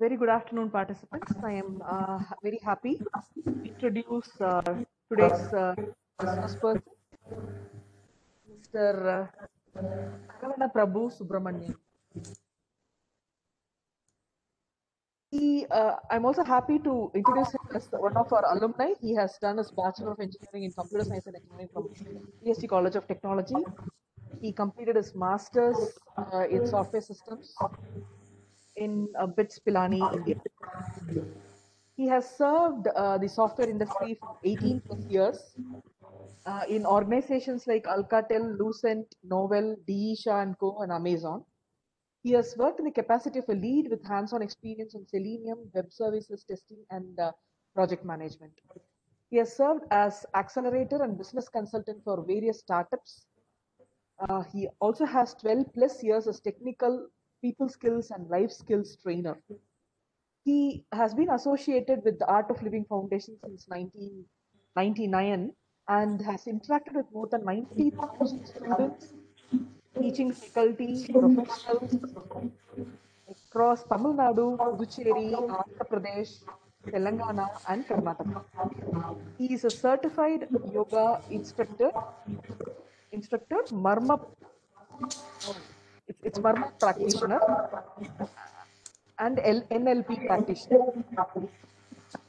Very good afternoon, participants. I am uh, very happy to introduce uh, today's uh, person, Mr. Uh, Prabhu Subramanian. He, uh, I'm also happy to introduce him as one of our alumni. He has done his Bachelor of Engineering in Computer Science and Engineering from PSG College of Technology. He completed his Master's uh, in Software Systems in uh, BITS Pilani, India. He has served uh, the software industry for 18 plus years uh, in organizations like Alcatel, Lucent, Novell, DESHA and Co. and Amazon. He has worked in the capacity of a lead with hands-on experience on Selenium, web services testing, and uh, project management. He has served as accelerator and business consultant for various startups. Uh, he also has 12 plus years as technical people skills and life skills trainer. He has been associated with the Art of Living Foundation since 1999 and has interacted with more than 90,000 students, teaching faculty, professionals across Tamil Nadu, Puducherry, Andhra Pradesh, Telangana, and Karnataka. He is a certified yoga instructor, instructor, Marma it's, it's Marma practitioner and L- NLP practitioner.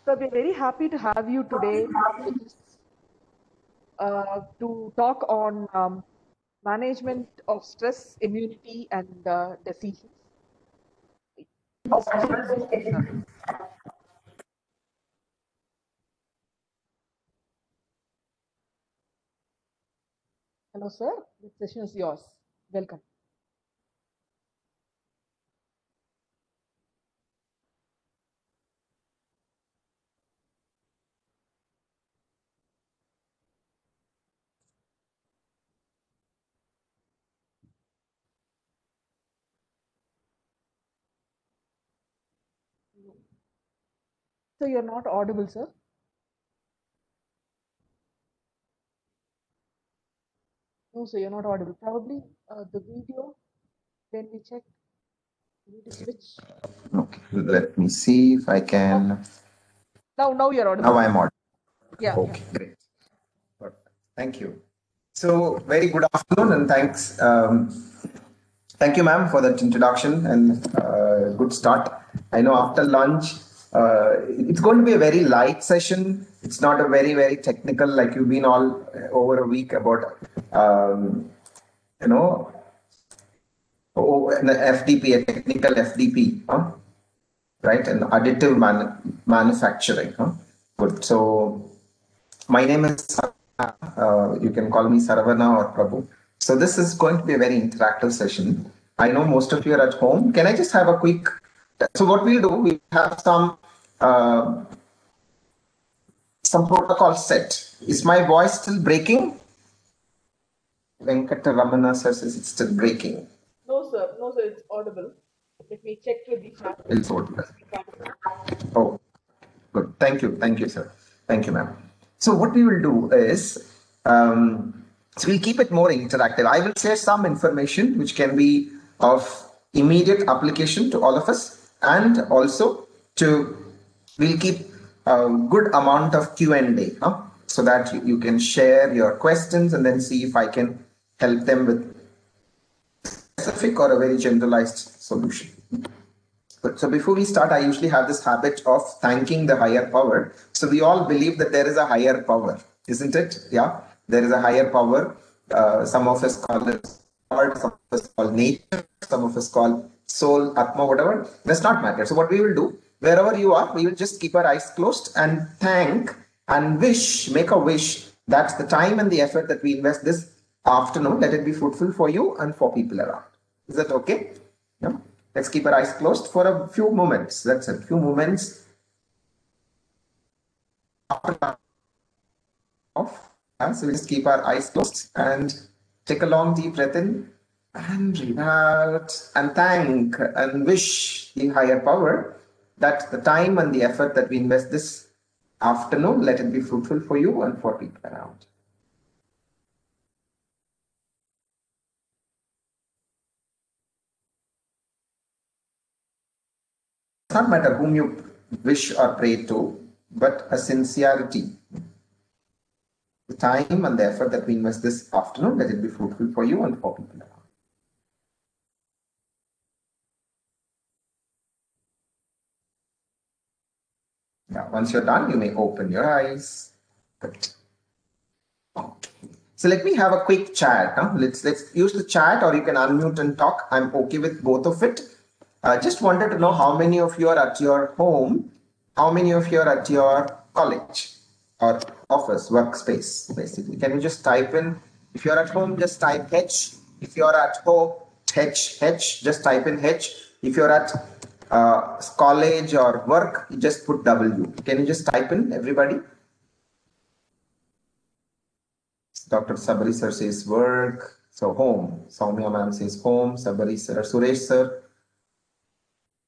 So we're very happy to have you today uh, to talk on um, management of stress, immunity, and uh, decisions. Hello, sir. The session is yours. Welcome. So you're not audible, sir. No, sir, you're not audible. Probably uh, the video. Then we check. We need to switch. Okay, let me see if I can. Now, now you're audible. Now I'm on. Yeah. Okay, great. Perfect. Thank you. So, very good afternoon and thanks. Um, thank you, ma'am, for that introduction and uh, good start. I know after lunch, uh, it's going to be a very light session. It's not a very, very technical, like you've been all over a week about, um, you know, oh, an FDP, a technical FDP, huh? right? And additive man- manufacturing. Huh? Good. So, my name is, uh, you can call me Saravana or Prabhu. So, this is going to be a very interactive session. I know most of you are at home. Can I just have a quick? So, what we'll do, we have some uh, some protocol set. Is my voice still breaking? Venkata Ramana says it's still breaking. No, sir. No, sir. It's audible. Let me check with the chat. It's audible. Oh, good. Thank you. Thank you, sir. Thank you, ma'am. So what we will do is, um, so we'll keep it more interactive. I will share some information which can be of immediate application to all of us, and also to we'll keep a good amount of Q and A, huh? so that you, you can share your questions and then see if I can help them with specific or a very generalized solution. But so before we start, I usually have this habit of thanking the higher power. So we all believe that there is a higher power, isn't it? Yeah, there is a higher power. Uh, some of us call it some of us call nature, some of us call soul, atma, whatever. Does not matter. So what we will do, wherever you are, we will just keep our eyes closed and thank and wish, make a wish that the time and the effort that we invest this afternoon, let it be fruitful for you and for people around. Is that okay? Yeah. Let's keep our eyes closed for a few moments. That's it. Few moments. Off. Yeah, so we just keep our eyes closed and take a long deep breath in and out and thank and wish the higher power that the time and the effort that we invest this afternoon, let it be fruitful for you and for people around. It's not matter whom you wish or pray to, but a sincerity. The time and the effort that we invest this afternoon, let it be fruitful for you and for people around. Yeah, once you're done, you may open your eyes. So let me have a quick chat. Huh? Let's let's use the chat, or you can unmute and talk. I'm okay with both of it. I uh, just wanted to know how many of you are at your home, how many of you are at your college or office, workspace, basically. Can you just type in? If you're at home, just type H. If you're at home, H, H, just type in H. If you're at uh, college or work, you just put W. Can you just type in everybody? Dr. Sabari sir says work. So home. Soumya ma'am says home. Sabari sir, Suresh sir.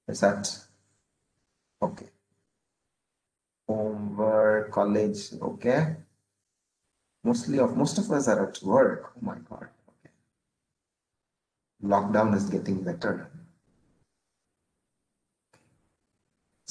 Is that okay? Home, work, college. Okay. Mostly of most of us are at work. Oh my god. Okay. Lockdown is getting better.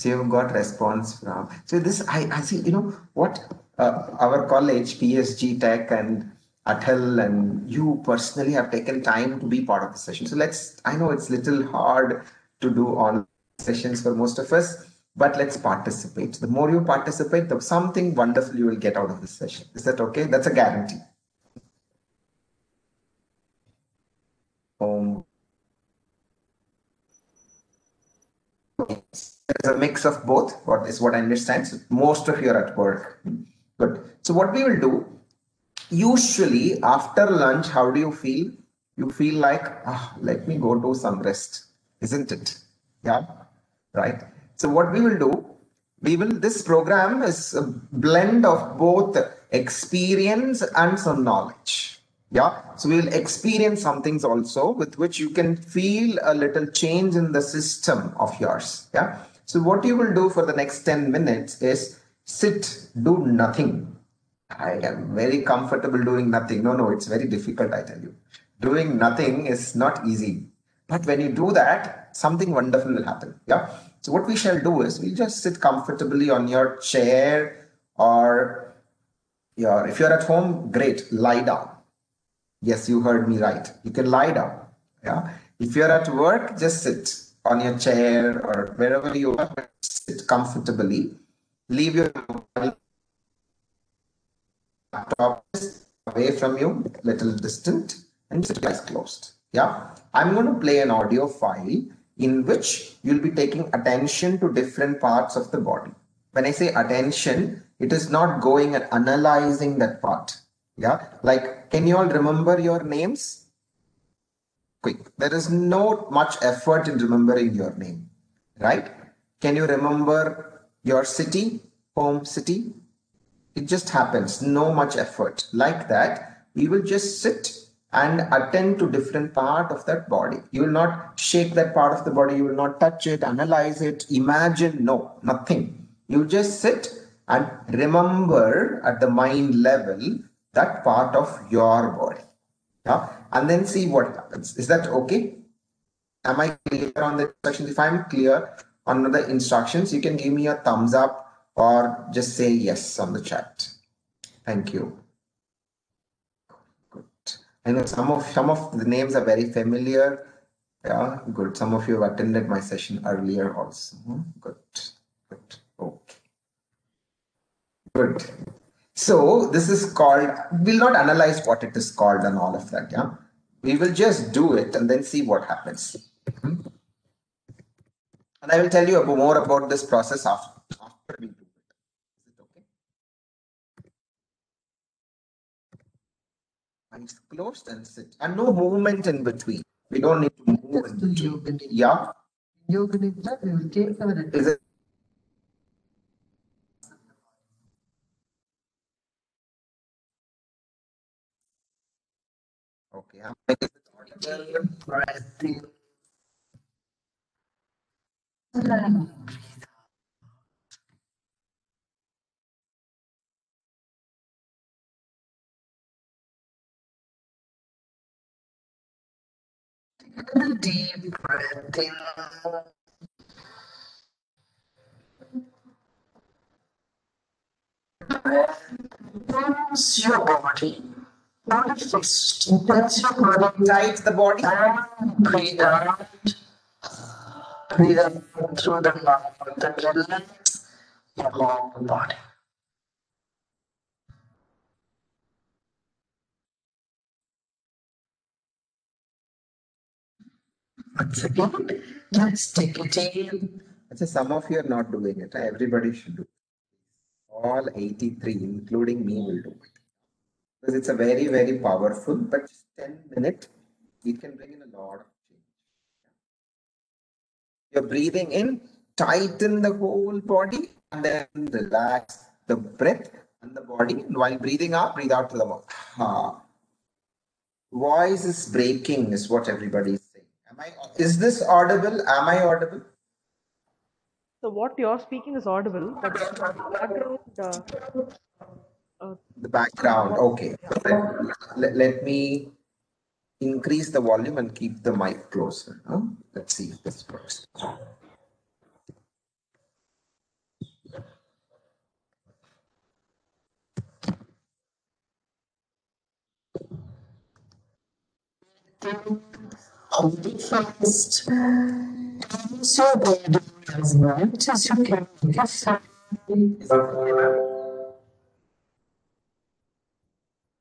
So you've got response from. So this I, I see. You know what? Uh, our college, PSG Tech, and Atal, and you personally have taken time to be part of the session. So let's. I know it's little hard to do on sessions for most of us, but let's participate. The more you participate, the something wonderful you will get out of this session. Is that okay? That's a guarantee. Um, there's a mix of both. What is what I understand. So most of you are at work. Good. So what we will do, usually after lunch, how do you feel? You feel like, ah, let me go do some rest, isn't it? Yeah, right. So what we will do, we will, this program is a blend of both experience and some knowledge. Yeah, so we will experience some things also with which you can feel a little change in the system of yours. Yeah, so what you will do for the next 10 minutes is sit, do nothing. I am very comfortable doing nothing. No, no, it's very difficult, I tell you. Doing nothing is not easy. But when you do that, something wonderful will happen. Yeah. So what we shall do is we just sit comfortably on your chair or your if you're at home, great, lie down. Yes, you heard me right. You can lie down. Yeah. If you're at work, just sit on your chair or wherever you are, sit comfortably. Leave your laptop away from you, little distant, and sit eyes closed. Yeah. I'm going to play an audio file in which you'll be taking attention to different parts of the body. When I say attention, it is not going and analyzing that part. Yeah. Like, can you all remember your names? Quick. There is no much effort in remembering your name, right? Can you remember your city, home city? It just happens, no much effort. Like that, we will just sit and attend to different part of that body. You will not shake that part of the body. You will not touch it, analyze it, imagine. No, nothing. You just sit and remember at the mind level that part of your body. Yeah, and then see what happens. Is that okay? Am I clear on the instructions? If I'm clear on the instructions, you can give me a thumbs up or just say yes on the chat. Thank you. good I know some of some of the names are very familiar. Yeah, good. Some of you have attended my session earlier also. Hmm? Good, good. Okay, good. So this is called. We'll not analyze what it is called and all of that. Yeah, we will just do it and then see what happens. Hmm? And I will tell you more about this process after after we do it. Is it okay? eyes closed and sit and no movement in between we don't need to move in between. yeah Yoga nidra, we will take our is Okay, I'm making a deep breath in. Breath your body. Tense your body. Tight the body. And breathe out. Breathe out through the mouth. Then relax your whole body. Once again, let's take it in. So some of you are not doing it. Everybody should do. it. All 83, including me, will do it. Because it's a very, very powerful, but just 10 minutes, it can bring in a lot of change. You're breathing in, tighten the whole body, and then relax the breath and the body. And while breathing out, breathe out to the mouth. Ha. Voice is breaking, is what everybody is saying. Am I? Is this audible? Am I audible? So what you're speaking is audible, but the background, okay. Let, let- me increase the volume and keep the mic closer. huh? Let's see if this works. Hold it fast. Your body as much as you can.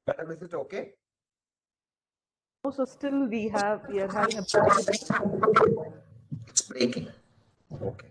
Madam, is it okay? Oh, so still we have, we are having a It's breaking. Okay.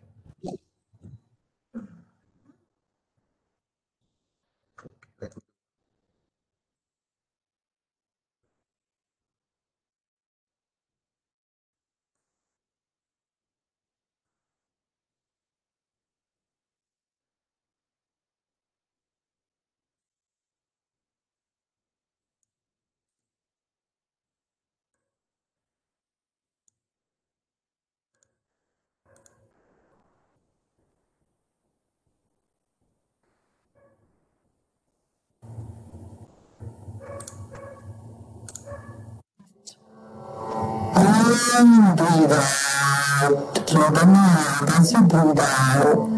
Breathe out the mouth as you breathe out.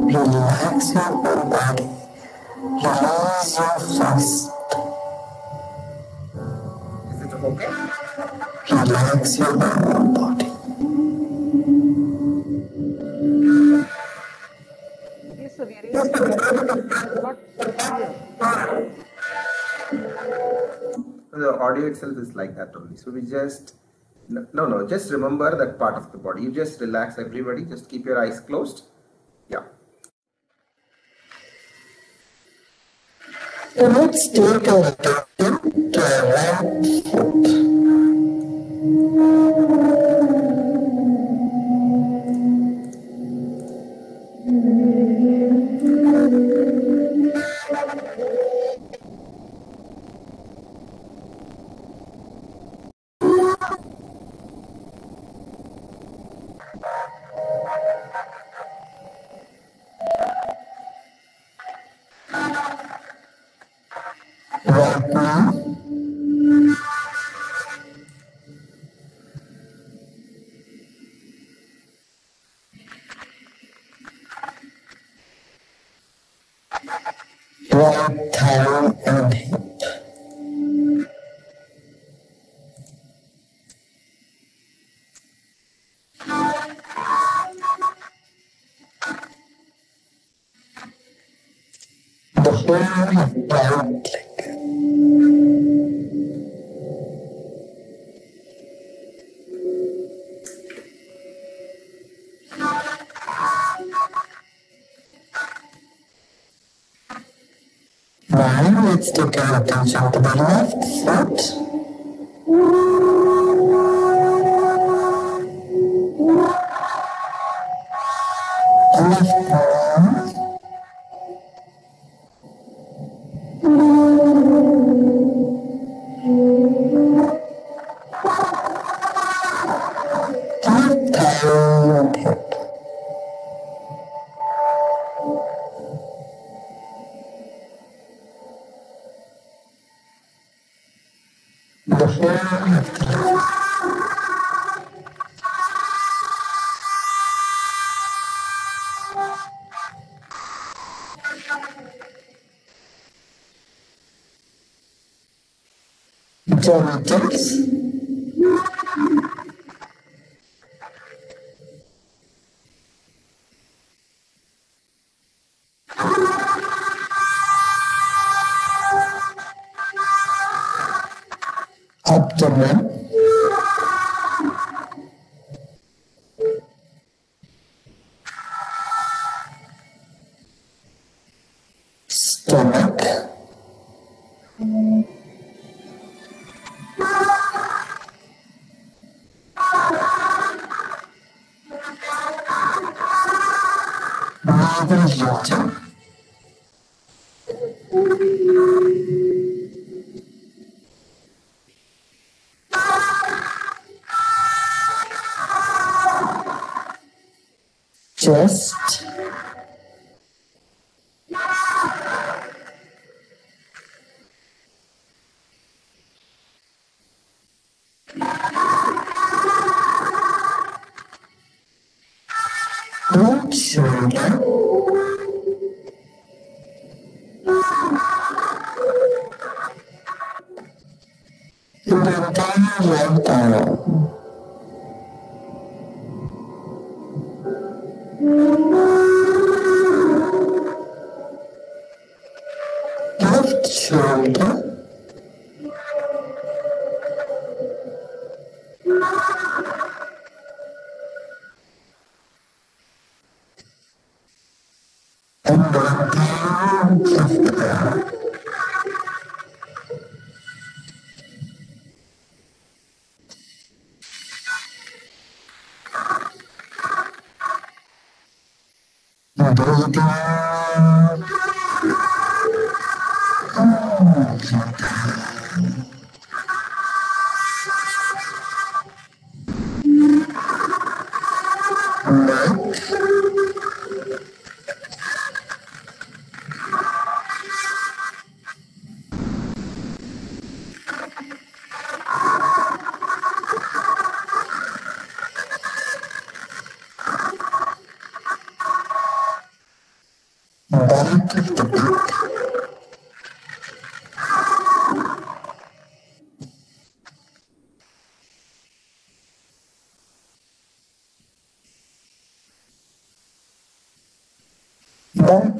Relax your whole body. Release your okay? Relax your whole body. The audio itself is like that only. So we just, no, no, just remember that part of the body. You just relax everybody. Just keep your eyes closed. Yeah. Take a look to take our attention forma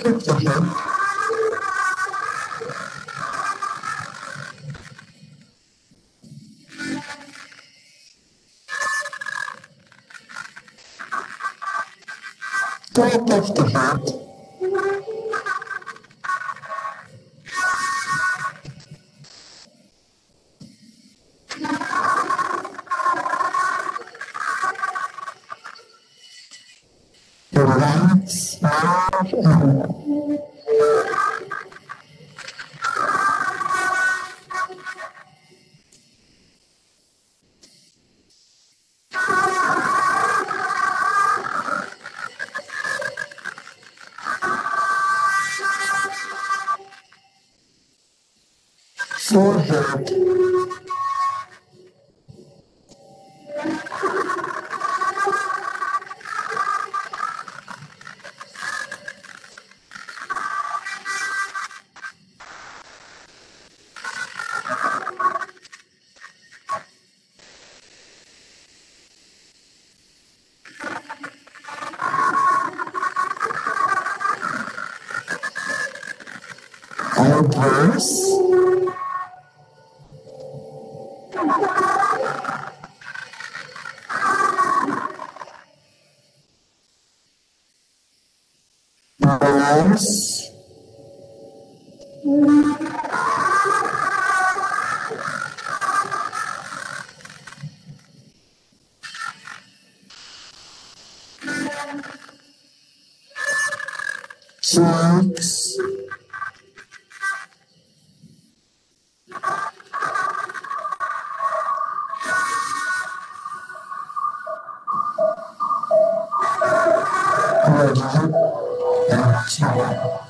back of the head, upper lip, and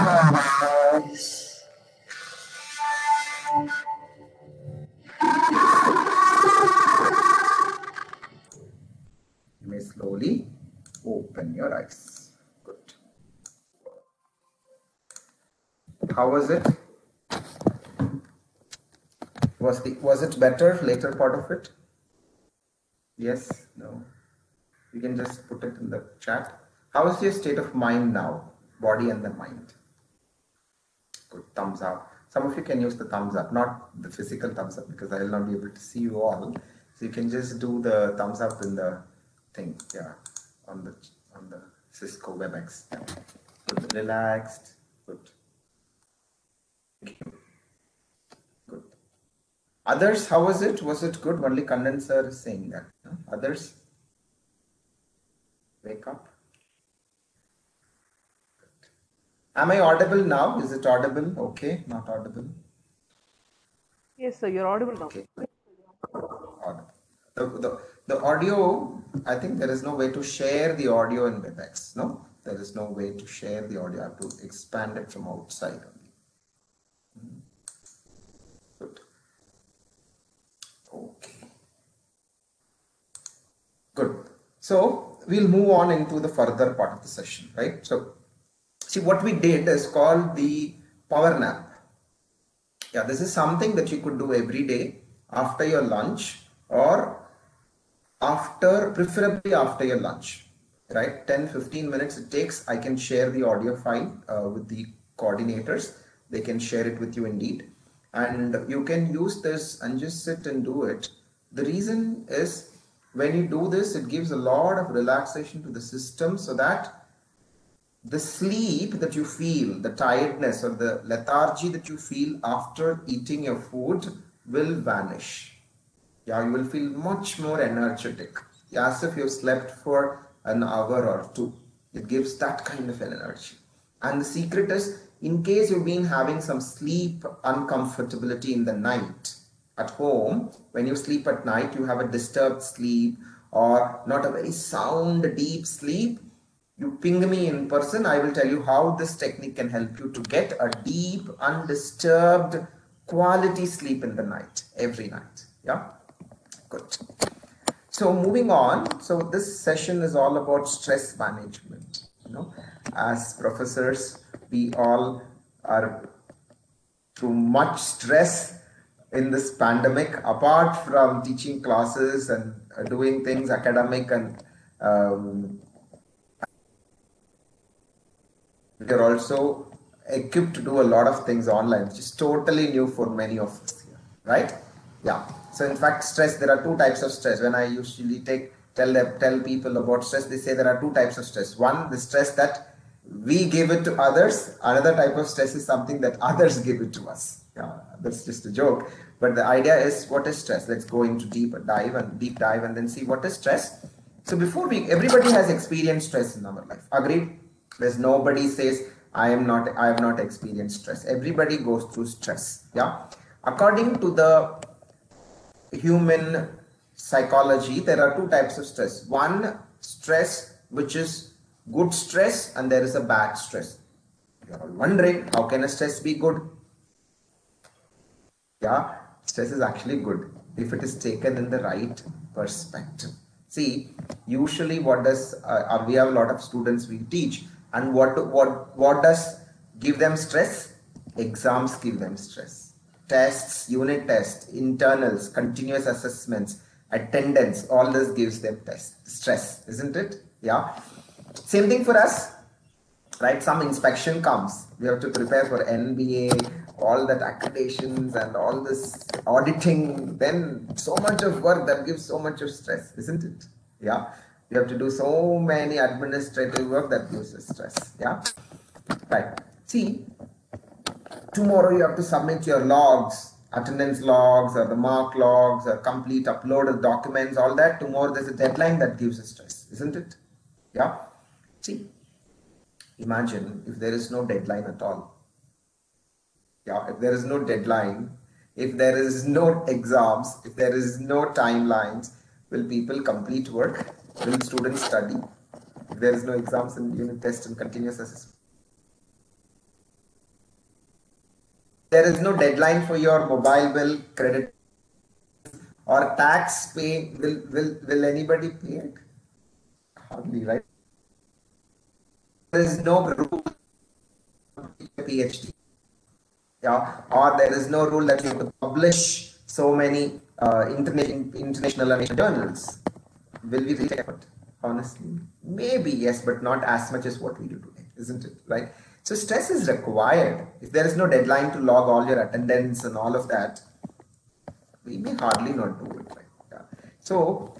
better later part of it? Yes, no. You can just put it in the chat. How is your state of mind now? Body and the mind. Good. Thumbs up. Some of you can use the thumbs up, not the physical thumbs up because I will not be able to see you all. So you can just do the thumbs up in the thing. Yeah, on the on the Cisco WebEx. Relaxed. Good. Thank you. Good. Others, how was it? Was it good? Only condenser is saying that. no? Others, wake up. Good. Am I audible now? Is it audible? Okay, not audible. Yes, sir, you're audible now. Okay. Audible. The, the, the audio, I think there is no way to share the audio in WebEx. No, there is no way to share the audio. I have to expand it from outside only. Hmm. Good. Okay. Good. So we'll move on into the further part of the session, right? So see what we did is called the power nap. Yeah, this is something that you could do every day after your lunch or after, preferably after your lunch, right? 10 15 minutes it takes. I can share the audio file uh, with the coordinators. They can share it with you indeed. And you can use this and just sit and do it. The reason is when you do this, it gives a lot of relaxation to the system so that the sleep that you feel, the tiredness or the lethargy that you feel after eating your food will vanish. Yeah, you will feel much more energetic, as if you've slept for an hour or two. It gives that kind of an energy. And the secret is, in case you've been having some sleep uncomfortability in the night at home, when you sleep at night, you have a disturbed sleep or not a very sound, deep sleep, you ping me in person. I will tell you how this technique can help you to get a deep, undisturbed, quality sleep in the night, every night. Yeah, good. So moving on. So this session is all about stress management. You know, as professors, we all are through much stress in this pandemic apart from teaching classes and uh, doing things academic and um, we're also equipped to do a lot of things online which is totally new for many of us here right? Yeah. So in fact stress there are two types of stress. When i usually take tell them tell people about stress they say there are two types of stress. One the stress that we give it to others. Another type of stress is something that others give it to us. Yeah that's just a joke. But the idea is what is stress? Let's go into deep dive and deep dive and then see what is stress. So before we everybody has experienced stress in our life. Agreed? There's nobody says i am not i have not experienced stress. Everybody goes through stress yeah? According to the human psychology there are two types of stress. One stress which is good stress and there is a bad stress. You're wondering how can a stress be good yeah stress is actually good if it is taken in the right perspective. See usually what does uh, we have a lot of students we teach and what what what does give them stress? Exams give them stress. Tests unit tests internals continuous assessments attendance all this gives them test stress isn't it? Yeah. Same thing for us right? Some inspection comes. We have to prepare for nba all that accreditations and all this auditing then so much of work that gives so much of stress isn't it? Yeah. You have to do so many administrative work that gives us stress. Yeah. Right. See tomorrow you have to submit your logs attendance logs or the mark logs or complete upload of documents all that. Tomorrow there's a deadline that gives us stress isn't it? Yeah. See imagine if there is no deadline at all yeah if there is no deadline if there is no exams if there is no timelines will people complete work? Will students study? If there is no exams and unit test and continuous assessment. There is no deadline for your mobile bill credit or tax pay. Will will will anybody pay it? Hardly right? There is no group phd yeah or there is no rule that you have to publish so many uh, international international journals will we reach effort honestly maybe yes but not as much as what we do today isn't it right so stress is required. If there is no deadline to log all your attendance and all of that, we may hardly not do it. Right? Yeah. So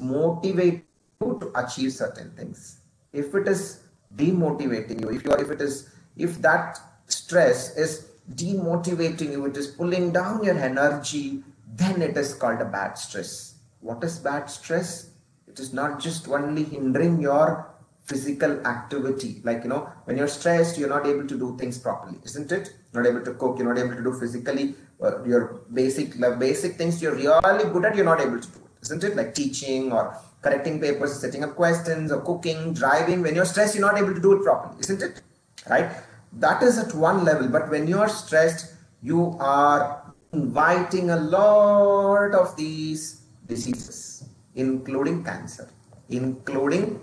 motivate you to achieve certain things. If it is demotivating you, if you are, if it is, if that stress is demotivating you, it is pulling down your energy, then it is called a bad stress. What is bad stress? It is not just only hindering your physical activity. Like you know when you're stressed you're not able to do things properly isn't it? Not able to cook you're not able to do physically uh, your basic like basic things you're really good at you're not able to do it isn't it? Like teaching or correcting papers setting up questions or cooking driving. When you're stressed you're not able to do it properly isn't it right that is at one level but when you're stressed you are inviting a lot of these diseases including cancer including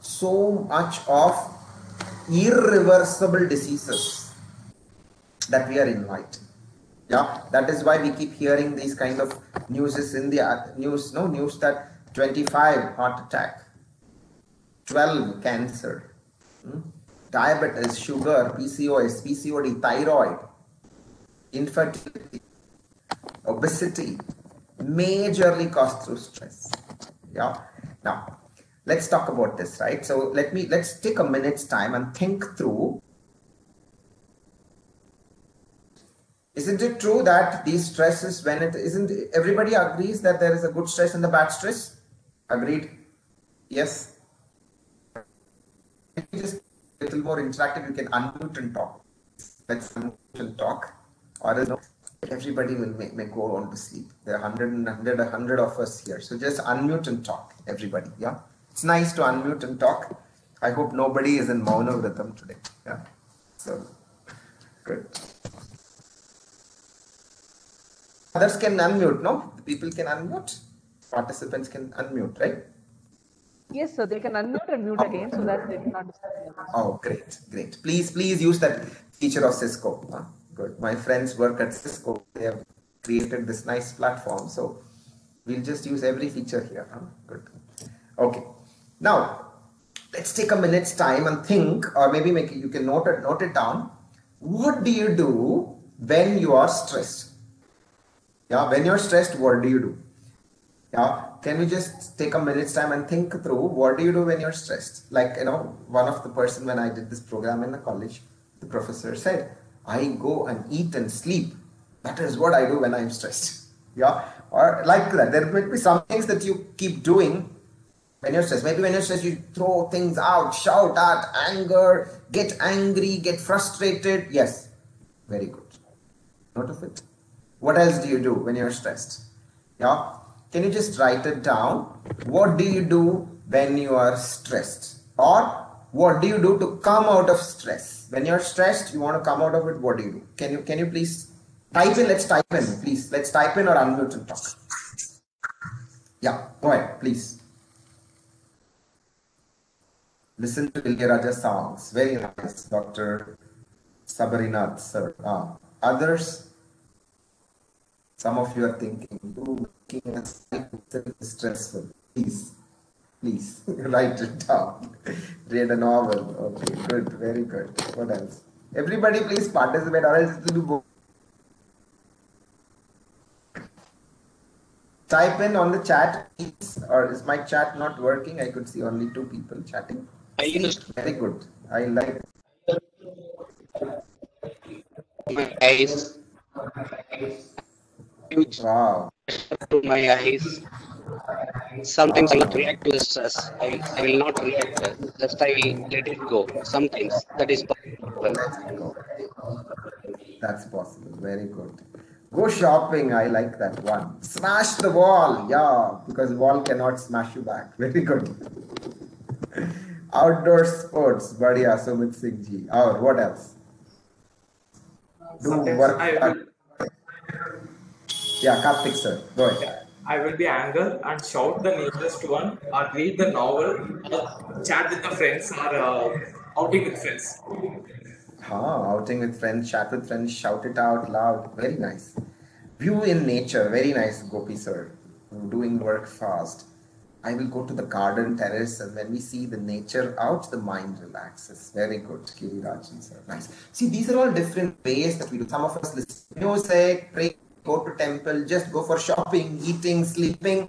so much of irreversible diseases that we are inviting yeah that is why we keep hearing these kind of newses in the uh, news no news that 25 heart attack 12 cancer hmm? Diabetes sugar pcos pcod thyroid infertility obesity majorly caused through stress. Yeah. Now let's talk about this right? So let me let's take a minute's time and think through isn't it true that these stresses when it isn't everybody agrees that there is a good stress and the bad stress? Agreed? Yes. Just little more interactive you can unmute and talk let's unmute and talk or else everybody will may, may go on to sleep there are 100 100 100 of us here so just unmute and talk everybody yeah It's nice to unmute and talk. I hope nobody is in Mauna Vratam today. Yeah. So, good. Others can unmute, no? The people can unmute. Participants can unmute, right? Yes, sir. They can unmute and mute again so that they cannot disturb the others. Oh, great, great. Please, please use that feature of Cisco. huh? Good. My friends work at Cisco. They have created this nice platform. So we'll just use every feature here. huh? Good. Okay. Now, let's take a minute's time and think, or maybe make you can note it, note it down. What do you do when you are stressed? Yeah, when you're stressed, what do you do? Yeah, can we just take a minute's time and think through what do you do when you're stressed? Like, you know, one of the person when I did this program in the college, the professor said, I go and eat and sleep. That is what I do when I'm stressed. Yeah, or like that. There might be some things that you keep doing when you're stressed. Maybe when you're stressed, you throw things out, shout at, anger, get angry, get frustrated. Yes, very good. Note of it. What else do you do when you're stressed? Yeah. Can you just write it down? What do you do when you are stressed? Or what do you do to come out of stress? When you're stressed, you want to come out of it, what do you do? Can you can you please type in? Let's type in, please. Let's type in or unmute and talk. Yeah, go ahead, please. Listen to Ilyaraja songs. Very nice, Dr. Sabarinath, sir. Ah, others? Some of you are thinking, "Ooh, making a site itself is stressful. Please, please write it down. Read a novel. Okay, good, very good. What else? Everybody, please participate, or else it will be. Type in on the chat, please. Or is my chat not working? I could see only two people chatting. Very good. I like. eyes, huge Wow. to my eyes. Sometimes I will react to the stress. I, I will not react. Just I will let it go. Sometimes that is possible. That's possible. Very good. Go shopping. I like that one. Smash the wall. Yeah, because wall cannot smash you back. Very good. Outdoor sports. Badhiya, Sumit Singh ji. Or what else? Do Sometimes work. I will, Yeah, Karthik sir. Go ahead. I will be angry and shout the nearest one, or read the novel, or chat with the friends, or uh, outing with friends. Ah, outing with friends, chat with friends, shout it out loud. Very nice. View in nature. Very nice, Gopi sir. Doing work fast. I will go to the garden terrace, and when we see the nature out, the mind relaxes. Very good, Girirajan sir. Nice. See, these are all different ways that we do. Some of us listen to music, pray, go to temple, just go for shopping, eating, sleeping.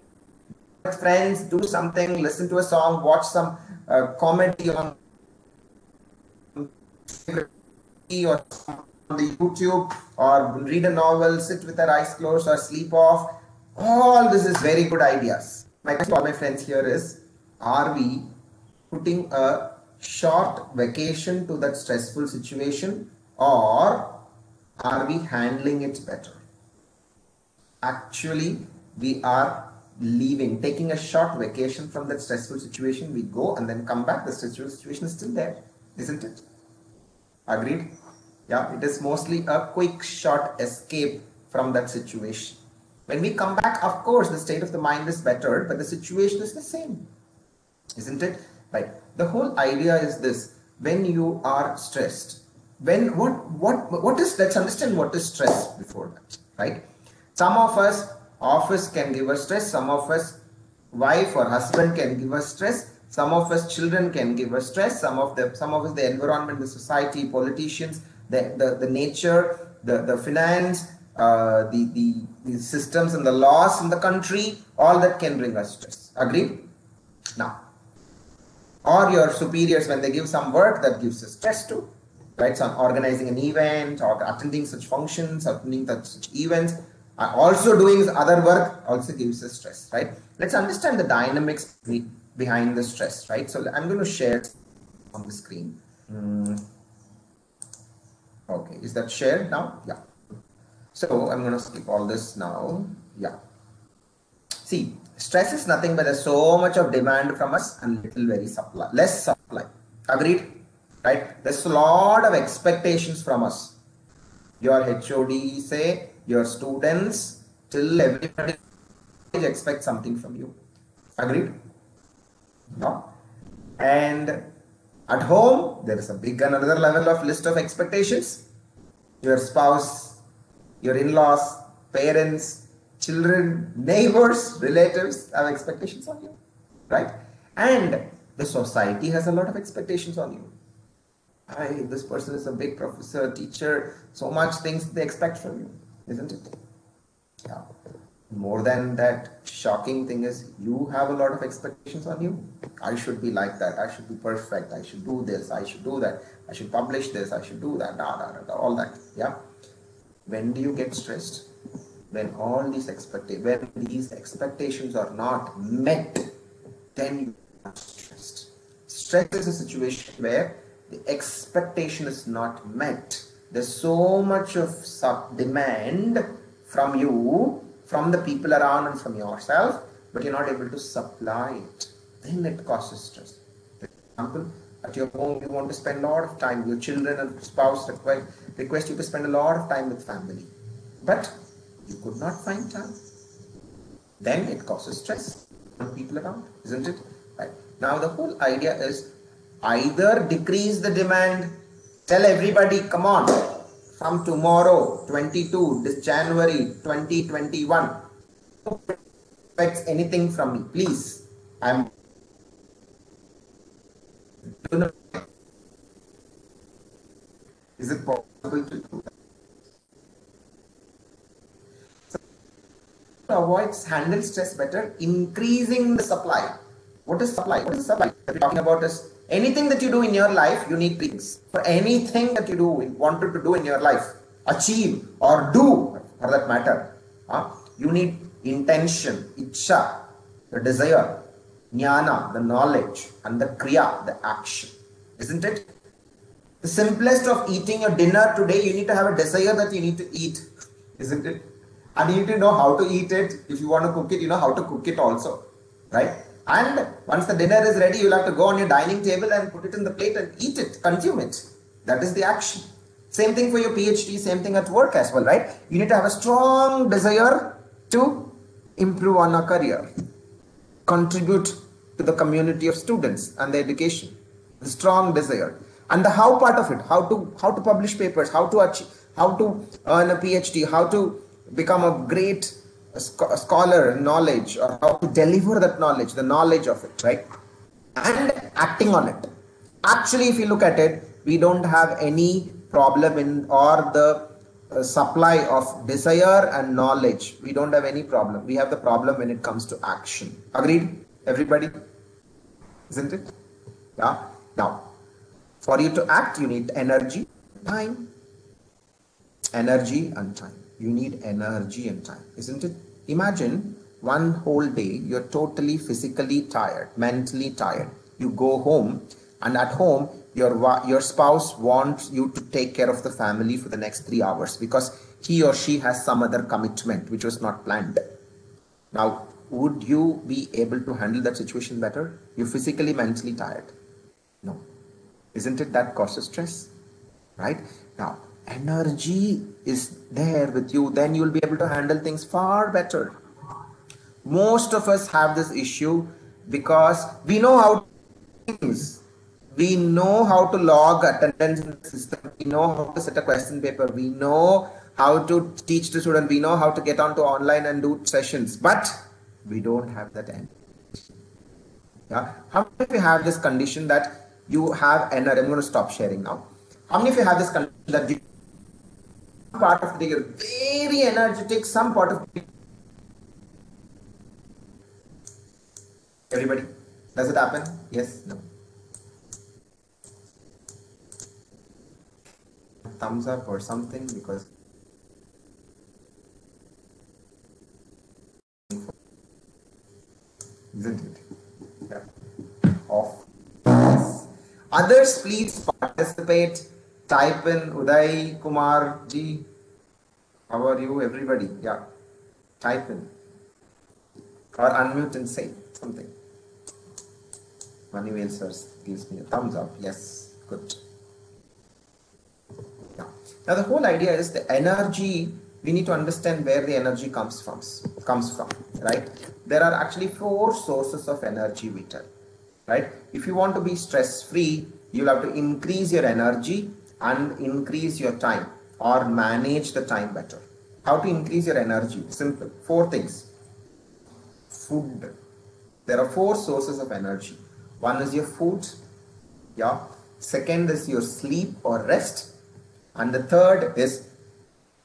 With friends, do something, listen to a song, watch some uh, comedy on or on the YouTube or read a novel, sit with our eyes closed or sleep off. All this is very good ideas. My question to all my friends here is, are we putting a short vacation to that stressful situation or are we handling it better? Actually, we are leaving, taking a short vacation from that stressful situation. We go and then come back. The stressful situation is still there, isn't it? Agreed? Yeah, it is mostly a quick short escape from that situation. When we come back, of course, the state of the mind is better, but the situation is the same. Isn't it? Right. The whole idea is this when you are stressed, when what what what is let's understand what is stress before that, right? Some of us, office can give us stress, some of us, wife or husband can give us stress, some of us children can give us stress. Some of the some of us the environment the society politicians the the, the nature the the finance uh, the, the the systems and the laws in the country all that can bring us stress. Agreed? Now or your superiors when they give some work that gives us stress too. Right? So organizing an event or attending such functions attending such, events also doing other work also gives us stress right let's understand the dynamics be- behind the stress right so i'm going to share on the screen Mm. okay is that shared now yeah so i'm going to skip all this now yeah See, stress is nothing but there's so much of demand from us and little very supply, less supply. Agreed? Right? There's a lot of expectations from us. Your HOD say, your students, till everybody expect something from you. Agreed? No? And at home, there is a big another level of list of expectations. Your spouse, your in-laws, parents, children, neighbors, relatives have expectations on you, right? And the society has a lot of expectations on you. I, this person is a big professor, teacher, so much things they expect from you, isn't it? Yeah. More than that, shocking thing is you have a lot of expectations on you. I should be like that. I should be perfect. I should do this. I should do that. I should publish this. I should do that. Da, da, da, da, all that. Yeah. When do you get stressed? When all these expectations, when these expectations are not met, then you are stressed. Stress is a situation where the expectation is not met. There's so much of sub demand from you, from the people around, and from yourself, but you're not able to supply it. Then it causes stress. For example, at your home, you want to spend a lot of time. Your children and spouse request, request you to spend a lot of time with family, but you could not find time. Then it causes stress on people around, isn't it? Right. Now the whole idea is either decrease the demand, tell everybody, come on, from tomorrow, 22, this January 2021, expects anything from me, please. I'm is it possible to do that? So, to avoid handle stress better, increasing the supply. What is supply? What is supply? We're talking about is anything that you do in your life, you need things. For anything that you do, wanted to do in your life, achieve or do, for that matter, you need intention, icha, the desire, jnana, the knowledge, and the kriya, the action. Isn't it? The simplest of eating your dinner today, you need to have a desire that you need to eat. Isn't it? And you need to know how to eat it. If you want to cook it, you know how to cook it also. Right? And once the dinner is ready, you'll have to go on your dining table and put it in the plate and eat it, consume it. That is the action. Same thing for your PhD, same thing at work as well, right? You need to have a strong desire to improve on a career, contribute to the community of students and the education. The strong desire. And the how part of it, how to how to publish papers, how to achieve, how to earn a PhD, how to become a great scholar knowledge, or how to deliver that knowledge, the knowledge of it, right? And acting on it. Actually, if you look at it, we don't have any problem in or the uh, supply of desire and knowledge. We don't have any problem. We have the problem when it comes to action. Agreed, everybody? Isn't it? Yeah. Now, for you to act, you need energy, time. Energy and time. You need energy and time, isn't it? Imagine one whole day you're totally physically tired, mentally tired. You go home, and at home, your your spouse wants you to take care of the family for the next three hours because he or she has some other commitment which was not planned. Now, would you be able to handle that situation better? You're physically, mentally tired. No. Isn't it that causes stress? Right? Now, energy is there with you, then you'll be able to handle things far better. Most of us have this issue because we know how things. We know how to log attendance in the system. We know how to set a question paper. We know how to teach the student. We know how to get onto online and do sessions. But we don't have that energy. Yeah. How many of you have this condition that you have energy? I'm going to stop sharing now. How many of you have this condition that you part of the day you're very energetic, some part of the day Everybody, does it happen? Yes, no. Thumbs up or something because isn't it? Yeah. Off. Others, please participate. Type in Uday Kumar Ji. How are you, everybody? Yeah. Type in. or unmute and say something. Manuel sir gives me a thumbs up. Yes, good. Yeah. Now the whole idea is the energy. We need to understand where the energy comes from. Comes from, right? There are actually four sources of energy we right? If you want to be stress free, you'll have to increase your energy and increase your time or manage the time better. How to increase your energy? Simple. Four things. Food. There are four sources of energy. One is your food. Yeah. Second is your sleep or rest. And the third is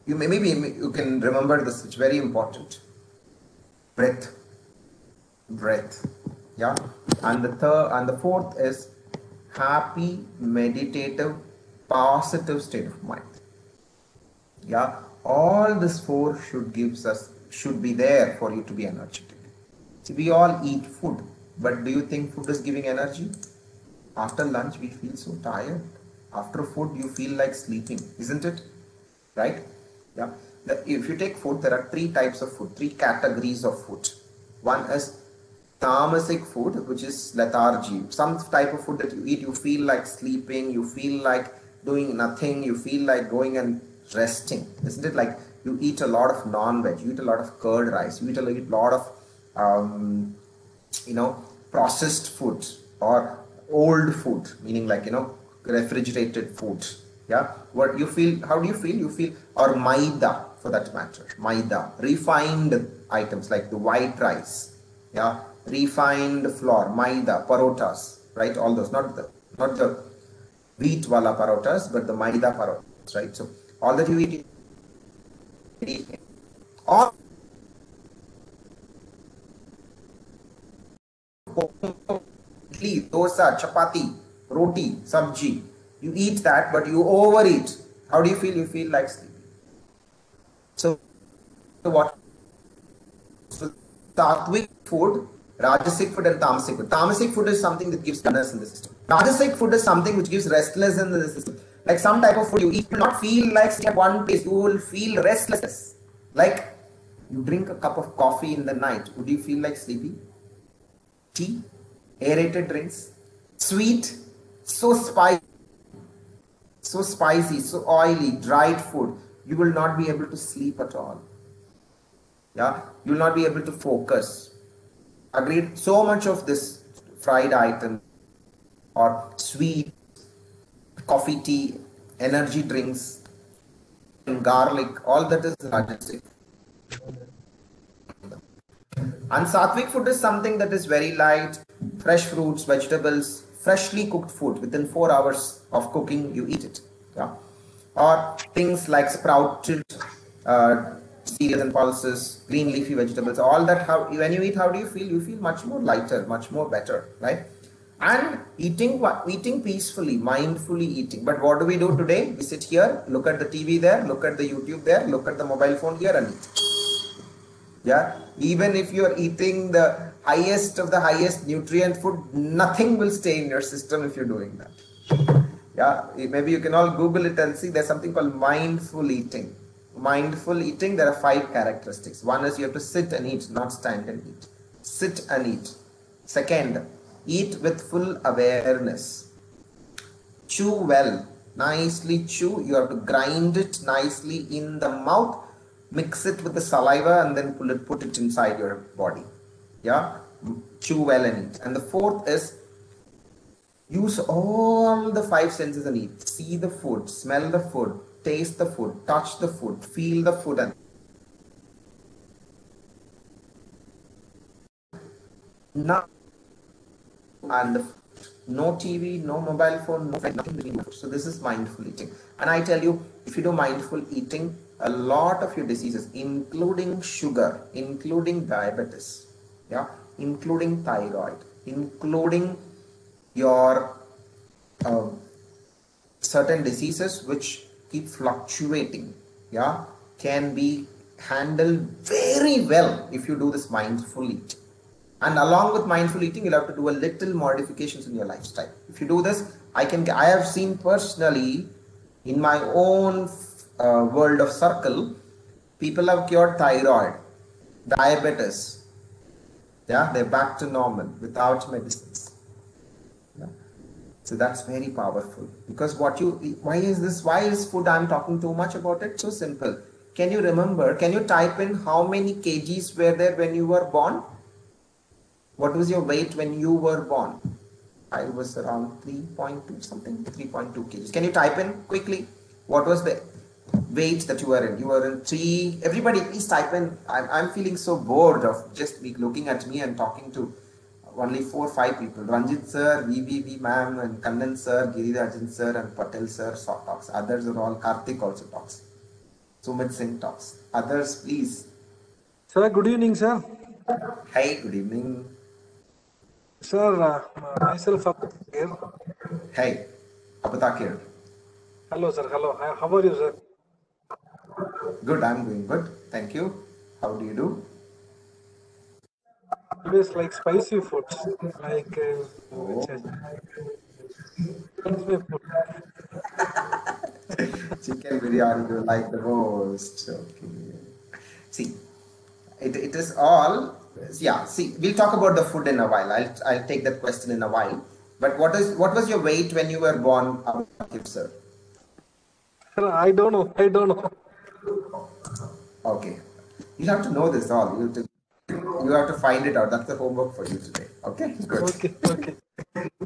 you may maybe you can remember this, it's very important. Breath. Breath. Yeah. And the third and the fourth is happy, meditative, positive state of mind. Yeah. All this four should gives us should be there for you to be energetic. See, we all eat food, but do you think food is giving energy? After lunch, we feel so tired. After food, you feel like sleeping, isn't it? Right? Yeah. If you take food, there are three types of food, three categories of food. One is tamasic food, which is lethargy. Some type of food that you eat, you feel like sleeping, you feel like doing nothing, you feel like going and resting. Isn't it like you eat a lot of non-veg, you eat a lot of curd rice, you eat a lot of um, you know processed food or old food, meaning like you know refrigerated food. Yeah, what you feel? How do you feel? You feel or maida for that matter, maida, refined items like the white rice. Yeah, refined flour, maida, parotas, right? All those, not the not the wheat wala parotas, but the maida parotas, right? So all that you eat, idli, dosa, chapati, roti, sabji. You eat that, but you overeat. How do you feel? You feel like sleeping. So, what? So, sattvic food, rajasic food, and tamasic food. Tamasic food is something that gives goodness in the system. Rajasic food is something which gives restlessness in the system. Like some type of food you eat, you not feel like staying at one place. You will feel restless. Like you drink a cup of coffee in the night. Would you feel like sleepy? Tea, aerated drinks, sweet, so spicy, so spicy, so oily, dried food. You will not be able to sleep at all. Yeah, you will not be able to focus. Agreed. So much of this fried item or sweet coffee, tea, energy drinks, garlic, all that is rajasic. And sattvic food is something that is very light, fresh fruits, vegetables, freshly cooked food. Within four hours of cooking, you eat it. Yeah. Or things like sprouted uh, cereals and pulses, green leafy vegetables, all that. How when you eat, how do you feel? You feel much more lighter, much more better, right? And eating eating peacefully mindfully eating. But what do we do today? We sit here look at the tv there look at the youtube there look at the mobile phone here and eat. Yeah? Even if you're eating the highest of the highest nutrient food nothing will stay in your system if you're doing that. Yeah? Eh, maybe you can all google it and see. There's something called mindful eating. Mindful eating there are five characteristics. One is you have to sit and eat not stand and eat. Sit and eat. Second Eat with full awareness. Chew well. Nicely chew. You have to grind it nicely in the mouth. Mix it with the saliva and then pull it, put it inside your body. Yeah. Chew well and eat. And the fourth is use all the five senses and eat. See the food, smell the food, taste the food, touch the food, feel the food and now and no TV, no mobile phone, no nothing between So this is mindful eating. And I tell you, if you do mindful eating, a lot of your diseases, including sugar, including diabetes, yeah, including thyroid, including your uh, certain diseases which keep fluctuating, yeah, can be handled very well if you do this mindful eating. And along with mindful eating, you'll have to do a little modifications in your lifestyle. If you do this, I can. I have seen personally in my own uh, world of circle, people have cured thyroid, diabetes, Yeah, they're back to normal without medicines. Yeah. So that's very powerful because what you why is this why is food I'm talking too much about it? So simple. Can you remember? Can you type in how many kgs were there when you were born? What was your weight when you were born? I was around 3.2 something, 3.2 kgs. Can you type in quickly? What was the weight that you were in? You were in three. Everybody, please type in. I'm, I'm feeling so bored of just looking at me and talking to only four five people. Ranjit sir, VVV ma'am, and Kannan sir, Girirajan sir, and Patel sir so talks. Others are all Karthik also talks. Sumit Singh talks. Others, please. Sir, good evening, sir. Hi, good evening. Sir, uh, myself Abdul here. Hey, Abatakir. Hello, sir. Hello. How are you, sir? Good, I'm doing good. Thank you. How do you do? Always like spicy foods, like uh, which is that's my food. Chicken biryani you like the most. Okay. See, it, it is all yeah. See, we'll talk about the food in a while. I'll I'll take that question in a while. But what is what was your weight when you were born, sir? Sir, I don't know. I don't know. Okay, you have to know this all. You have to you have to find it out. That's the homework for you today. Okay, good. Okay, okay.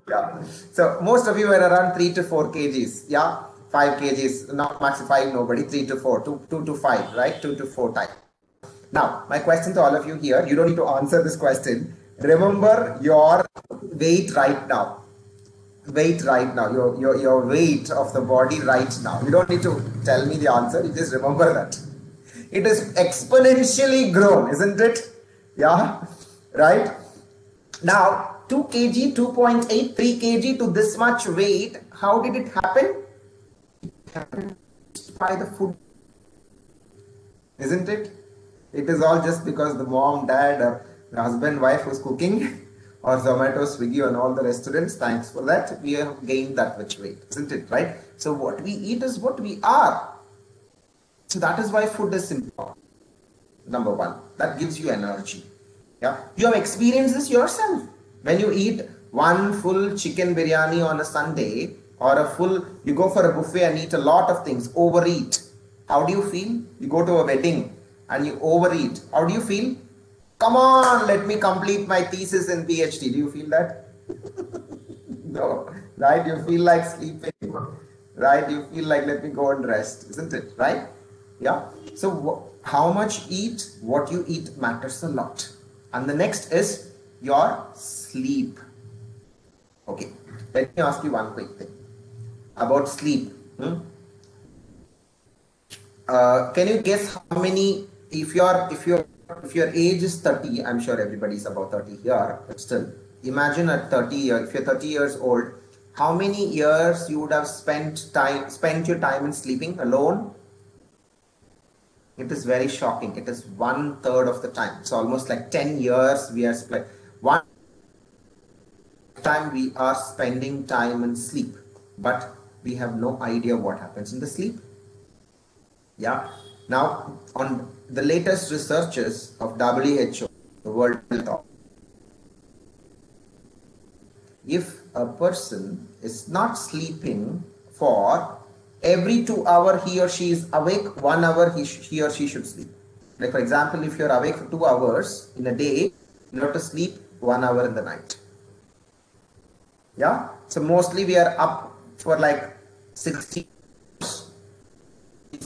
Yeah. So most of you were around three to four kgs. Yeah, five kgs. Not max five. Nobody. Three to four. Two two to five. Right. Two to four type. Now, my question to all of you here. You don't need to answer this question. Remember your weight right now. Weight right now. Your your your weight of the body right now. You don't need to tell me the answer. You just remember that. It is exponentially grown, isn't it? Yeah. Right. Now, 2 kg, 2.8, 3 kg to this much weight, how did it happen? It happened by the food. Isn't it? It is all just because the mom, dad, or the husband, wife was cooking, or Zomato, Swiggy, and all the restaurants. Thanks for that. We have gained that much weight, isn't it? Right? So, what we eat is what we are. So, that is why food is important. Number one, that gives you energy. Yeah, you have experienced this yourself. When you eat one full chicken biryani on a Sunday, or a full, you go for a buffet and eat a lot of things, overeat. How do you feel? You go to a wedding and you overeat. How do you feel? Come on, let me complete my thesis in PhD. Do you feel that? no, right? You feel like sleeping, right? You feel like let me go and rest, isn't it? Right? Yeah. So, wh- how much eat, what you eat matters a lot. And the next is your sleep. Okay, let me ask you one quick thing about sleep. hmm? Uh, can you guess how many? If your if your if your age is thirty, I'm sure everybody's about thirty here, but still, imagine at thirty years. If you're thirty years old, how many years you would have spent time spent your time in sleeping alone? It is very shocking. It is one third of the time. It's almost like ten years we are spent one time we are spending time in sleep, but we have no idea what happens in the sleep. Yeah. Now, on the latest researches of WHO, the World Health if a person is not sleeping for every two hour he or she is awake, one hour he, he or she should sleep. Like for example, if you're awake for two hours in a day, you have to sleep one hour in the night. Yeah. So mostly we are up for like 16 hours.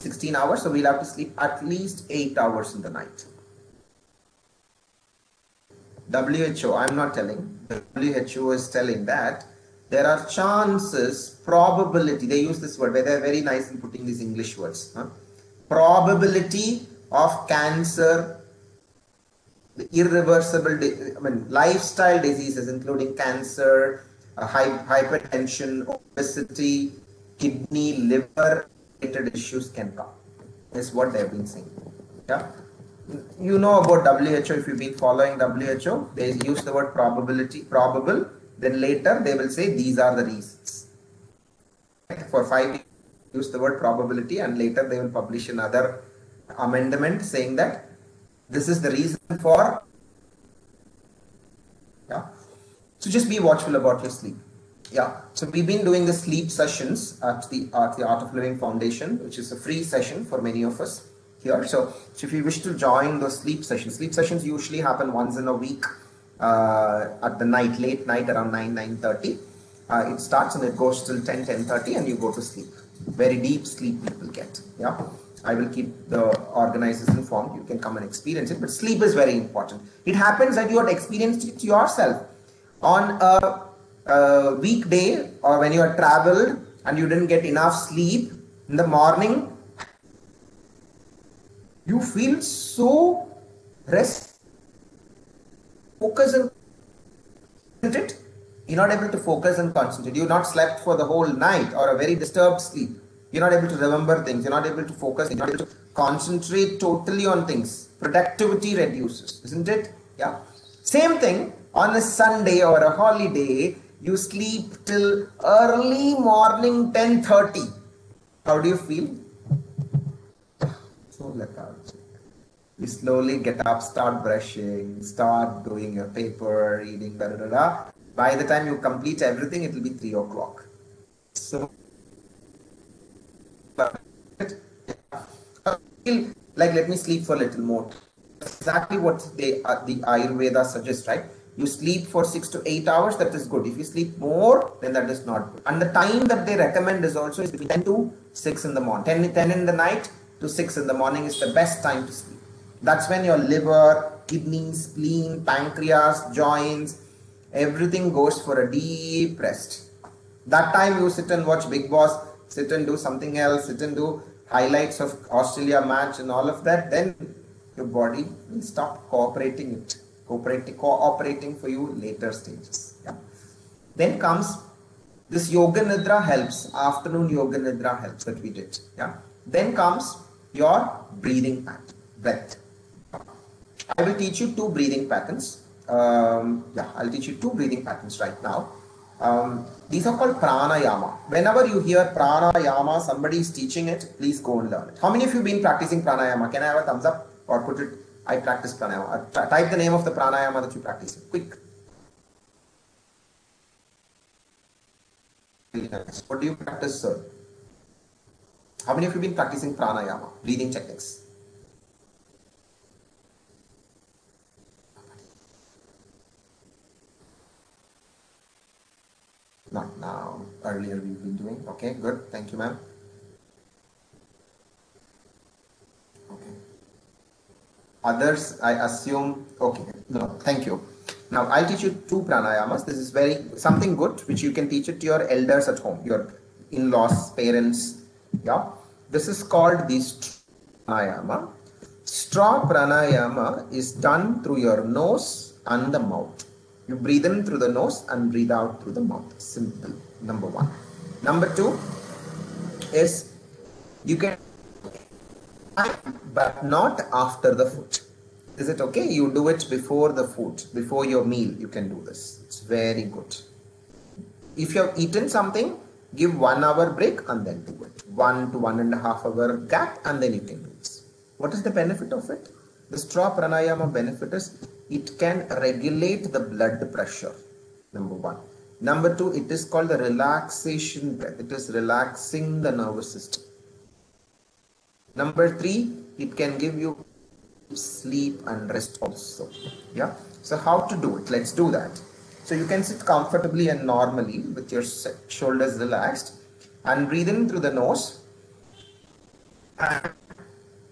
16 hours, so we'll have to sleep at least 8 hours in the night. WHO, I'm not telling, WHO is telling that there are chances, probability, they use this word, where they're very nice in putting these English words. Huh? Probability of cancer, irreversible, I mean, lifestyle diseases, including cancer, uh, hypertension, obesity, kidney, liver related issues can come. Is what they've been saying. Yeah. You know about WHO if you've been following WHO, they use the word probability, probable, then later they will say these are the reasons. For five years, use the word probability, and later they will publish another amendment saying that this is the reason for Yeah. So just be watchful about your sleep. Yeah. So we've been doing the sleep sessions at the at the Art of Living Foundation, which is a free session for many of us here. So, so if you wish to join those sleep sessions, sleep sessions usually happen once in a week uh, at the night, late night around 9, 9.30. Uh, it starts and it goes till 10, 10.30 and you go to sleep. Very deep sleep people get. Yeah. I will keep the organizers informed. You can come and experience it. But sleep is very important. It happens that you have experienced it yourself on a, a weekday or when you are traveled and you didn't get enough sleep in the morning. You feel so rest, focus and it. You're not able to focus and concentrate. You're not slept for the whole night or a very disturbed sleep you're not able to remember things you're not able to focus you're not able to concentrate totally on things productivity reduces isn't it yeah same thing on a sunday or a holiday you sleep till early morning 10:30 how do you feel? So lethargic you slowly get up start brushing start doing your paper reading da, da, da, da. by the time you complete everything it will be 3 o'clock. So like let me sleep for a little more. Exactly what they uh, the ayurveda suggests right you sleep for six to eight hours that is good. If you sleep more then that is not good. And the time that they recommend is also is between 10 to 6 in the morning. 10, 10 in the night to 6 in the morning is the best time to sleep. That's when your liver kidneys spleen pancreas joints everything goes for a deep rest. That time you sit and watch Bigg Boss sit and do something else sit and do highlights of Australia match and all of that, then your body will stop cooperating it, cooperating, cooperating for you later stages. Yeah. Then comes this yoga nidra helps, afternoon yoga nidra helps that we did. Yeah. Then comes your breathing pattern, breath. I will teach you two breathing patterns. Um, yeah, I'll teach you two breathing patterns right now. Um, these are called pranayama. Whenever you hear pranayama, somebody is teaching it, please go and learn it. How many of you have been practicing pranayama? Can I have a thumbs up or put it? I practice pranayama. Uh, type the name of the pranayama that you practice. Quick. What do you practice, sir? How many of you been practicing pranayama, breathing techniques? Not now. Earlier we've been doing. Okay, good. Thank you, ma'am. Okay. Others, I assume. Okay. No, thank you. Now I'll teach you two pranayamas. This is very something good which you can teach it to your elders at home, your in-laws, parents. Yeah. This is called the pranayama. Straw pranayama is done through your nose and the mouth. You breathe in through the nose and breathe out through the mouth. Simple. Number one. Number two is you can, but not after the food. Is it okay? You do it before the food, before your meal. You can do this. It's very good. If you have eaten something, give one hour break and then do it. One to one and a half hour gap and then you can do this. What is the benefit of it? The straw pranayama benefit is it can regulate the blood pressure. Number one. Number two, it is called the relaxation breath. It is relaxing the nervous system. Number three, it can give you sleep and rest also. Yeah. So how to do it? Let's do that. So you can sit comfortably and normally with your shoulders relaxed and breathe in through the nose. And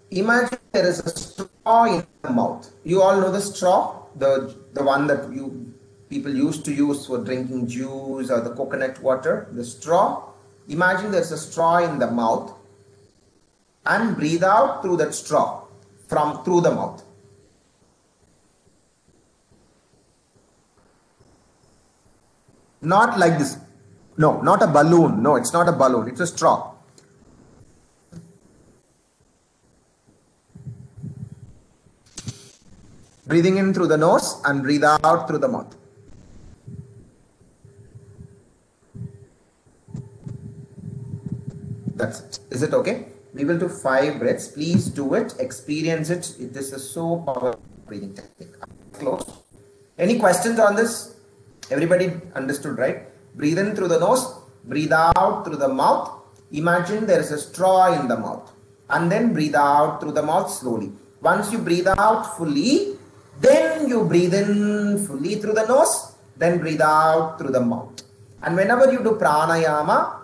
imagine there is a straw in the mouth. You all know the straw, the the one that you people used to use for drinking juice or the coconut water. The straw. Imagine there's a straw in the mouth, and breathe out through that straw from through the mouth. Not like this. No, not a balloon. No, it's not a balloon. It's a straw. Breathing in through the nose and breathe out through the mouth. That's it. Is it okay? We will do five breaths. Please do it. Experience it. This is so powerful breathing technique. Close. Any questions on this? Everybody understood, right? Breathe in through the nose, breathe out through the mouth. Imagine there is a straw in the mouth. And then breathe out through the mouth slowly. Once you breathe out fully, then you breathe in fully through the nose, then breathe out through the mouth. And whenever you do pranayama,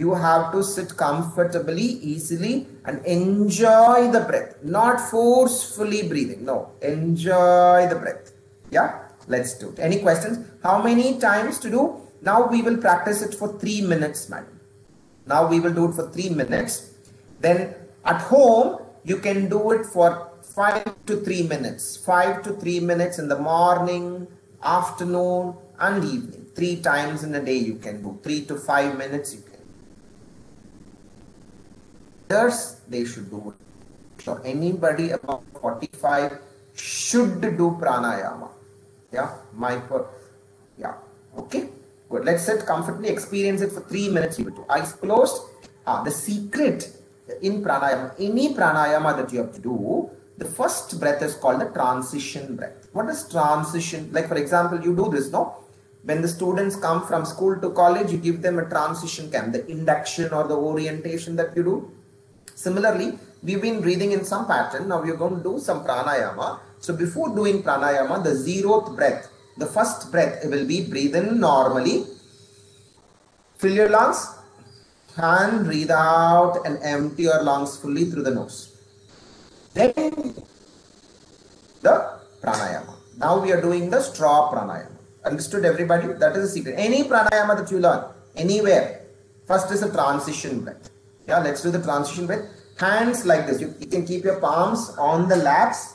you have to sit comfortably, easily, and enjoy the breath. Not forcefully breathing. No, enjoy the breath. Yeah, let's do it. Any questions? How many times to do? Now we will practice it for three minutes, madam. Now we will do it for three minutes. Then at home, you can do it for five to three minutes. Five to three minutes in the morning, afternoon, and evening. Three times in a day you can do. Three to five minutes you. Others, they should do. So anybody above 45 should do pranayama. Yeah, my yeah. Okay, good. Let's sit comfortably, experience it for three minutes. You do. Eyes closed. Ah, the secret in pranayama, any pranayama that you have to do, the first breath is called the transition breath. What is transition? Like for example, you do this, no? When the students come from school to college, you give them a transition camp, the induction or the orientation that you do. Similarly, we've been breathing in some pattern. Now we're going to do some pranayama. So before doing pranayama, the zeroth breath, the first breath will be breathe in normally, fill your lungs, and breathe out and empty your lungs fully through the nose. Then the pranayama. Now we are doing the straw pranayama. Understood everybody? That is the secret. Any pranayama that you learn, anywhere, first is a transition breath. Yeah, let's do the transition breath. Hands like this. You, you can keep your palms on the laps,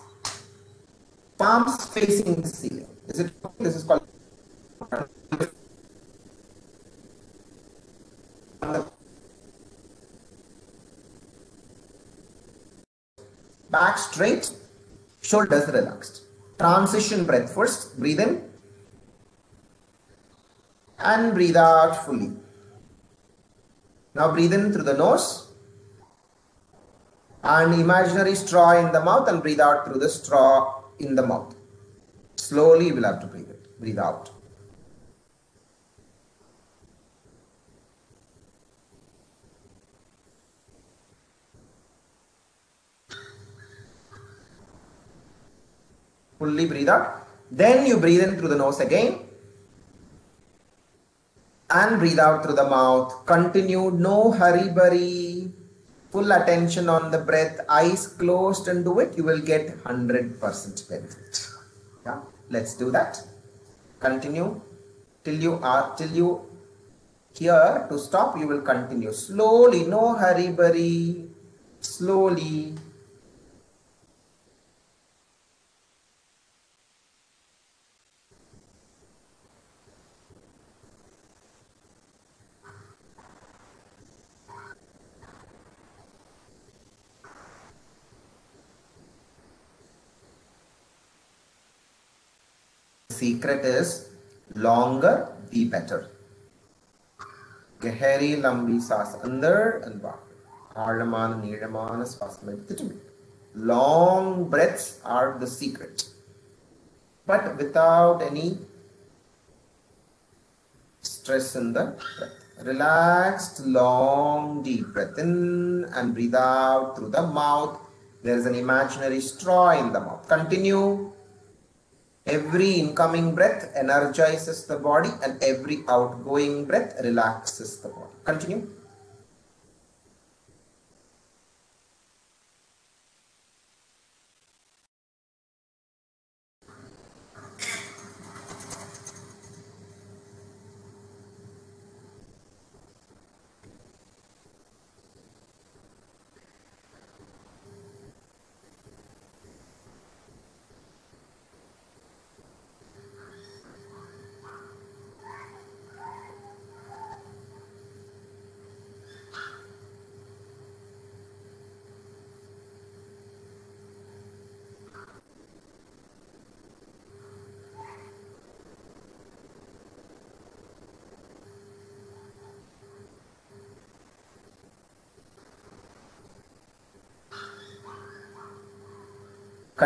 palms facing the ceiling. Is it? This is called. Back straight, shoulders relaxed. Transition breath first. Breathe in and breathe out fully. Now breathe in through the nose and imaginary straw in the mouth and breathe out through the straw in the mouth. Slowly you will have to breathe it. Breathe out. Fully breathe out. Then you breathe in through the nose again and breathe out through the mouth. Continue, no hurry burry. Full attention on the breath, eyes closed and do it. You will get 100% benefit. Yeah, let's do that. Continue till you are till you here to stop. You will continue slowly, no hurry burry. Slowly. secret is longer the better. ഗഹരി ലംബി ശ്വാസം അന്തർ എന്ന് പാടും ആഴമാണ് നീളമാണ് ശ്വാസം എടുത്തിട്ടുണ്ട് long breaths are the secret but without any stress in the relaxed long deep breath in and breathe out through the mouth. There is an imaginary straw in the mouth. Continue. Every incoming breath energizes the body and every outgoing breath relaxes the body. Continue.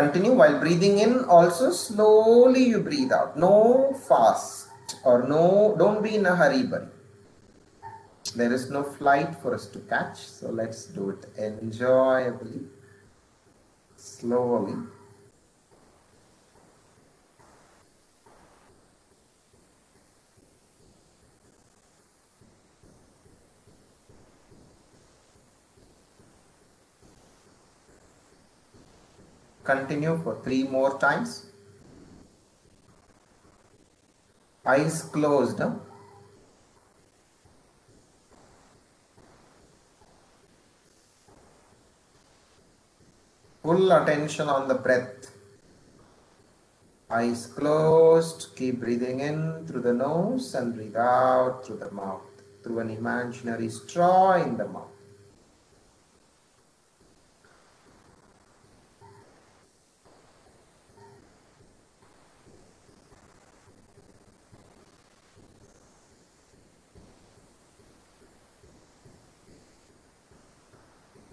Continue while breathing in, also slowly you breathe out. No fast. or no, don't be in a hurry, buddy. There is no flight for us to catch, so let's do it enjoyably, slowly. Continue for three more times. Eyes closed. Full attention on the breath. Eyes closed. Keep breathing in through the nose and breathe out through the mouth. Through an imaginary straw in the mouth.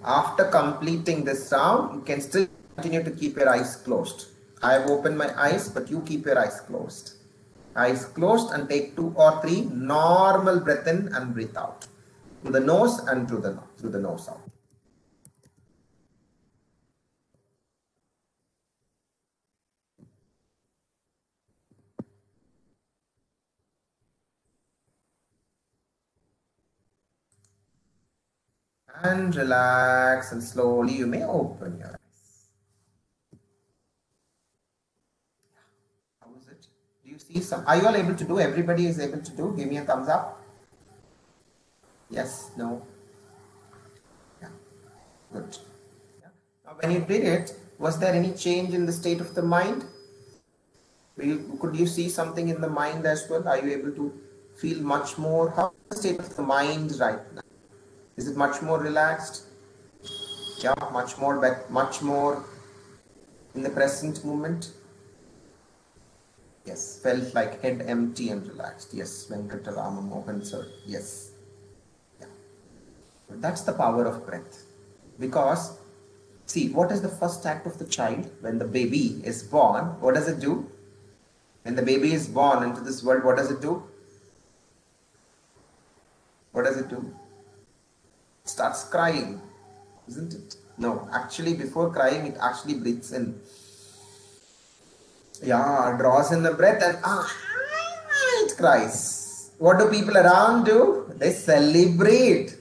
After completing this round, you can still continue to keep your eyes closed. I have opened my eyes, but you keep your eyes closed. Eyes closed and take two or three normal breath in and breathe out. Through the nose and through the through the nose out. And relax and slowly you may open your eyes. How is it? Do you see some? Are you all able to do? Everybody is able to do? Give me a thumbs up. Yes, no. Yeah, good. Yeah. Now, when you did it, was there any change in the state of the mind? Could you see something in the mind as well? Are you able to feel much more? How is the state of the mind right now? Is it much more relaxed? Yeah, much more, but much more in the present moment. Yes, felt like head empty and relaxed. Yes, Venkatarama Mohan sir. Yes. Yeah. That's the power of breath. Because, see, what is the first act of the child when the baby is born? What does it do? When the baby is born into this world, what does it do? What does it do? Starts crying, isn't it? No, actually, before crying, it actually breathes in. Yeah, draws in the breath and ah, it cries. What do people around do? They celebrate.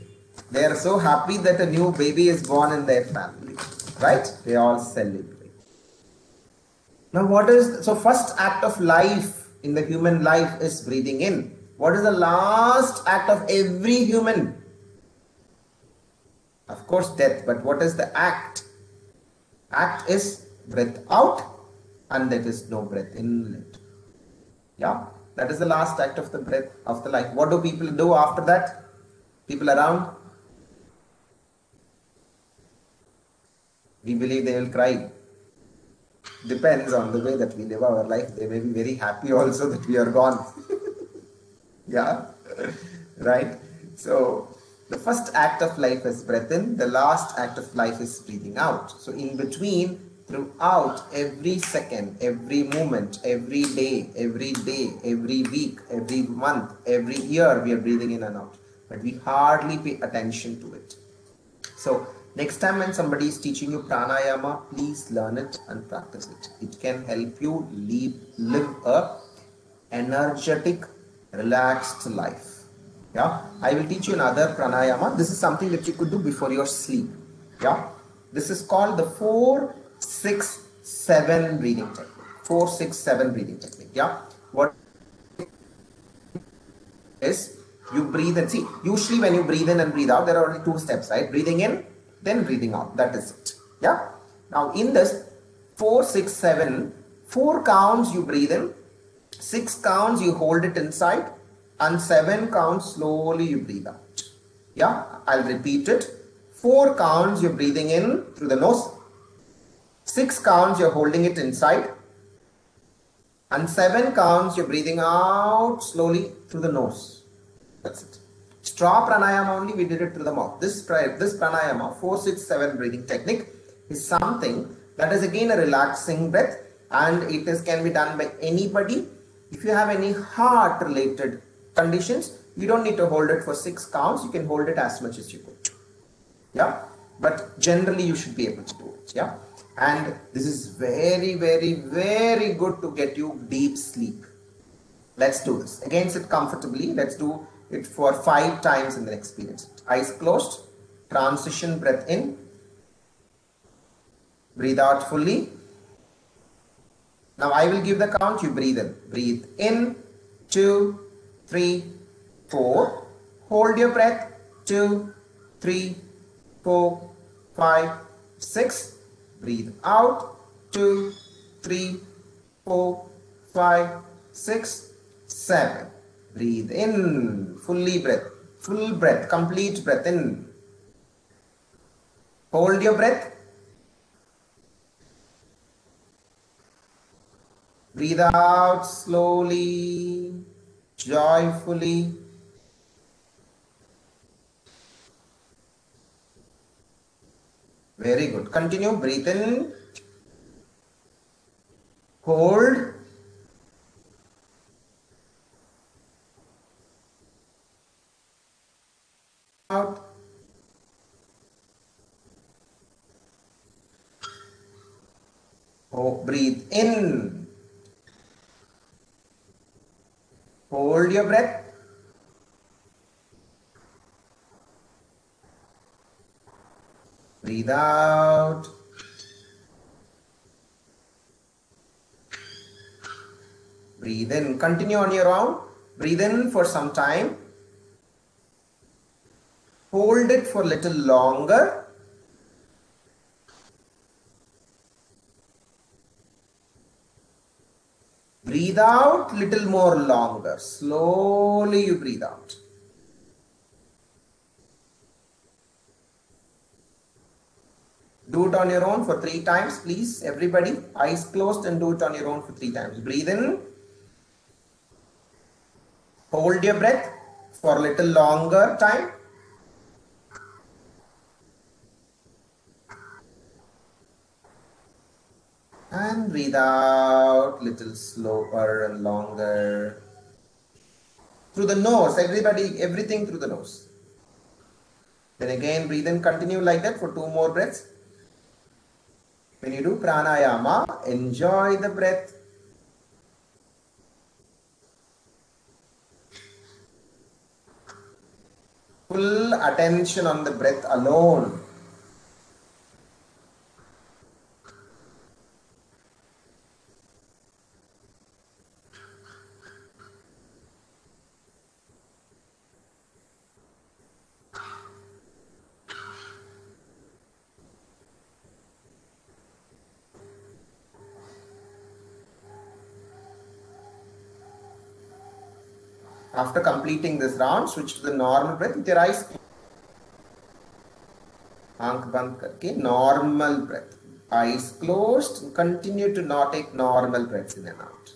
They are so happy that a new baby is born in their family, right? They all celebrate. Now, what is so first act of life in the human life is breathing in. What is the last act of every human? Of course, death. But what is the act? Act is breath out, and there is no breath inlet. Yeah, that is the last act of the breath of the life. What do people do after that? People around? We believe they will cry. Depends on the way that we live our life. They may be very happy also that we are gone. yeah, right? So, the first act of life is breath in, the last act of life is breathing out. So, in between, throughout every second, every moment, every day, every day, every week, every month, every year, we are breathing in and out. But we hardly pay attention to it. So, next time when somebody is teaching you pranayama, please learn it and practice it. It can help you live, live a energetic, relaxed life. Yeah, I will teach you another pranayama. This is something that you could do before your sleep. Yeah, this is called the four, six, seven breathing technique. Four, six, seven breathing technique. Yeah, what is you breathe and see. Usually, when you breathe in and breathe out, there are only two steps, right? Breathing in, then breathing out. That is it. Yeah. Now, in this four, six, seven, four counts you breathe in, six counts you hold it inside, and seven counts slowly you breathe out. Yeah, I'll repeat it. Four counts you're breathing in through the nose, six counts you're holding it inside, and seven counts you're breathing out slowly through the nose. That's it. Straw pranayama only we did it through the mouth. This this pranayama four six seven breathing technique is something that is again a relaxing breath and it is can be done by anybody If you have any heart related conditions, you don't need to hold it for six counts. You can hold it as much as you want. Yeah. But generally you should be able to do it. Yeah. And this is very, very, very good to get you deep sleep. Let's do this. Again, sit comfortably. Let's do it for five times in the next experience. Eyes closed. Transition breath in. Breathe out fully. Now I will give the count. You breathe in. Breathe in. Two, three, four. Hold your breath. Two, three, four, five, six. Breathe out. Two, three, four, five, six, seven. Breathe in. Fully breath. Full breath. Complete breath in. Hold your breath. Breathe out slowly, joyfully. Very good. Continue. Breathe in. Hold. Out. Oh, breathe in. Hold your breath. Breathe out. Breathe in. Continue on your own. Breathe in for some time. Hold it for a little longer. Breathe out little more longer. Slowly you breathe out. Do it on your own for three times, please. Everybody, eyes closed and do it on your own for three times. Breathe in. Hold your breath for a little longer time. And breathe out little slower and longer. Through the nose everybody everything through the nose. Then again breathe in continue like that for two more breaths. When you do pranayama enjoy the breath. Full attention on the breath alone After completing this round, switch to the normal breath with your eyes. आंख बंद करके normal breath. Eyes closed. Continue to not take normal breaths in and out.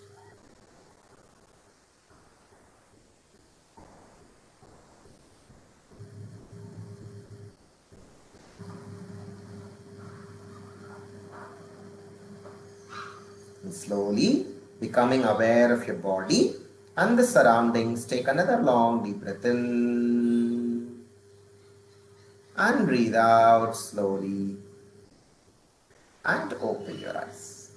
And slowly becoming aware of your body and the surroundings. Take another long deep breath in and breathe out slowly and open your eyes.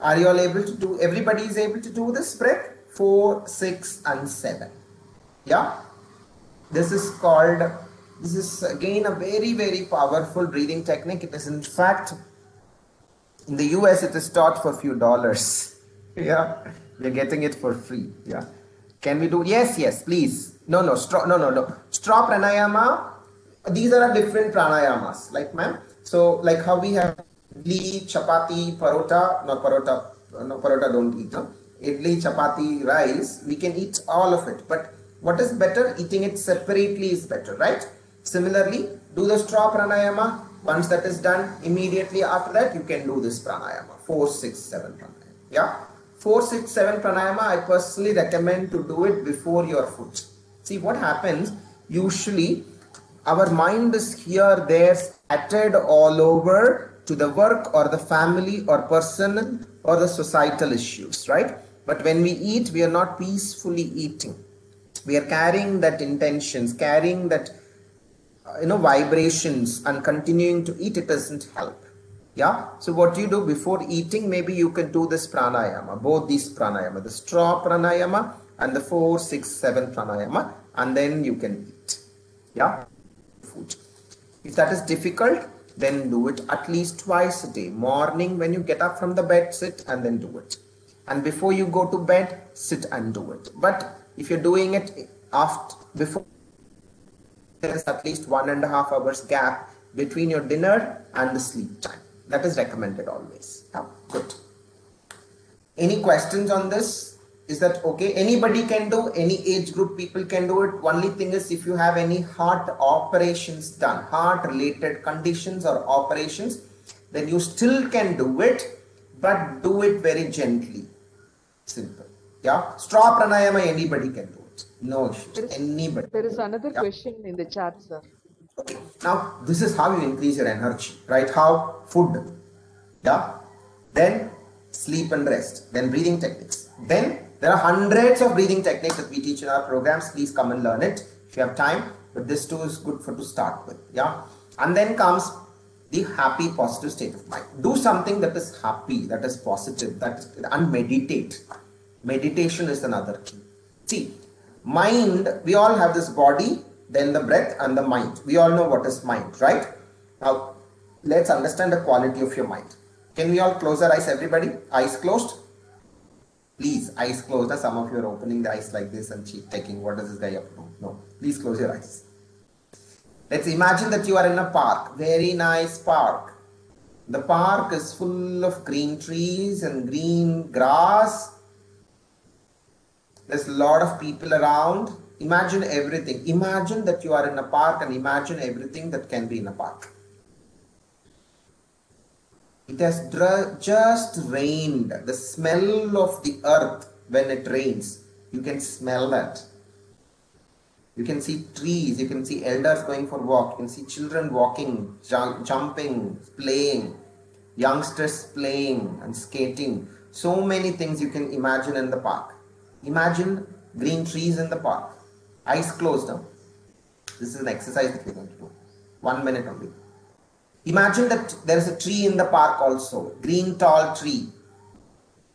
Are you all able to do? Everybody is able to do this breath? Four, six, and seven. Yeah. This is called. This is again a very very powerful breathing technique. It is in fact in the US it is taught for a few dollars. yeah. We're getting it for free. Yeah. Can we do yes yes please. No no straw no no no. Straw pranayama these are different pranayamas like ma'am. So like how we have idli chapati parota not parota no parota don't eat no? idli chapati rice we can eat all of it. But what is better eating it separately is better right? Similarly do the straw pranayama. Once that is done immediately after that you can do this pranayama. Four six seven pranayama. Yeah 467 pranayama, I personally recommend to do it before your foot. See what happens, usually our mind is here, there, scattered all over to the work or the family or personal or the societal issues, right? But when we eat, we are not peacefully eating. We are carrying that intentions, carrying that uh, you know vibrations and continuing to eat it doesn't help yeah? So what you do before eating? Maybe you can do this pranayama. Both these pranayama. The straw pranayama and the four six seven pranayama and then you can eat. Yeah? Food. If that is difficult then do it at least twice a day. Morning when you get up from the bed sit and then do it. And before you go to bed sit and do it. But if you're doing it after before there is at least one and a half hours gap between your dinner and the sleep time. That is recommended always. Yeah, good. Any questions on this? Is that okay? Anybody can do, any age group people can do it. Only thing is if you have any heart operations done, heart related conditions or operations, then you still can do it, but do it very gently. Simple. Yeah. Straw pranayama, anybody can do it. No issues. There is- Anybody. There is another Yeah. question in the chat, sir. Okay. Now, this is how you increase your energy, right? How? Food. Yeah. Then sleep and rest. Then breathing techniques. Then there are hundreds of breathing techniques that we teach in our programs. Please come and learn it if you have time. But this too is good for to start with. Yeah. And then comes the happy, positive state of mind. Do something that is happy, that is positive, that is, and meditate. Meditation is another key. See, mind, we all have this body, then the breath and the mind. We all know what is mind, right? Now, let's understand the quality of your mind. Can we all close our eyes, everybody? Eyes closed? Please, eyes closed. Some of you are opening the eyes like this and taking. What is this guy up to? No, please close your eyes. Let's imagine that you are in a park, very nice park. The park is full of green trees and green grass. There's a lot of people around. Imagine everything. Imagine that you are in a park and imagine everything that can be in a park. It has just rained. The smell of the earth when it rains, you can smell that. You can see trees, you can see elders going for walk, you can see children walking, ju- jumping, playing, youngsters playing and skating. So many things you can imagine in the park. Imagine green trees in the park. Eyes closed now. This is an exercise that we're going to do. One minute only. Imagine that there is a tree in the park also, green tall tree.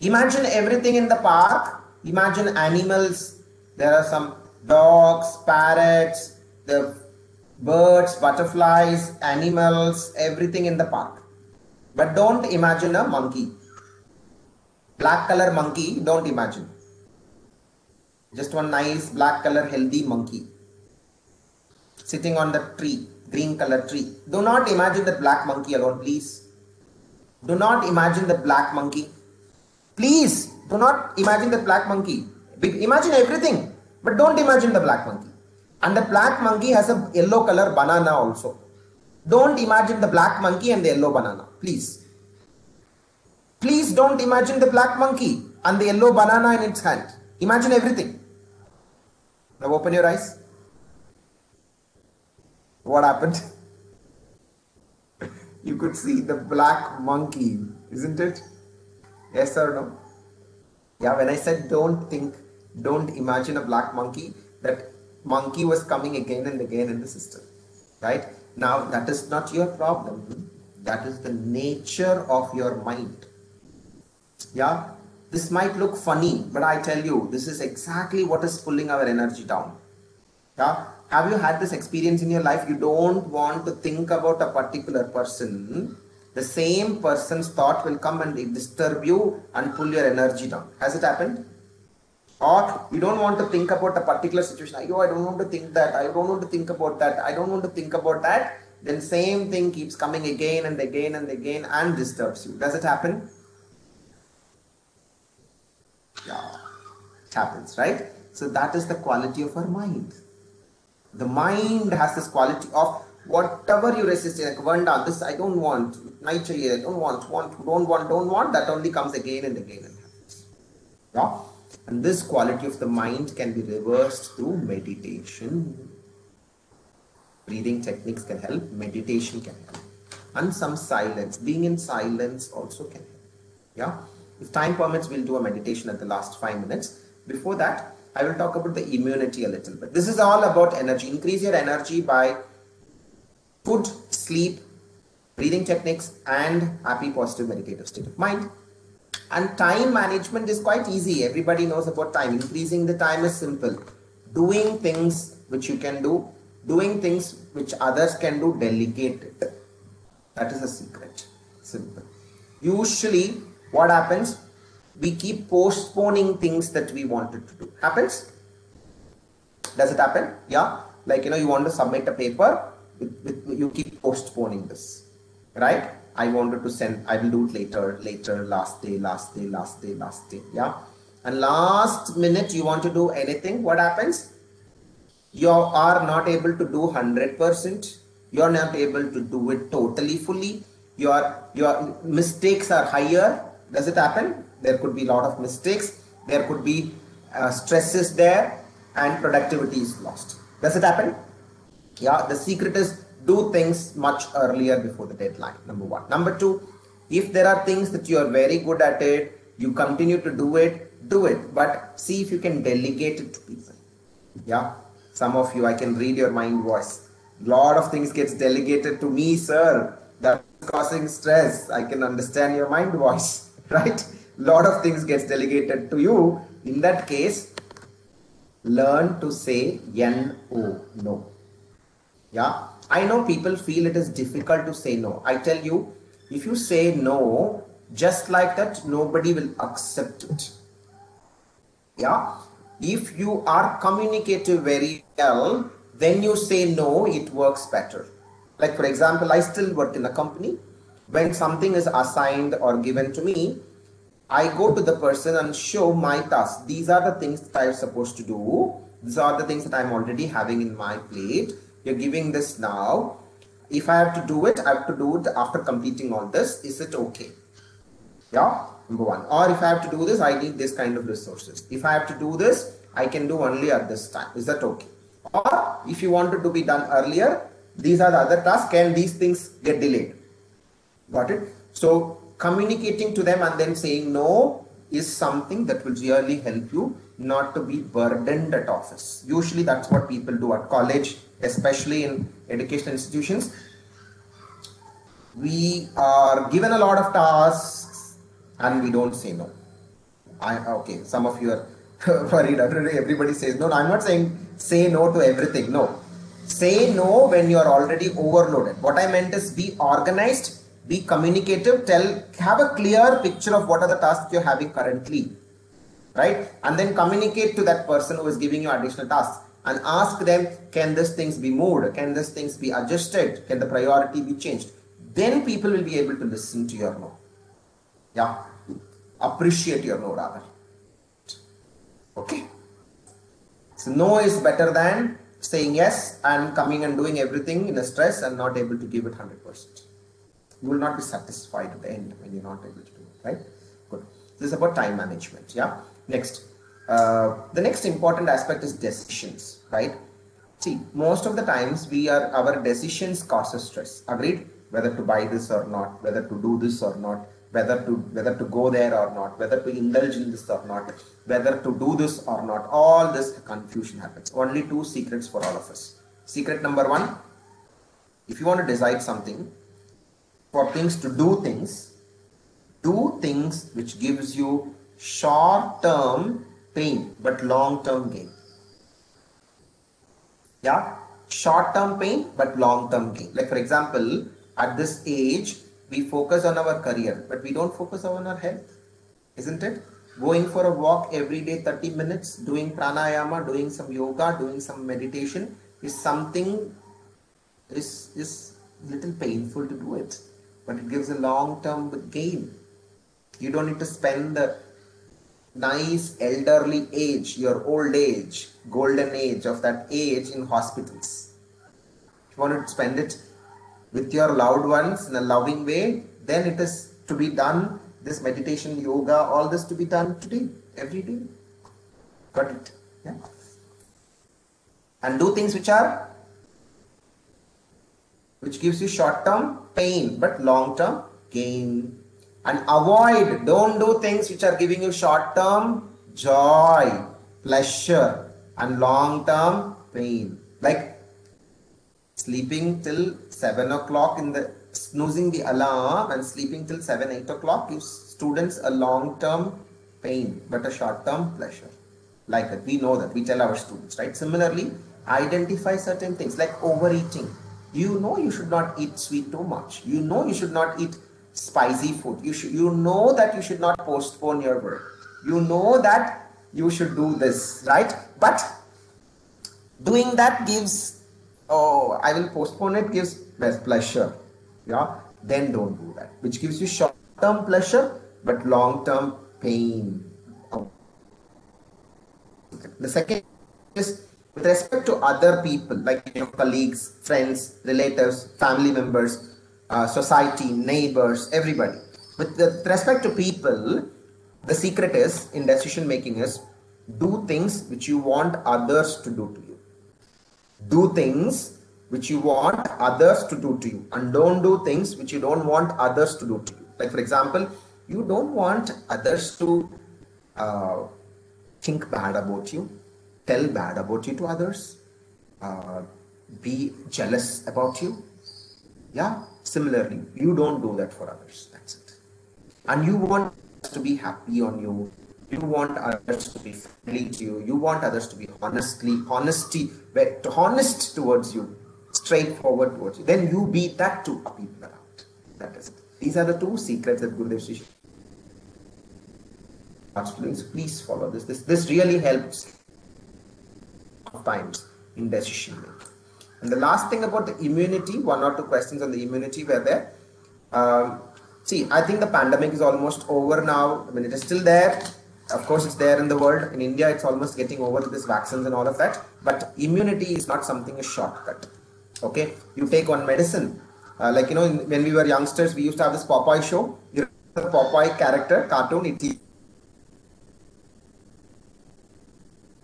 Imagine everything in the park. Imagine animals. There are some dogs, parrots, the birds, butterflies, animals, everything in the park. But don't imagine a monkey. Black color monkey, don't imagine. Just one nice black color healthy monkey sitting on the tree, green color tree. Do not imagine the black monkey alone, please. Do not imagine the black monkey. Please do not imagine the black monkey. Imagine everything, but don't imagine the black monkey. And the black monkey has a yellow color banana also. Don't imagine the black monkey and the yellow banana, please. Please don't imagine the black monkey and the yellow banana in its hand. Imagine everything. Now open your eyes. What happened? you could see the black monkey, isn't it? Yes or no? Yeah, when I said don't think, don't imagine a black monkey, that monkey was coming again and again in the system. Right? Now, that is not your problem. That is the nature of your mind. Yeah? This might look funny, but I tell you, this is exactly what is pulling our energy down. Yeah? Have you had this experience in your life? You don't want to think about a particular person. The same person's thought will come and disturb you and pull your energy down. Has it happened? Or you don't want to think about a particular situation. Oh, I don't want to think that. I don't want to think about that. I don't want to think about that. Then same thing keeps coming again and again and again and disturbs you. Does it happen? Yeah, it happens, right? So that is the quality of our mind. The mind has this quality of whatever you resist, like Vanda, this I don't want, night chahiye, don't want, want, don't want, don't want, that only comes again and again and happens. Yeah? And this quality of the mind can be reversed through meditation. Breathing techniques can help, meditation can help. And some silence. Being in silence also can help. Yeah? If time permits, we'll do a meditation at the last five minutes. Before that, I will talk about the immunity a little bit. This is all about energy. Increase your energy by food, sleep, breathing techniques, and happy, positive, meditative state of mind. And time management is quite easy. Everybody knows about time. Increasing the time is simple. Doing things which you can do, doing things which others can do, delegate it. That is a secret. Simple. Usually, what happens? We keep postponing things that we wanted to do. Happens? Does it happen? Yeah. Like you know, you want to submit a paper, you keep postponing this, right? I wanted to send, I will do it later, later, last day, last day, last day, last day. Yeah. And last minute you want to do anything, what happens? You are not able to do 100%. You are not able to do it totally fully. Your, your mistakes are higher. Does it happen? There could be a lot of mistakes. There could be uh, stresses there and productivity is lost. Does it happen? Yeah. The secret is do things much earlier before the deadline number one number two if there are things that you are very good at it you continue to do it do it but see if you can delegate it to people yeah some of you i can read your mind voice A lot of things gets delegated to me sir that's causing stress i can understand your mind voice right lot of things gets delegated to you in that case learn to say no no yeah I know people feel it is difficult to say no. I tell you, if you say no, just like that, nobody will accept it. Yeah. If you are communicative very well, then you say no, it works better. Like, for example, I still work in a company. When something is assigned or given to me, I go to the person and show my task. These are the things that I'm supposed to do. These are the things that I'm already having in my plate. You're giving this now. If i have to do it i have to do it after completing all this. Is it okay? Yeah number one. Or if i have to do this i need this kind of resources. If i have to do this i can do only at this time. Is that okay? Or if you want it to be done earlier these are the other tasks can these things get delayed got it so communicating to them and then saying no is something that will really help you not to be burdened at office usually that's what people do at college especially in educational institutions. We are given a lot of tasks and we don't say no. I okay, some of you are worried. Everybody says no. I'm not saying say no to everything. No. Say no when you are already overloaded. What I meant is be organized, be communicative, tell have a clear picture of what are the tasks you're having currently. Right? And then communicate to that person who is giving you additional tasks and ask them, can these things be moved? Can these things be adjusted? Can the priority be changed? Then people will be able to listen to your no. Yeah. Appreciate your no rather. Okay. So no is better than saying yes and coming and doing everything in a stress and not able to give it 100%. You will not be satisfied at the end when you're not able to do it, right? Good. This is about time management. Yeah. Next. Uh, the next important aspect is decisions, right? See, most of the times we are our decisions cause us stress. Agreed? Whether to buy this or not, whether to do this or not, whether to whether to go there or not, whether to indulge in this or not, whether to do this or not. All this confusion happens. Only two secrets for all of us. Secret number one: if you want to decide something, for things to do things, do things which gives you short-term pain but long term gain. Yeah, short term pain but long term gain. Like, for example, at this age, we focus on our career but we don't focus on our health, isn't it? Going for a walk every day, 30 minutes, doing pranayama, doing some yoga, doing some meditation is something is is little painful to do it, but it gives a long term gain. You don't need to spend the nice elderly age, your old age, golden age of that age in hospitals. If you want to spend it with your loved ones in a loving way, then it is to be done. This meditation, yoga, all this to be done today, every day. Got it? Yeah. And do things which are which gives you short term pain but long term gain. And avoid, don't do things which are giving you short term joy, pleasure, and long term pain. Like sleeping till 7 o'clock in the snoozing the alarm and sleeping till 7 8 o'clock gives students a long term pain but a short term pleasure. Like that we know that. We tell our students right? Similarly identify certain things like overeating you know you should not eat sweet too much. You know you should not eat spicy food. You should you know that you should not postpone your work. You know that you should do this right? But doing that gives oh i will postpone it gives best pleasure. Yeah? Then don't do that. Which gives you short term pleasure but long term pain. The second is with respect to other people like your colleagues friends relatives family members uh, society neighbors everybody. With, with respect to people the secret is in decision making is do things which you want others to do to you. Do things which you want others to do to you and don't do things which you don't want others to do to you. Like for example you don't want others to uh, think bad about you tell bad about you to others uh, be jealous about you yeah similarly you don't do that for others that's it and you want to be happy on you you want others to be friendly to you you want others to be honestly honesty honest towards you straightforward towards you then you be that to people around that is it these are the two secrets that Gurudev Sri please follow this this this really helps times in decision making. And the last thing about the immunity one or two questions on the immunity were there. Um, see i think the pandemic is almost over now. I mean it is still there. Of course it's there in the world. In india it's almost getting over with this vaccines and all of that. But immunity is not something a shortcut. Okay? You take one medicine. Uh, like you know when we were youngsters we used to have this popeye show. The popeye character cartoon it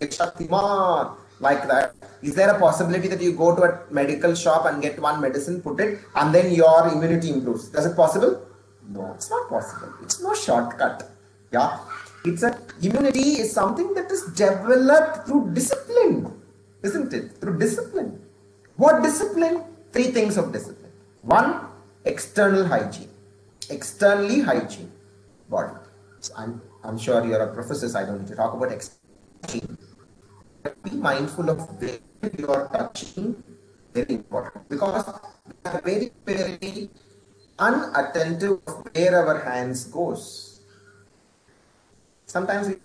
Shaktiman, like that. Is there a possibility that you go to a medical shop and get one medicine, put it, and then your immunity improves? Is it possible? No, it's not possible. It's no shortcut. Yeah. It's a immunity is something that is developed through discipline, isn't it? Through discipline. What discipline? Three things of discipline. One, external hygiene. Externally hygiene. Body. I'm, I'm sure you're a professor, so I don't need to talk about hygiene be mindful of where you are touching very important. Because we are very very unattentive of where our hands goes sometimes we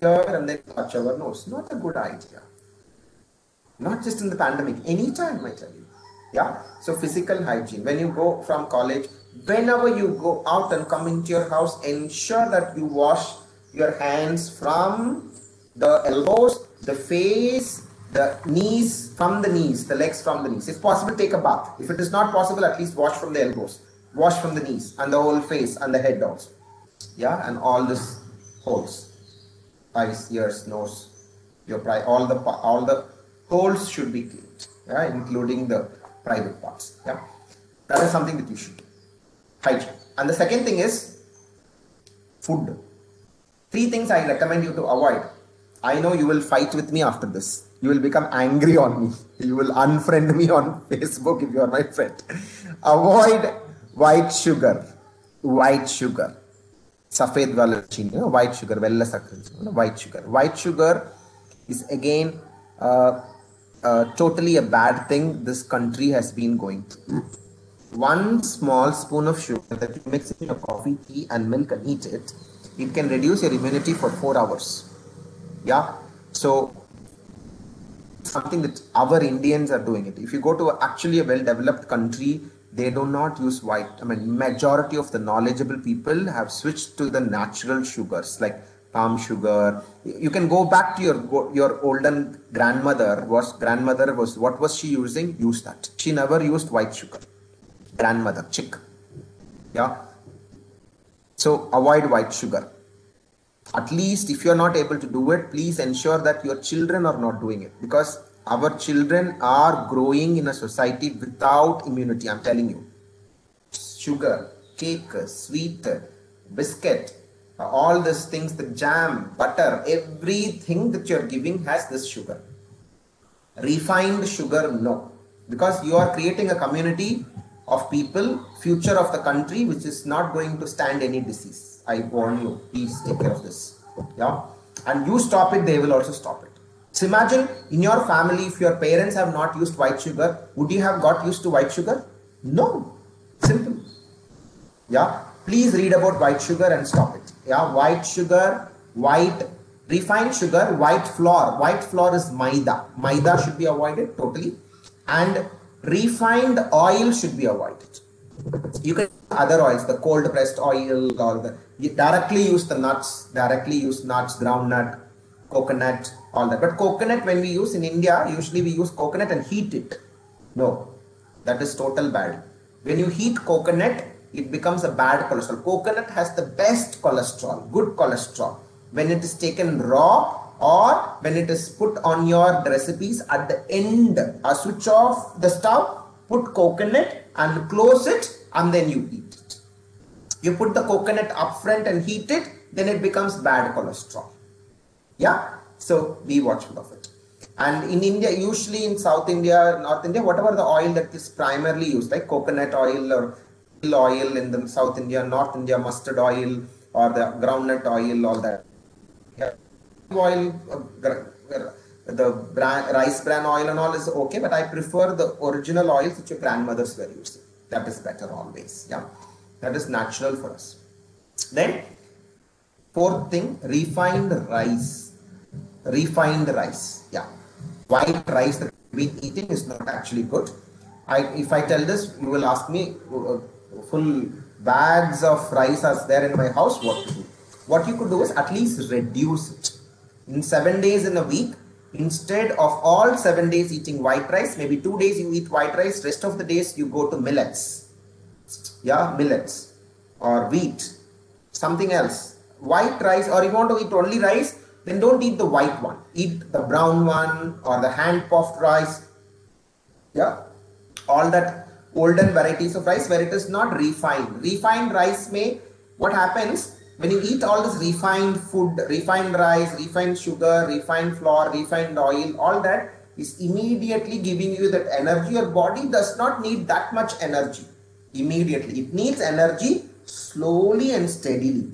hear and then touch our nose. Not a good idea. Not just in the pandemic anytime i tell you. Yeah? So physical hygiene. When you go from college whenever you go out and come into your house ensure that you wash your hands from the elbows the face, the knees from the knees, the legs from the knees. If possible, take a bath. If it is not possible, at least wash from the elbows, wash from the knees and the whole face and the head also. Yeah, and all this holes, eyes, ears, nose, your pri- all the all the holes should be cleaned. Yeah, including the private parts. Yeah, that is something that you should do. Hygiene. And the second thing is food. Three things I recommend you to avoid I know you will fight with me after this. You will become angry on me. You will unfriend me on Facebook if you are my friend. Avoid white sugar. White sugar. Safed wala chini, white sugar, vella white sugar. White sugar is again uh, uh, totally a bad thing this country has been going through. One small spoon of sugar that you mix in your coffee, tea, and milk and eat it, it can reduce your immunity for four hours yeah? So something that our indians are doing it. If you go to actually a well developed country they do not use white i mean majority of the knowledgeable people have switched to the natural sugars like palm sugar. You can go back to your your olden grandmother was grandmother was what was she using? Use that. She never used white sugar. Grandmother chick. Yeah? So avoid white sugar at least if you're not able to do it please ensure that your children are not doing it because our children are growing in a society without immunity i'm telling you sugar cake sweet biscuit, all these things, the jam, butter, everything that you're giving has this sugar. Refined sugar, no. Because you are creating a community of people, future of the country, which is not going to stand any disease. I warn you, please take care of this. Yeah. And you stop it, they will also stop it. So imagine in your family, if your parents have not used white sugar, would you have got used to white sugar? No. Simple. Yeah. Please read about white sugar and stop it. Yeah. White sugar, white refined sugar, white flour. White flour is maida. Maida should be avoided totally. And refined oil should be avoided. You can other oils, the cold pressed oil or the you directly use the nuts, directly use nuts, groundnut, coconut, all that. But coconut, when we use in India, usually we use coconut and heat it. No, that is total bad. When you heat coconut, it becomes a bad cholesterol. Coconut has the best cholesterol, good cholesterol. When it is taken raw or when it is put on your recipes at the end, switch off the stove, put coconut and close it and then you eat it. You put the coconut up front and heat it, then it becomes bad cholesterol. Yeah, so be watchful of it. And in India, usually in South India, North India, whatever the oil that is primarily used, like coconut oil or oil in the South India, North India, mustard oil or the groundnut oil, all that. Oil, uh, the bran, rice bran oil and all is okay, but I prefer the original oils which your grandmothers were using. That is better always. Yeah, that is natural for us. Then, fourth thing, refined rice. Refined rice. Yeah, white rice that been eating is not actually good. I, if I tell this, you will ask me, uh, full bags of rice are there in my house, what to do? What you could do is at least reduce it. In seven days in a week, instead of all seven days eating white rice, maybe two days you eat white rice, rest of the days you go to millets. Yeah, millets or wheat, something else. White rice, or you want to eat only rice, then don't eat the white one. Eat the brown one or the hand puffed rice. Yeah, all that olden varieties of rice where it is not refined. Refined rice may, what happens when you eat all this refined food, refined rice, refined sugar, refined flour, refined oil, all that is immediately giving you that energy. Your body does not need that much energy immediately. It needs energy slowly and steadily.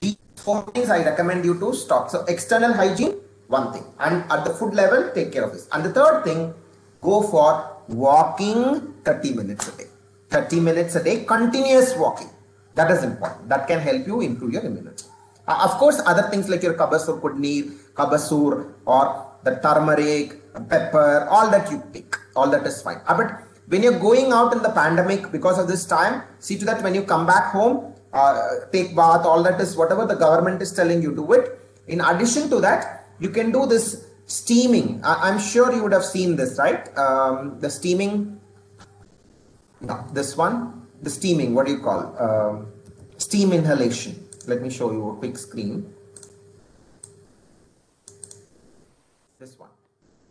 These four things I recommend you to stop. So external hygiene, one thing. And at the food level, take care of this. And the third thing, go for walking 30 minutes a day. 30 minutes a day, continuous walking. That is important. That can help you improve your immunity. Uh, of course, other things like your kabasur kudineer, kabasur, or the turmeric, pepper, all that you take, all that is fine. Uh, but when you're going out in the pandemic because of this time, see to that when you come back home, uh, take bath, all that is whatever the government is telling you do it. In addition to that, you can do this steaming. I- I'm sure you would have seen this, right? Um, the steaming no, this one, the steaming, what do you call? Um, steam inhalation. Let me show you a quick screen. This one.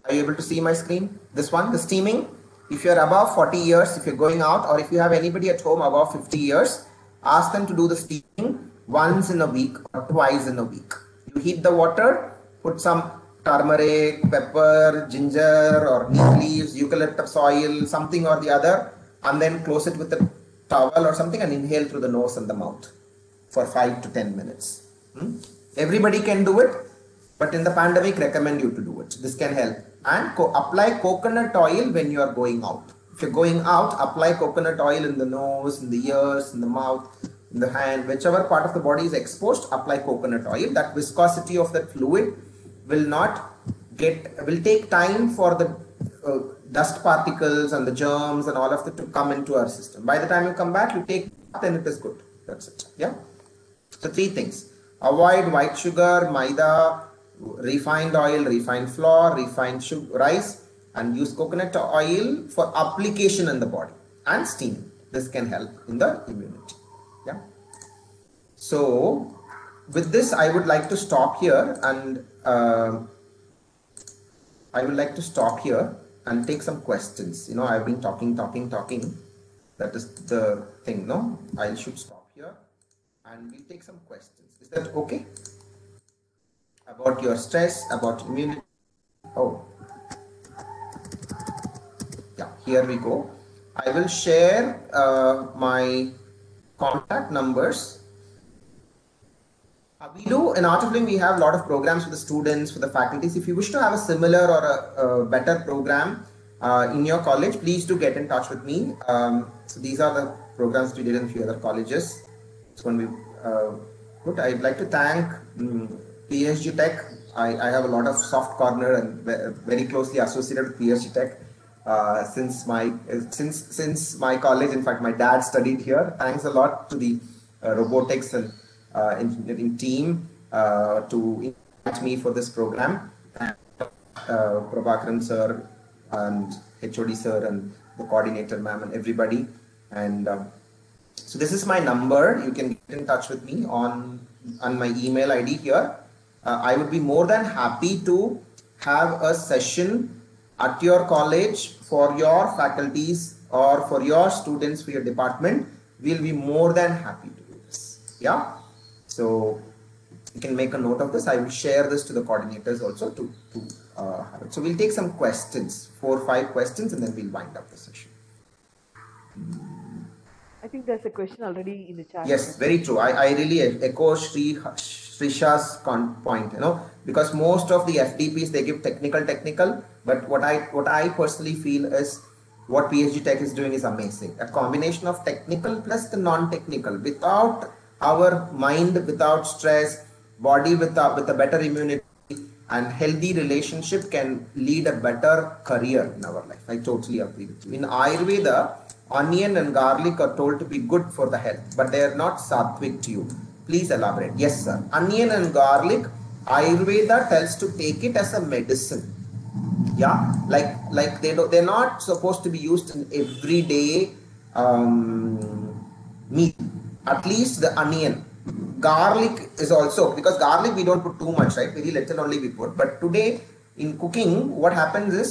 Are you able to see my screen? This one, the steaming. If you're above 40 years, if you're going out, or if you have anybody at home above 50 years, ask them to do the steaming once in a week or twice in a week. You heat the water, put some turmeric, pepper, ginger, or leaves, eucalyptus oil, something or the other, and then close it with a towel or something and inhale through the nose and the mouth for 5 to 10 minutes. Hmm? Everybody can do it, but in the pandemic, recommend you to do it. This can help. And co- apply coconut oil when you are going out. If you're going out, apply coconut oil in the nose, in the ears, in the mouth, in the hand, whichever part of the body is exposed, apply coconut oil. That viscosity of that fluid will not get, will take time for the uh, dust particles and the germs and all of that to come into our system. By the time you come back, you take, then it is good. That's it. Yeah. So three things. Avoid white sugar, maida, refined oil, refined flour, refined sugar, rice, and use coconut oil for application in the body and steaming. This can help in the immunity. Yeah. So with this, I would like to stop here and uh, I would like to stop here and take some questions. You know, I've been talking, talking, talking. That is the thing, no? I should stop here and we'll take some questions. Is that okay? About your stress, about immunity. Oh, yeah, here we go. I will share uh, my contact numbers. Uh, we do in Art of Living, we have a lot of programs for the students, for the faculties. If you wish to have a similar or a, a better program uh, in your college, please do get in touch with me. Um, so these are the programs we did in a few other colleges. It's going to be uh, good. I'd like to thank um, PSG Tech. I, I have a lot of soft corner and very closely associated with PSG Tech. Uh, since my since since my college, in fact, my dad studied here. Thanks a lot to the uh, robotics and uh, engineering team uh, to invite me for this program. And, uh, Prabhakaran sir and HOD sir and the coordinator ma'am and everybody. And um, so this is my number. You can get in touch with me on on my email ID here. Uh, I would be more than happy to have a session at your college for your faculties or for your students for your department. We'll be more than happy to do this. Yeah. So you can make a note of this. I will share this to the coordinators also to, to uh, have it. So we'll take some questions, four or five questions, and then we'll wind up the session. I think there's a question already in the chat. Yes, very true. I, I really echo Sri Srisha's con- point, you know, because most of the FDPs they give technical, technical, but what I what I personally feel is what PSG Tech is doing is amazing. A combination of technical plus the non-technical, without our mind, without stress, body with a, with a better immunity and healthy relationship can lead a better career in our life. I totally agree with you. In Ayurveda, onion and garlic are told to be good for the health, but they are not sattvic to you. Please elaborate. Yes, sir. Onion and garlic, Ayurveda tells to take it as a medicine. Yeah, like like they do, they're not supposed to be used in everyday um, meat. At least the onion, garlic is also because garlic we don't put too much, right? Very little only we put. But today in cooking, what happens is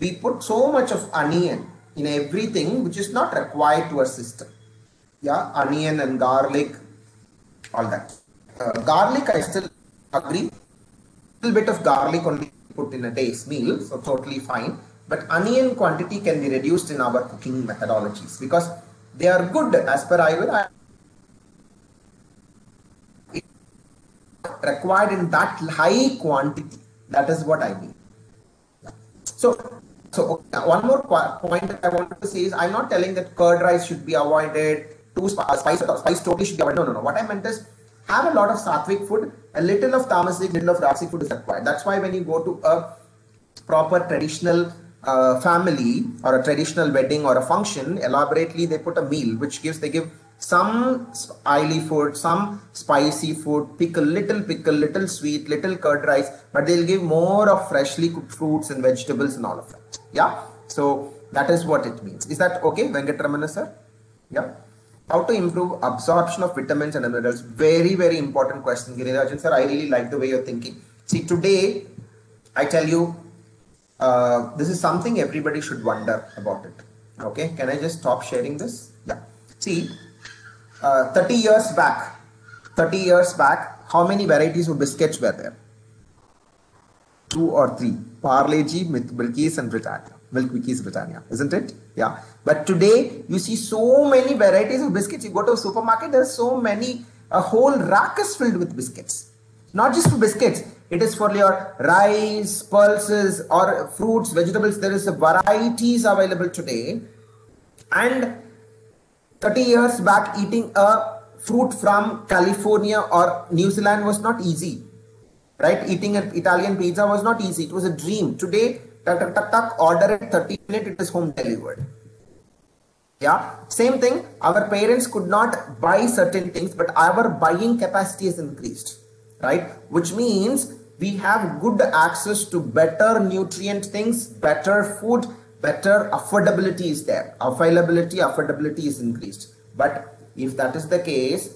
we put so much of onion in everything which is not required to our system. Yeah, onion and garlic, all that. Uh, garlic, I still agree. little bit of garlic only put in a day's meal, so totally fine. But onion quantity can be reduced in our cooking methodologies because they are good as per Ayurveda. Required in that high quantity. That is what I mean. So, so one more point that I wanted to say is I'm not telling that curd rice should be avoided, too spice, spice totally should be avoided. No, no, no. What I meant is have a lot of sattvic food, a little of tamasic, little of rajasic food is required. That's why when you go to a proper traditional uh, family or a traditional wedding or a function, elaborately they put a meal which gives they give some oily food, some spicy food, pickle, little pickle, little sweet, little curd rice, but they'll give more of freshly cooked fruits and vegetables and all of that. Yeah. So that is what it means. Is that okay, Venkatramana sir? Yeah. How to improve absorption of vitamins and minerals? Very, very important question, Girirajan sir. I really like the way you're thinking. See, today, I tell you, uh, this is something everybody should wonder about it. Okay, can I just stop sharing this? Yeah. See, uh, 30 years back, 30 years back, how many varieties of biscuits were there? Two or three. Parle G, Milky's and Britannia. Milk Bikis Britannia, isn't it? Yeah. But today, you see so many varieties of biscuits. You go to a supermarket, there's so many, a whole rack is filled with biscuits. Not just for biscuits, it is for your rice, pulses, or fruits, vegetables. There is a varieties available today. And 30 years back, eating a fruit from California or New Zealand was not easy. Right? Eating an Italian pizza was not easy. It was a dream. Today, tuck, tuck, tuck, tuck, order it 30 minutes, it is home delivered. Yeah, same thing. Our parents could not buy certain things, but our buying capacity has increased, right? Which means we have good access to better nutrient things, better food, better affordability is there. Availability, affordability is increased. But if that is the case,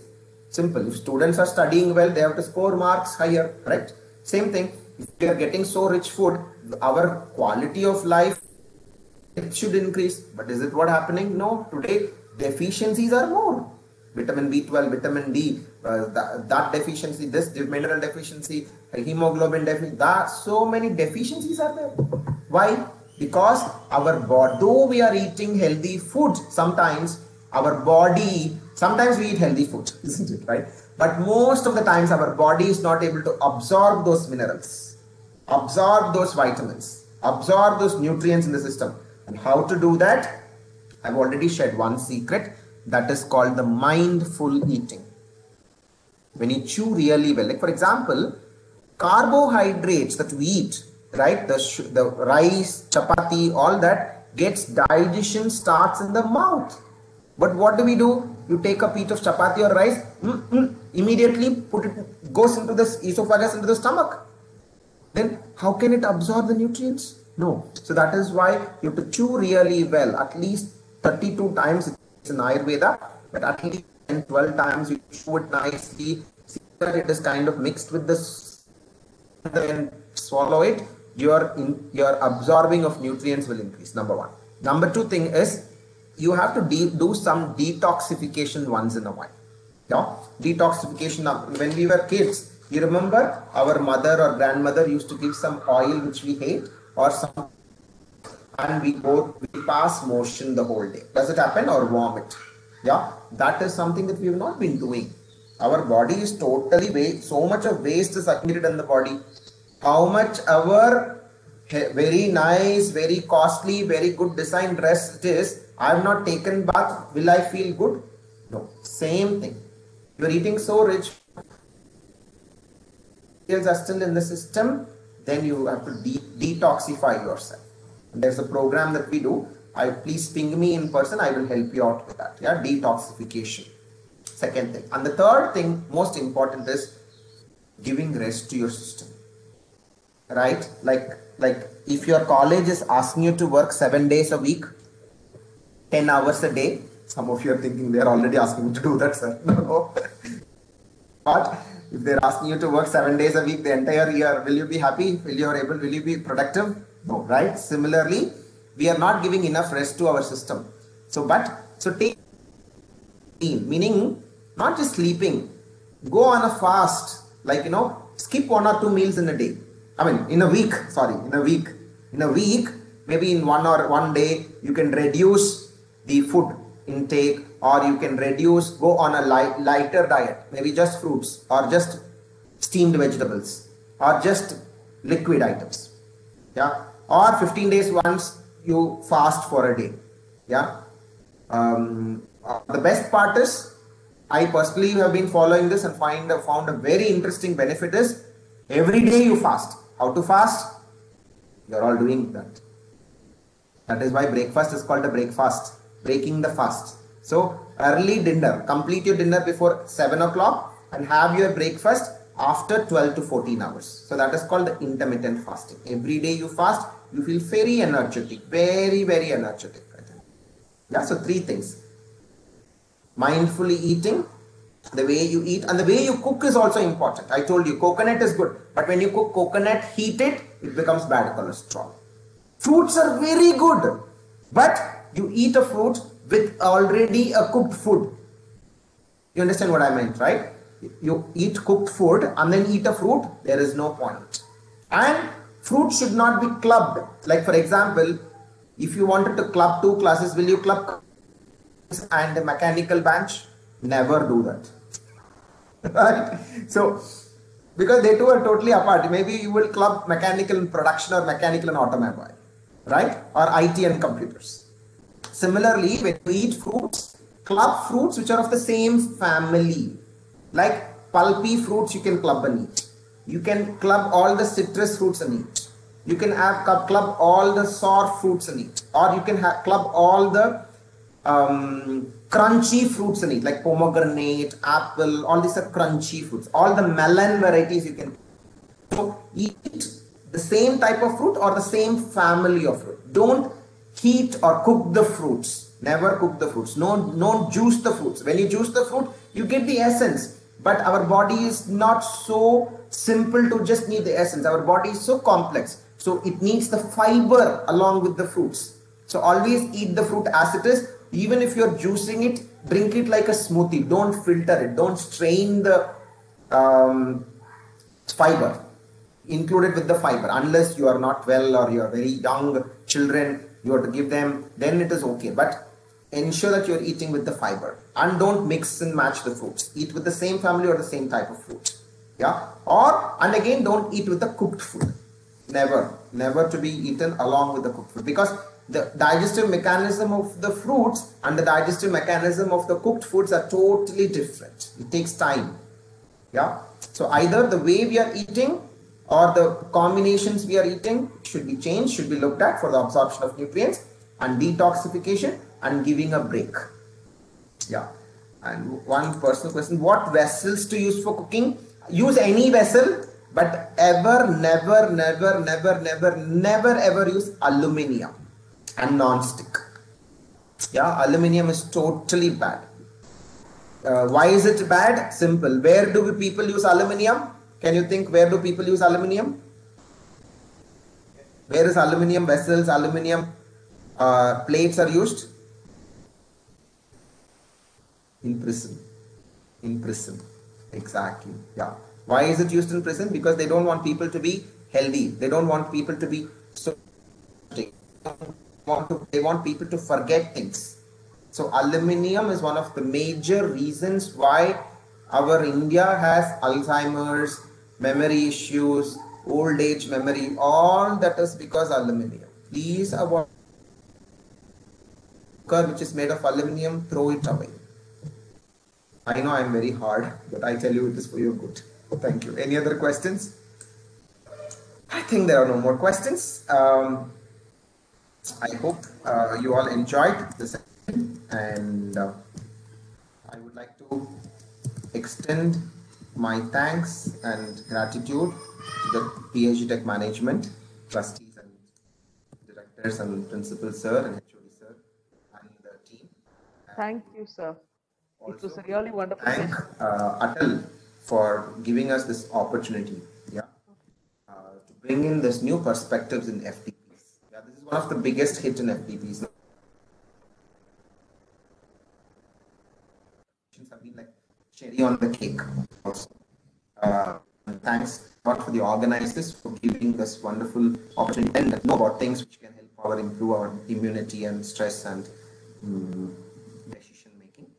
simple. If students are studying well, they have to score marks higher, right? Same thing. If we are getting so rich food, our quality of life it should increase. But is it what happening? No. Today, deficiencies are more. Vitamin B12, vitamin D, uh, that, that deficiency, this mineral deficiency, hemoglobin deficiency, that so many deficiencies are there. Why? Because our body, though we are eating healthy food, sometimes our body, sometimes we eat healthy food, isn't it, right? But most of the times our body is not able to absorb those minerals, absorb those vitamins, absorb those nutrients in the system. And how to do that? I've already shared one secret that is called the mindful eating. When you chew really well, like for example, carbohydrates that we eat, right? The, the rice, chapati, all that gets digestion starts in the mouth. But what do we do? You take a piece of chapati or rice, mm, mm, immediately put it, goes into the esophagus, into the stomach. Then how can it absorb the nutrients? No. So that is why you have to chew really well, at least 32 times it's in Ayurveda, but at least 10, 12 times you chew it nicely, see that it is kind of mixed with this, then swallow it, your, in, your absorbing of nutrients will increase, number one. Number two thing is, you have to do some detoxification once in a while. Yeah, detoxification. When we were kids, you remember our mother or grandmother used to give some oil which we hate or some, and we both we pass motion the whole day. Does it happen or vomit? Yeah, that is something that we have not been doing. Our body is totally waste. So much of waste is accumulated in the body. How much our very nice, very costly, very good design dress it is I have not taken bath, will I feel good? No. Same thing. You are eating so rich, are still in the system, then you have to de- detoxify yourself. There's a program that we do. I please ping me in person. I will help you out with that. Yeah, detoxification. Second thing, and the third thing, most important, is giving rest to your system. Right? Like, like if your college is asking you to work seven days a week, 10 hours a day. Some of you are thinking they are already asking me to do that, sir. No. but if they're asking you to work seven days a week the entire year, will you be happy? Will you are able? Will you be productive? No, right? Similarly, we are not giving enough rest to our system. So, but so take meaning not just sleeping. Go on a fast, like you know, skip one or two meals in a day. I mean, in a week. Sorry, in a week. In a week, maybe in one or one day, you can reduce the food intake or you can reduce go on a light, lighter diet maybe just fruits or just steamed vegetables or just liquid items yeah or 15 days once you fast for a day yeah um, uh, the best part is i personally have been following this and find found a very interesting benefit is every day you fast how to fast you're all doing that that is why breakfast is called a breakfast breaking the fast. So early dinner, complete your dinner before 7 o'clock and have your breakfast after 12 to 14 hours. So that is called the intermittent fasting. Every day you fast, you feel very energetic, very, very energetic. Yeah, so three things. Mindfully eating, the way you eat and the way you cook is also important. I told you coconut is good, but when you cook coconut heated, it becomes bad cholesterol. Fruits are very good, but you eat a fruit with already a cooked food. You understand what I meant, right? You eat cooked food and then eat a fruit, there is no point. And fruit should not be clubbed. Like, for example, if you wanted to club two classes, will you club and a mechanical bench? Never do that. Right? So, because they two are totally apart. Maybe you will club mechanical production or mechanical and automobile, right? Or IT and computers. Similarly, when you eat fruits, club fruits which are of the same family, like pulpy fruits, you can club and eat. You can club all the citrus fruits and eat. You can have club all the sour fruits and eat, or you can have club all the um, crunchy fruits and eat, like pomegranate, apple. All these are crunchy fruits. All the melon varieties you can. So eat the same type of fruit or the same family of fruit. Don't heat or cook the fruits. Never cook the fruits. No, no juice the fruits. When you juice the fruit, you get the essence. But our body is not so simple to just need the essence. Our body is so complex. So it needs the fiber along with the fruits. So always eat the fruit as it is. Even if you're juicing it, drink it like a smoothie. Don't filter it. Don't strain the um, fiber. Include it with the fiber. Unless you are not well or you are very young children, you have to give them. Then it is okay. But ensure that you're eating with the fiber and don't mix and match the fruits. Eat with the same family or the same type of fruit. Yeah. Or and again, don't eat with the cooked food. Never, never to be eaten along with the cooked food because the digestive mechanism of the fruits and the digestive mechanism of the cooked foods are totally different. It takes time. Yeah. So either the way we are eating or the combinations we are eating should be changed, should be looked at for the absorption of nutrients and detoxification and giving a break. Yeah. And one personal question what vessels to use for cooking? Use any vessel, but ever, never, never, never, never, never ever use aluminium and non-stick. Yeah, aluminium is totally bad. Uh, why is it bad? Simple. Where do people use aluminium? Can you think where do people use aluminium? Where is aluminium vessels, aluminium uh, plates are used? In prison. In prison. Exactly. Yeah. Why is it used in prison? Because they don't want people to be healthy. They don't want people to be so want to they want people to forget things. So aluminium is one of the major reasons why our India has Alzheimer's, memory issues, old age memory, all that is because aluminium. Please avoid cooker which is made of aluminium, throw it away. I know I'm very hard, but I tell you it is for your good. Thank you. Any other questions? I think there are no more questions. Um, I hope uh, you all enjoyed the session and uh, I would like to extend my thanks and gratitude to the PSG Tech Management, trustees and directors and principal sir and HOD sir and the team. Thank you, sir. It was a really wonderful Thank uh, Atal for giving us this opportunity, yeah, uh, to bring in this new perspectives in FDPs. One of the biggest hit in FDPs. Have been like cherry on the cake. Also, uh, thanks God for the organizers for giving us wonderful opportunity and know about things which can help our improve our immunity and stress and mm, decision making.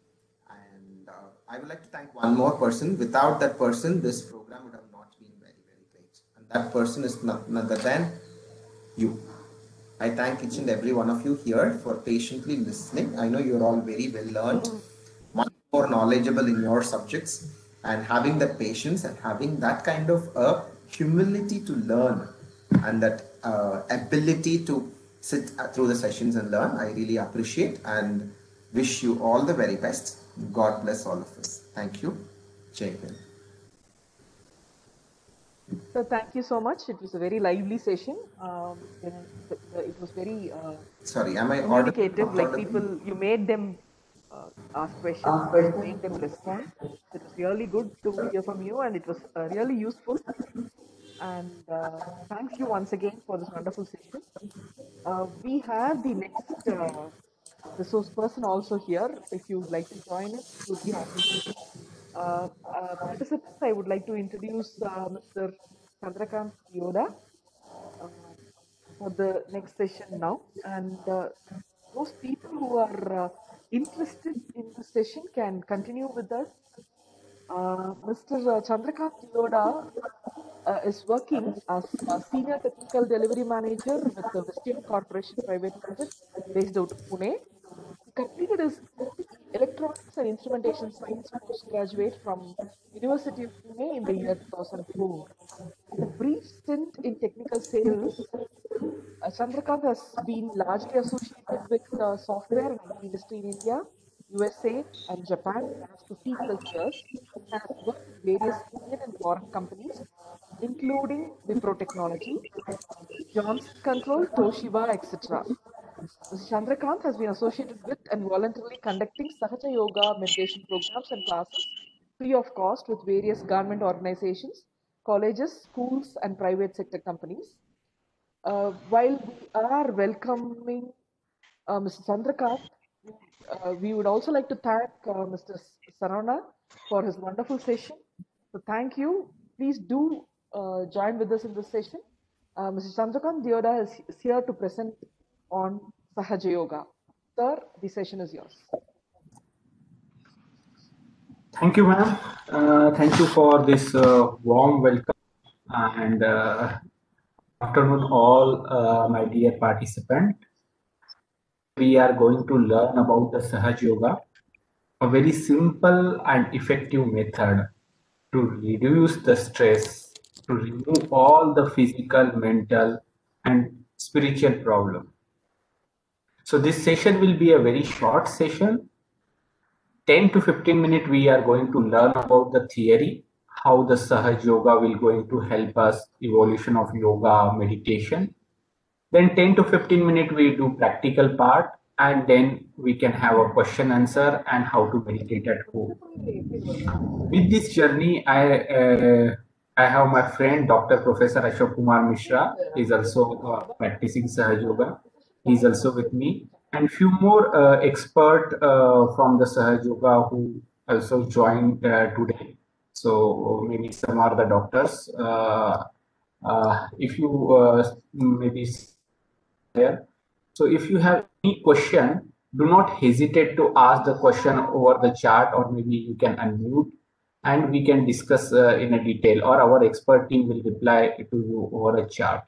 And uh, I would like to thank one more person. Without that person, this program would have not been very, very great. And that person is none other than you. I thank each and every one of you here for patiently listening. I know you're all very well learned, much more knowledgeable in your subjects, and having that patience and having that kind of a humility to learn and that uh, ability to sit uh, through the sessions and learn. I really appreciate and wish you all the very best. God bless all of us. Thank you. Jai. So thank you so much. It was a very lively session. Um, you know, the, the, it was very uh, Sorry, am I communicative. Like people, you made them uh, ask questions, you made them respond. It was really good to hear from you, and it was uh, really useful. And uh, thanks you once again for this wonderful session. Uh, we have the next uh, resource person also here. If you would like to join us, would be happy. Uh, uh, participants, I would like to introduce uh, Mr. Chandrakant Yoda uh, for the next session now. And uh, those people who are uh, interested in the session can continue with us. Uh, Mr. Chandrakant Yoda uh, is working as a senior technical delivery manager with the Western Corporation Private Limited based out of Pune. He completed his electronics and instrumentation science postgraduate from University of Pune in the year 2004. With a brief stint in technical sales, uh, Chandrakant has been largely associated with uh, software and industry in India, USA, and Japan for the last 15 plus years, and has worked with various Indian and foreign companies, including Wipro Technology, Johnson Control, Toshiba, etc. Chandrakant has been associated with and voluntarily conducting Sahaja Yoga meditation programs and classes free of cost with various government organizations, colleges, schools, and private sector companies. Uh, while we are welcoming uh, Mr. Chandrakant. Uh, we would also like to thank uh, Mr. Sarana for his wonderful session. So thank you. Please do uh, join with us in this session. Uh, Mr. Chandrakant Dioda is here to present on Sahaja Yoga. Sir, the session is yours. Thank you, ma'am. Uh, thank you for this uh, warm welcome and uh, afternoon, all uh, my dear participants. We are going to learn about the Sahaja Yoga, a very simple and effective method to reduce the stress, to remove all the physical, mental, and spiritual problem. So this session will be a very short session. 10 to 15 minutes we are going to learn about the theory how the sahaj yoga will going to help us evolution of yoga meditation. Then 10 to 15 minutes we do practical part and then we can have a question answer and how to meditate at home. With this journey i uh, i have my friend dr professor ashok kumar mishra. Is also uh, practicing sahaj yoga he's also with me and few more uh, expert uh, from the Sahaj Yoga who also joined uh, today. So maybe some are the doctors. Uh, uh, if you uh, maybe there. So if you have any question, do not hesitate to ask the question over the chat or maybe you can unmute and we can discuss in a detail or our expert team will reply to you over a chat.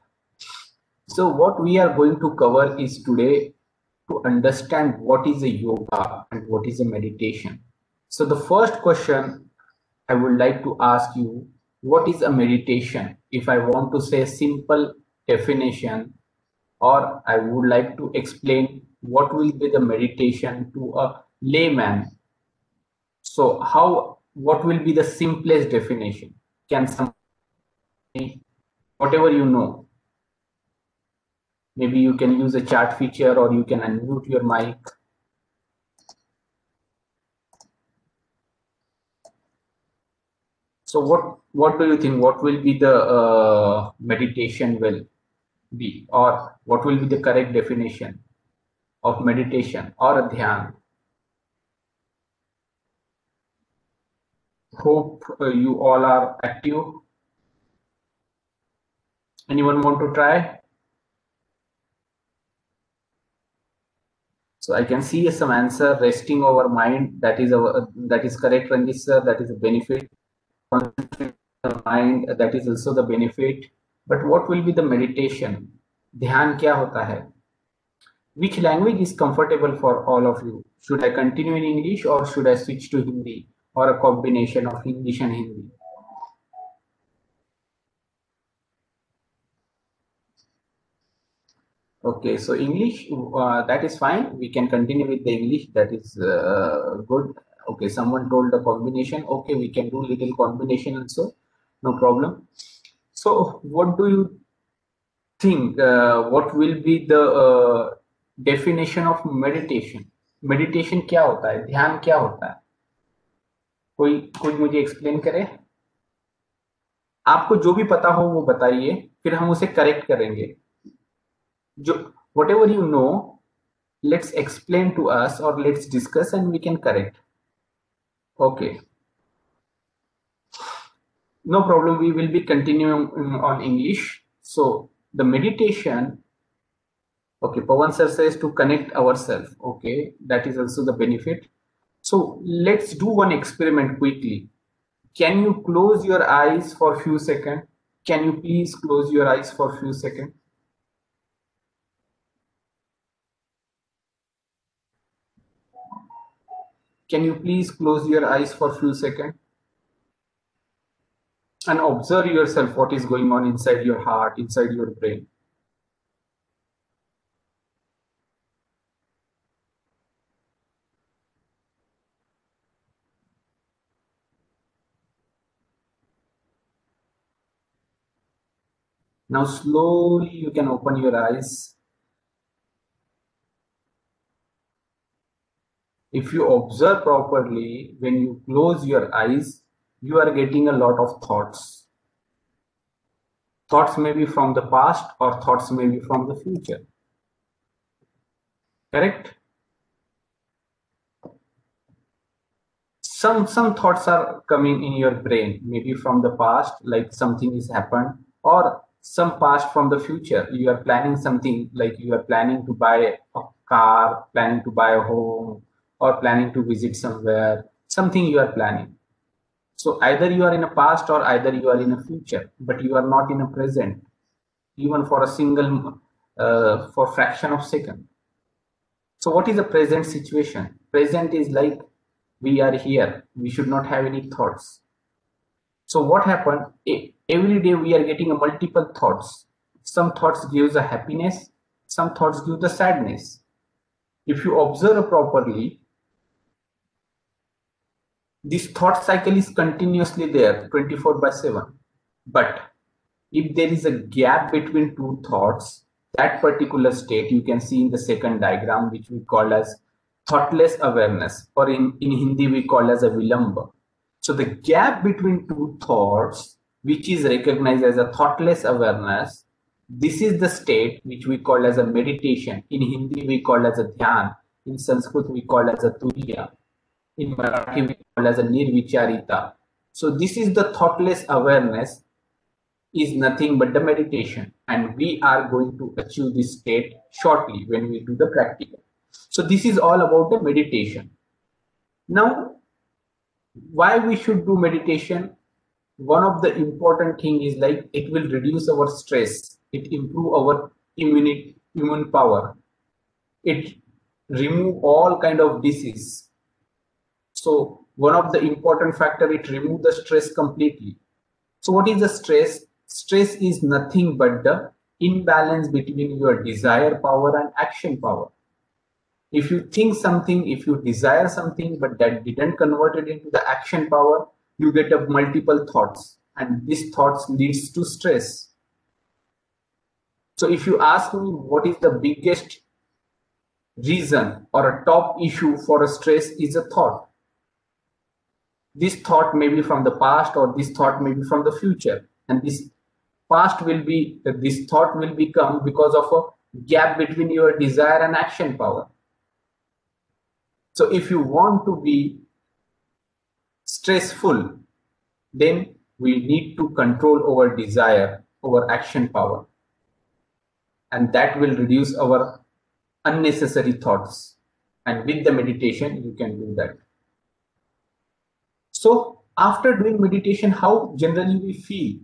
So what we are going to cover is today to understand what is a yoga and what is a meditation. So the first question I would like to ask you, what is a meditation? If I want to say simple definition, or I would like to explain what will be the meditation to a layman. So how, what will be the simplest definition? Can some, whatever you know, maybe you can use a chat feature or you can unmute your mic. So what what do you think? What will be the uh, meditation will be? Or what will be the correct definition of meditation or a dhyan hope uh, you all are active. Anyone want to try So I can see some answer resting over mind. That is a that is correct, Ranjit sir. That is a benefit. Mind that is also the benefit. But what will be the meditation? Dhyan kya hota hai? Which language is comfortable for all of you? Should I continue in English or should I switch to Hindi or a combination of English and Hindi? Okay, so English, uh, that is fine. We can continue with the English. That is uh, good. Okay, someone told the combination. Okay, we can do little combination also. No problem. So what do you think? Uh, what will be the uh, definition of meditation? Meditation क्या होता है ध्यान क्या होता है कोई कोई मुझे एक्सप्लेन करे आपको जो भी पता हो वो बताइए फिर हम उसे करेक्ट करेंगे whatever you know let's explain to us or let's discuss and we can correct. Okay. No problem. We will be continuing on english. So the meditation okay pawan sir says to connect ourselves. Okay that is also the benefit. So let's do one experiment quickly. Can you close your eyes for a few seconds? Can you please close your eyes for few seconds Can you please close your eyes for a few seconds? And observe yourself what is going on inside your heart, inside your brain. Now slowly you can open your eyes if you observe properly, when you close your eyes, you are getting a lot of thoughts. Thoughts may be from the past or thoughts may be from the future. correct some some thoughts are coming in your brain maybe from the past like something has happened or some past from the future you are planning something like you are planning to buy a car planning to buy a home or planning to visit somewhere something you are planning. So either you are in a past or either you are in a future but you are not in a present even for a single uh, for fraction of second. So what is the present situation? Present is like we are here we should not have any thoughts. So what happened? Every day we are getting a multiple thoughts. Some thoughts gives a happiness some thoughts give the sadness. If you observe properly this thought cycle is continuously there 24 by 7 but if there is a gap between two thoughts that particular state you can see in the second diagram which we call as thoughtless awareness or in, in hindi we call as a vilamba so the gap between two thoughts which is recognized as a thoughtless awareness this is the state which we call as a meditation. In hindi we call as a dhyan. In sanskrit we call as a turiya in Marathi we call as a nirvicharita. So this is the thoughtless awareness is nothing but the meditation and we are going to achieve this state shortly when we do the practical. So this is all about the meditation. Now, why we should do meditation? One of the important thing is like it will reduce our stress. It improve our immune, immune power. It remove all kind of disease so one of the important factor, it remove the stress completely. So what is the stress? Stress is nothing but the imbalance between your desire power and action power. If you think something, if you desire something, but that didn't convert it into the action power, you get a multiple thoughts and these thoughts leads to stress. So if you ask me what is the biggest reason or a top issue for a stress is a thought this thought may be from the past or this thought may be from the future. And this past will be this thought will become because of a gap between your desire and action power. So if you want to be stressful then we need to control our desire our action power. And that will reduce our unnecessary thoughts. And with the meditation you can do that so after doing meditation, how generally we feel?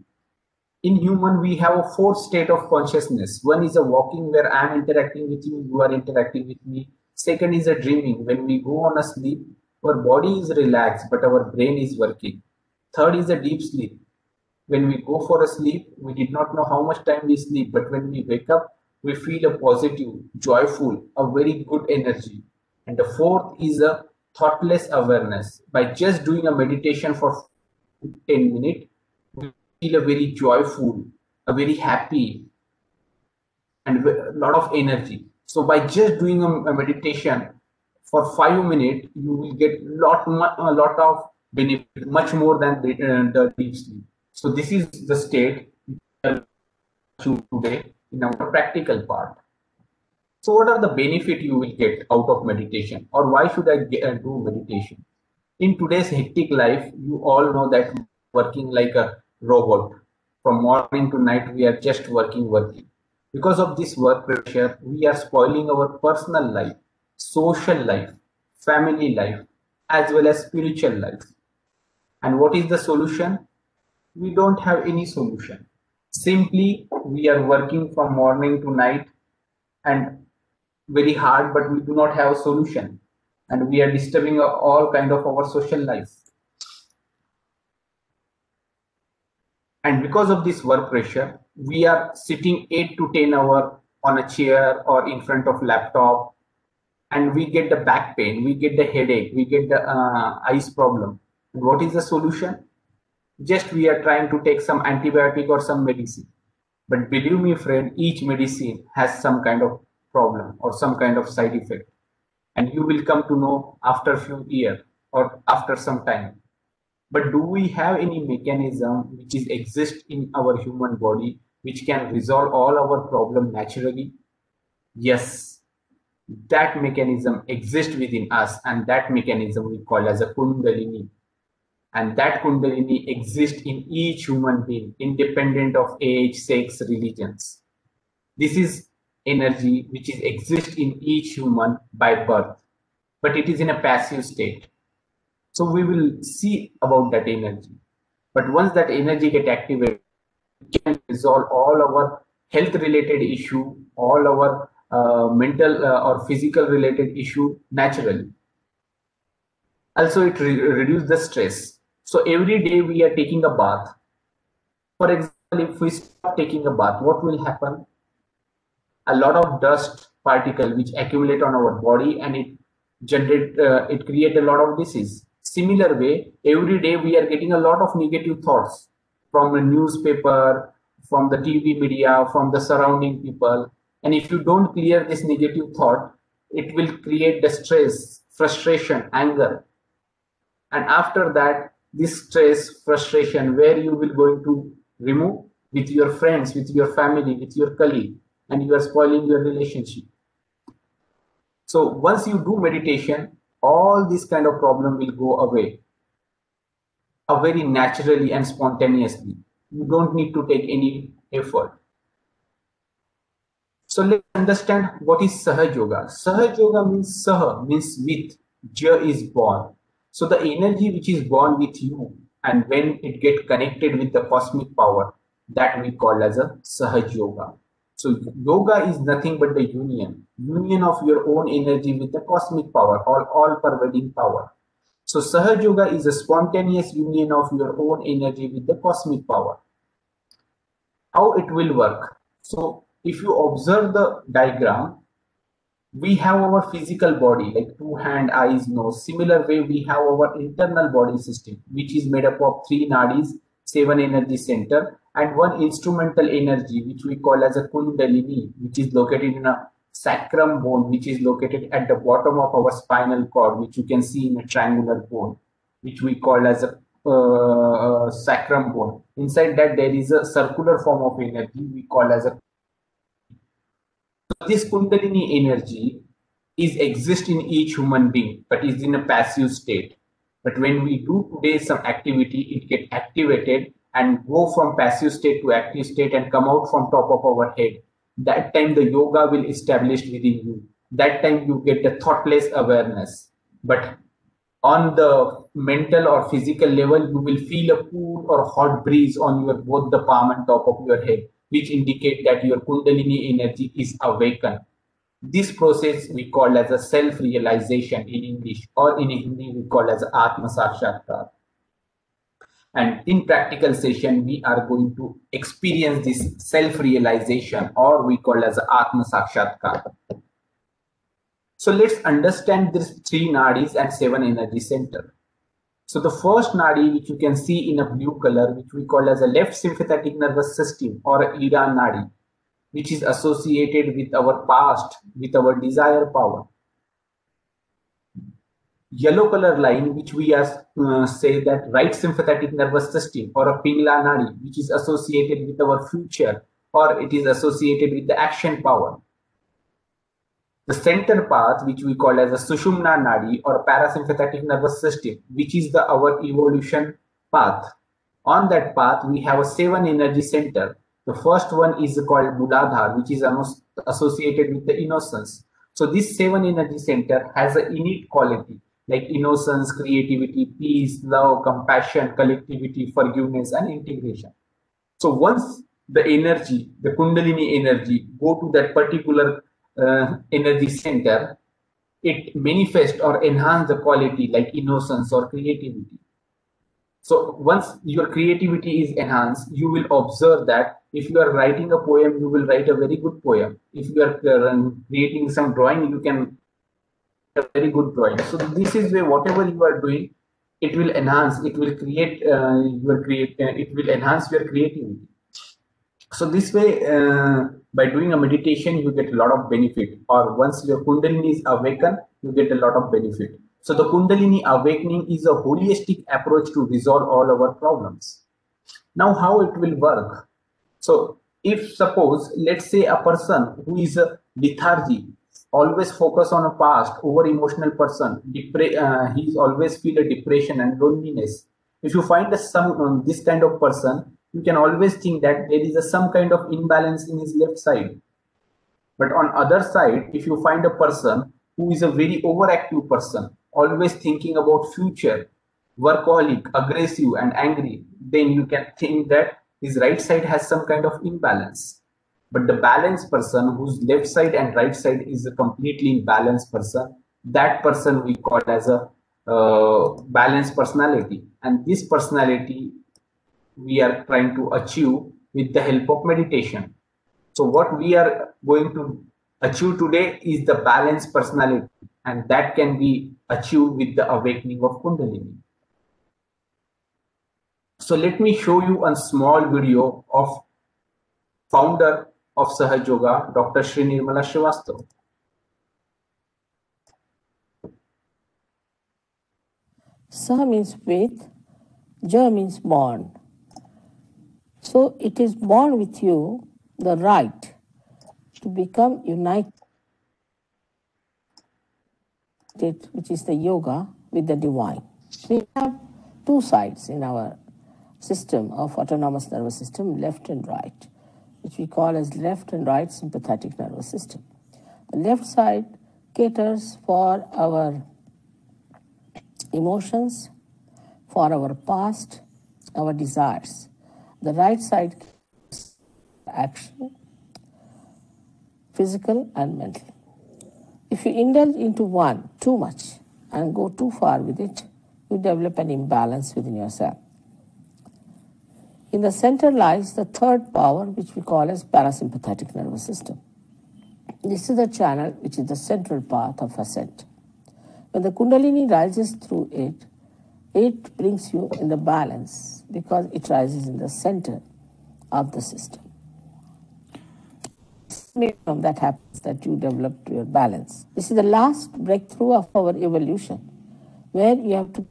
In human, we have a fourth state of consciousness. One is a walking where I am interacting with you, you are interacting with me. Second is a dreaming. When we go on a sleep, our body is relaxed, but our brain is working. Third is a deep sleep. When we go for a sleep, we did not know how much time we sleep, but when we wake up, we feel a positive, joyful, a very good energy. And the fourth is a thoughtless awareness. By just doing a meditation for 10 minutes feel a very joyful a very happy and a lot of energy. So by just doing a, a meditation for five minutes you will get lot a lot of benefit much more than the, uh, the deep sleep. So this is the state today in our practical part so what are the benefit you will get out of meditation or why should I get, uh, do meditation? In today's hectic life, you all know that working like a robot from morning to night, we are just working, working. Because of this work pressure, we are spoiling our personal life, social life, family life, as well as spiritual life. And what is the solution? We don't have any solution. Simply, we are working from morning to night and very hard, but we do not have a solution. And we are disturbing all kind of our social life. And because of this work pressure, we are sitting 8 to 10 hour on a chair or in front of laptop and we get the back pain, we get the headache, we get the uh, eyes problem. And what is the solution? Just we are trying to take some antibiotic or some medicine. But believe me, friend, each medicine has some kind of problem or some kind of side effect. And you will come to know after a few years or after some time. But do we have any mechanism which is exist in our human body which can resolve all our problem naturally? Yes. That mechanism exists within us and that mechanism we call as a kundalini. And that kundalini exists in each human being independent of age sex religions. This is energy which is exist in each human by birth but it is in a passive state so we will see about that energy but once that energy get activated it can resolve all our health related issue all our uh, mental uh, or physical related issue naturally. Also, it re reduces the stress. So every day we are taking a bath. For example, if we stop taking a bath, what will happen? A lot of dust particle which accumulate on our body and it generate uh, it create a lot of disease. Similar way, every day we are getting a lot of negative thoughts from a newspaper, from the TV media, from the surrounding people, and if you don't clear this negative thought, it will create distress, frustration, anger. And after that, this stress, frustration, where you will going to remove with your friends, with your family, with your colleague, and you are spoiling your relationship. So once you do meditation, all this kind of problem will go away uh, very naturally and spontaneously. You don't need to take any effort. So let's understand what is Sahaj Yoga. Sahaj Yoga means Saha, means with, Ja is born. So the energy which is born with you and when it get connected with the cosmic power, that we call as a Sahaj Yoga. So yoga is nothing but the union, union of your own energy with the cosmic power all pervading power. So Sahaj Yoga is a spontaneous union of your own energy with the cosmic power. How it will work? So if you observe the diagram, we have our physical body like two hand, eyes, nose. Similar way, we have our internal body system, which is made up of three nadis, seven energy center, and one instrumental energy, which we call as a kundalini, which is located in a sacrum bone, which is located at the bottom of our spinal cord, which you can see in a triangular bone, which we call as a uh, sacrum bone. Inside that, there is a circular form of energy we call as a this kundalini energy is exist in each human being but is in a passive state but when we do today some activity it get activated and go from passive state to active state and come out from top of our head that time the yoga will establish within you that time you get the thoughtless awareness but on the mental or physical level you will feel a cool or hot breeze on your both the palm and top of your head which indicate that your Kundalini energy is awakened. This process we call as a self-realization in English or in Hindi we call as Atma Sakshatkar. And in practical session, we are going to experience this self-realization or we call as Atma Sakshatkar. So let's understand these three nadis and seven energy center. So the first nadi, which you can see in a blue color, which we call as a left sympathetic nervous system or Ida nadi, which is associated with our past, with our desire power. Yellow color line, which we as, uh, say that right sympathetic nervous system or a Pingla nadi, which is associated with our future or it is associated with the action power the center path, which we call as a Sushumna Nadi or parasympathetic nervous system, which is the our evolution path. On that path, we have a seven energy center. The first one is called Muladhara, which is associated with the innocence. So this seven energy center has an innate quality like innocence, creativity, peace, love, compassion, collectivity, forgiveness, and integration. So once the energy, the Kundalini energy, go to that particular uh, energy center, it manifests or enhance the quality like innocence or creativity. So once your creativity is enhanced, you will observe that if you are writing a poem, you will write a very good poem. If you are uh, creating some drawing, you can a very good drawing. So this is where whatever you are doing, it will enhance, it will create uh, your create, uh, it will enhance your creativity. So this way, uh, by doing a meditation, you get a lot of benefit. Or once your Kundalini is awakened, you get a lot of benefit. So the Kundalini awakening is a holistic approach to resolve all our problems. Now, how it will work? So if suppose, let's say a person who is a lethargy, always focus on a past, over emotional person. Depre- uh, he's always feel a depression and loneliness. If you find a, some um, this kind of person, you can always think that there is a, some kind of imbalance in his left side. But on other side, if you find a person who is a very overactive person, always thinking about future, workaholic, aggressive, and angry, then you can think that his right side has some kind of imbalance. But the balanced person whose left side and right side is a completely imbalanced person, that person we call as a uh, balanced personality. And this personality we are trying to achieve with the help of meditation. So what we are going to achieve today is the balanced personality and that can be achieved with the awakening of Kundalini. So let me show you a small video of founder of Sahaj Yoga, Dr. Sri Nirmala Srivastava. Sah means with, Ja means born. So it is born with you the right to become united, which is the yoga with the divine. We have two sides in our system of autonomous nervous system, left and right, which we call as left and right sympathetic nervous system. The left side caters for our emotions, for our past, our desires. The right side action, physical and mental. If you indulge into one too much and go too far with it, you develop an imbalance within yourself. In the center lies the third power, which we call as parasympathetic nervous system. This is the channel which is the central path of ascent. When the Kundalini rises through it, it brings you in the balance because it rises in the center of the system. Minimum that happens that you develop your balance. This is the last breakthrough of our evolution, where you have to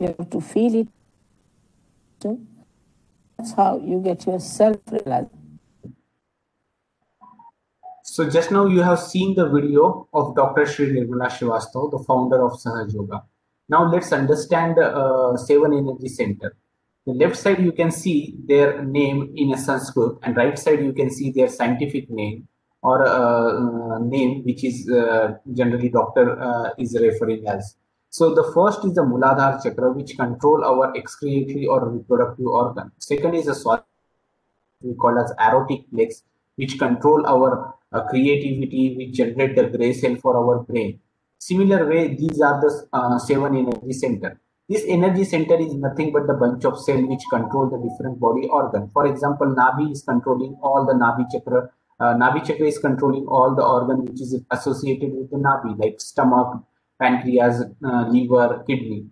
you have to feel it. That's how you get your self realized. So just now you have seen the video of Dr. Sri Nirmala Srivastava, the founder of Sahaj Yoga. Now let's understand the uh, Seven Energy Center. The left side you can see their name in a Sanskrit and right side you can see their scientific name or uh, name which is uh, generally doctor uh, is referring as. So the first is the Muladhara Chakra which control our excretory or reproductive organ. Second is the Swat we call as aortic plex which control our uh, creativity which generate the gray cell for our brain. Similar way these are the uh, seven energy center. This energy center is nothing but the bunch of cells which control the different body organ. For example, Nabhi is controlling all the Nabhi chakra. Uh, Nabhi chakra is controlling all the organ which is associated with the Nabhi, like stomach, pancreas, uh, liver, kidney.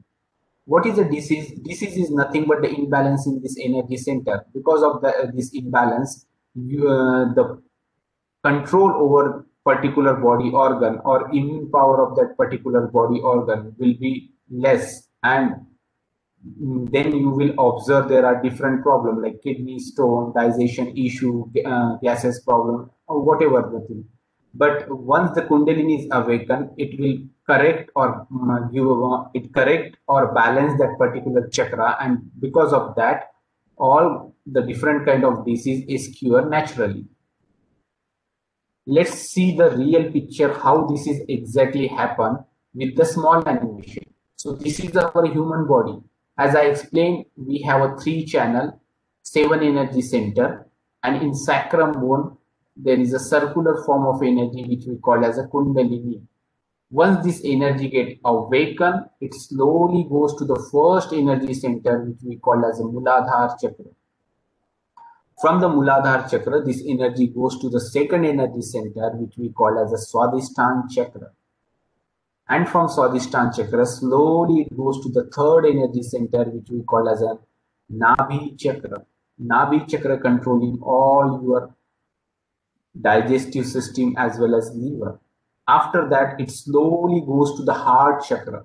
What is the disease? Disease is nothing but the imbalance in this energy center. Because of the, uh, this imbalance, you, uh, the control over particular body organ or immune power of that particular body organ will be less and then you will observe there are different problems like kidney stone digestion issue uh, gases problem or whatever the thing but once the kundalini is awakened it will correct or mm, give it correct or balance that particular chakra and because of that all the different kind of disease is cured naturally let's see the real picture how this is exactly happen with the small animation so this is our human body. As I explained, we have a three channel, seven energy center, and in sacrum bone, there is a circular form of energy which we call as a kundalini. Once this energy get awakened, it slowly goes to the first energy center which we call as a Muladhara chakra. From the Muladhara chakra, this energy goes to the second energy center which we call as a Swadhisthana chakra and from Swadhisthana chakra, slowly it goes to the third energy center, which we call as a Nabhi chakra. Nabhi chakra controlling all your digestive system as well as liver. After that, it slowly goes to the heart chakra.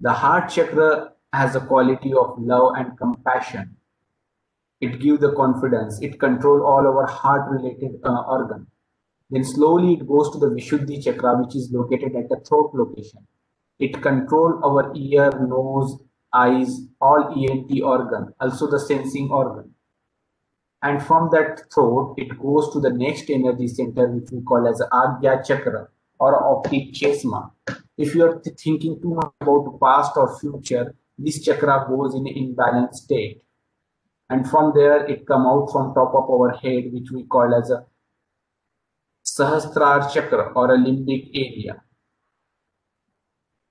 The heart chakra has a quality of love and compassion. It gives the confidence. It controls all our heart related uh, organ. Then slowly it goes to the Vishuddhi chakra, which is located at the throat location. It control our ear, nose, eyes, all ENT organ, also the sensing organ. And from that throat, it goes to the next energy center, which we call as Agya chakra or optic chasma. If you are thinking too much about past or future, this chakra goes in imbalanced state. And from there, it come out from top of our head, which we call as a Sahasrar chakra or a limbic area.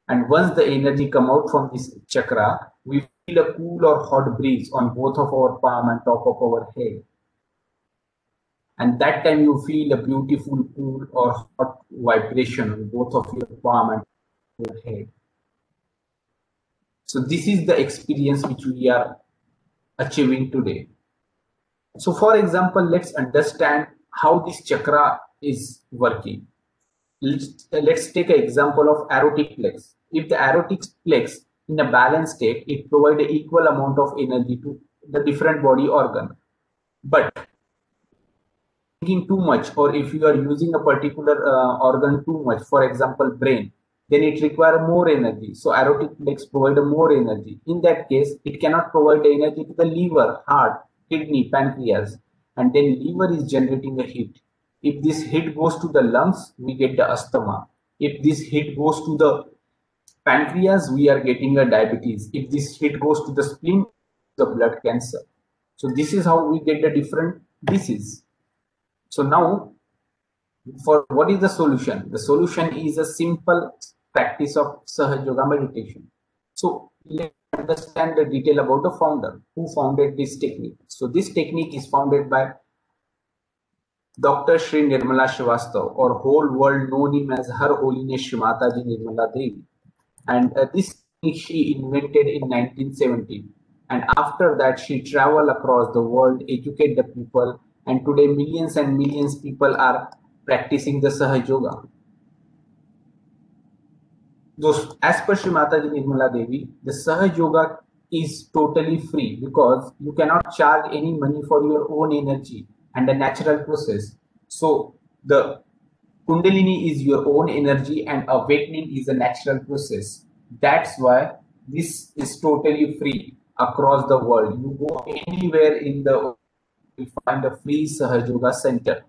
And once the energy come out from this chakra, we feel a cool or hot breeze on both of our palm and top of our head. And that time you feel a beautiful cool or hot vibration on both of your palm and your head. So this is the experience which we are achieving today. So for example, let's understand how this chakra is working. Let's, let's take an example of aortic plex. If the aortic plex in a balanced state, it provides equal amount of energy to the different body organ. But thinking too much, or if you are using a particular uh, organ too much, for example, brain, then it requires more energy. So aortic plex provide more energy. In that case, it cannot provide energy to the liver, heart, kidney, pancreas, and then liver is generating a heat. If this heat goes to the lungs, we get the asthma. If this heat goes to the pancreas, we are getting a diabetes. If this heat goes to the spleen, the blood cancer. So this is how we get the different disease. So now, for what is the solution? The solution is a simple practice of Sahaj Yoga meditation. So let's understand the detail about the founder, who founded this technique. So this technique is founded by Dr. Sri Nirmala Srivastava, or whole world know him as Her Holiness Shri Mataji Nirmala Devi. And uh, this she invented in 1917. And after that, she traveled across the world, educate the people, and today millions and millions people are practicing the Sahaj Yoga. Those, as per Sri Mataji Nirmala Devi, the Sahaj Yoga is totally free because you cannot charge any money for your own energy and a natural process. So the Kundalini is your own energy and awakening is a natural process. That's why this is totally free across the world. You go anywhere in the world, you find a free Sahaj Yoga center.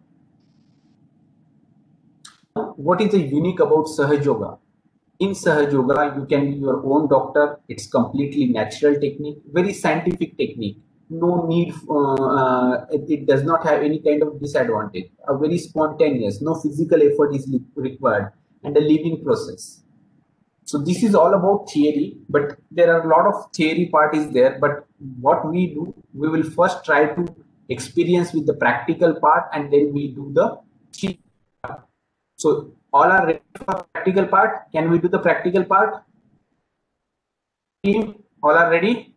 What is the unique about Sahaj Yoga? In Sahaj Yoga, you can be your own doctor. It's completely natural technique, very scientific technique no need uh, uh, it, it, does not have any kind of disadvantage. A very spontaneous no physical effort is required and a living process. So this is all about theory but there are a lot of theory part is there but what we do we will first try to experience with the practical part and then we do the theory part. so all are ready for practical part. Can we do the practical part? Team all are ready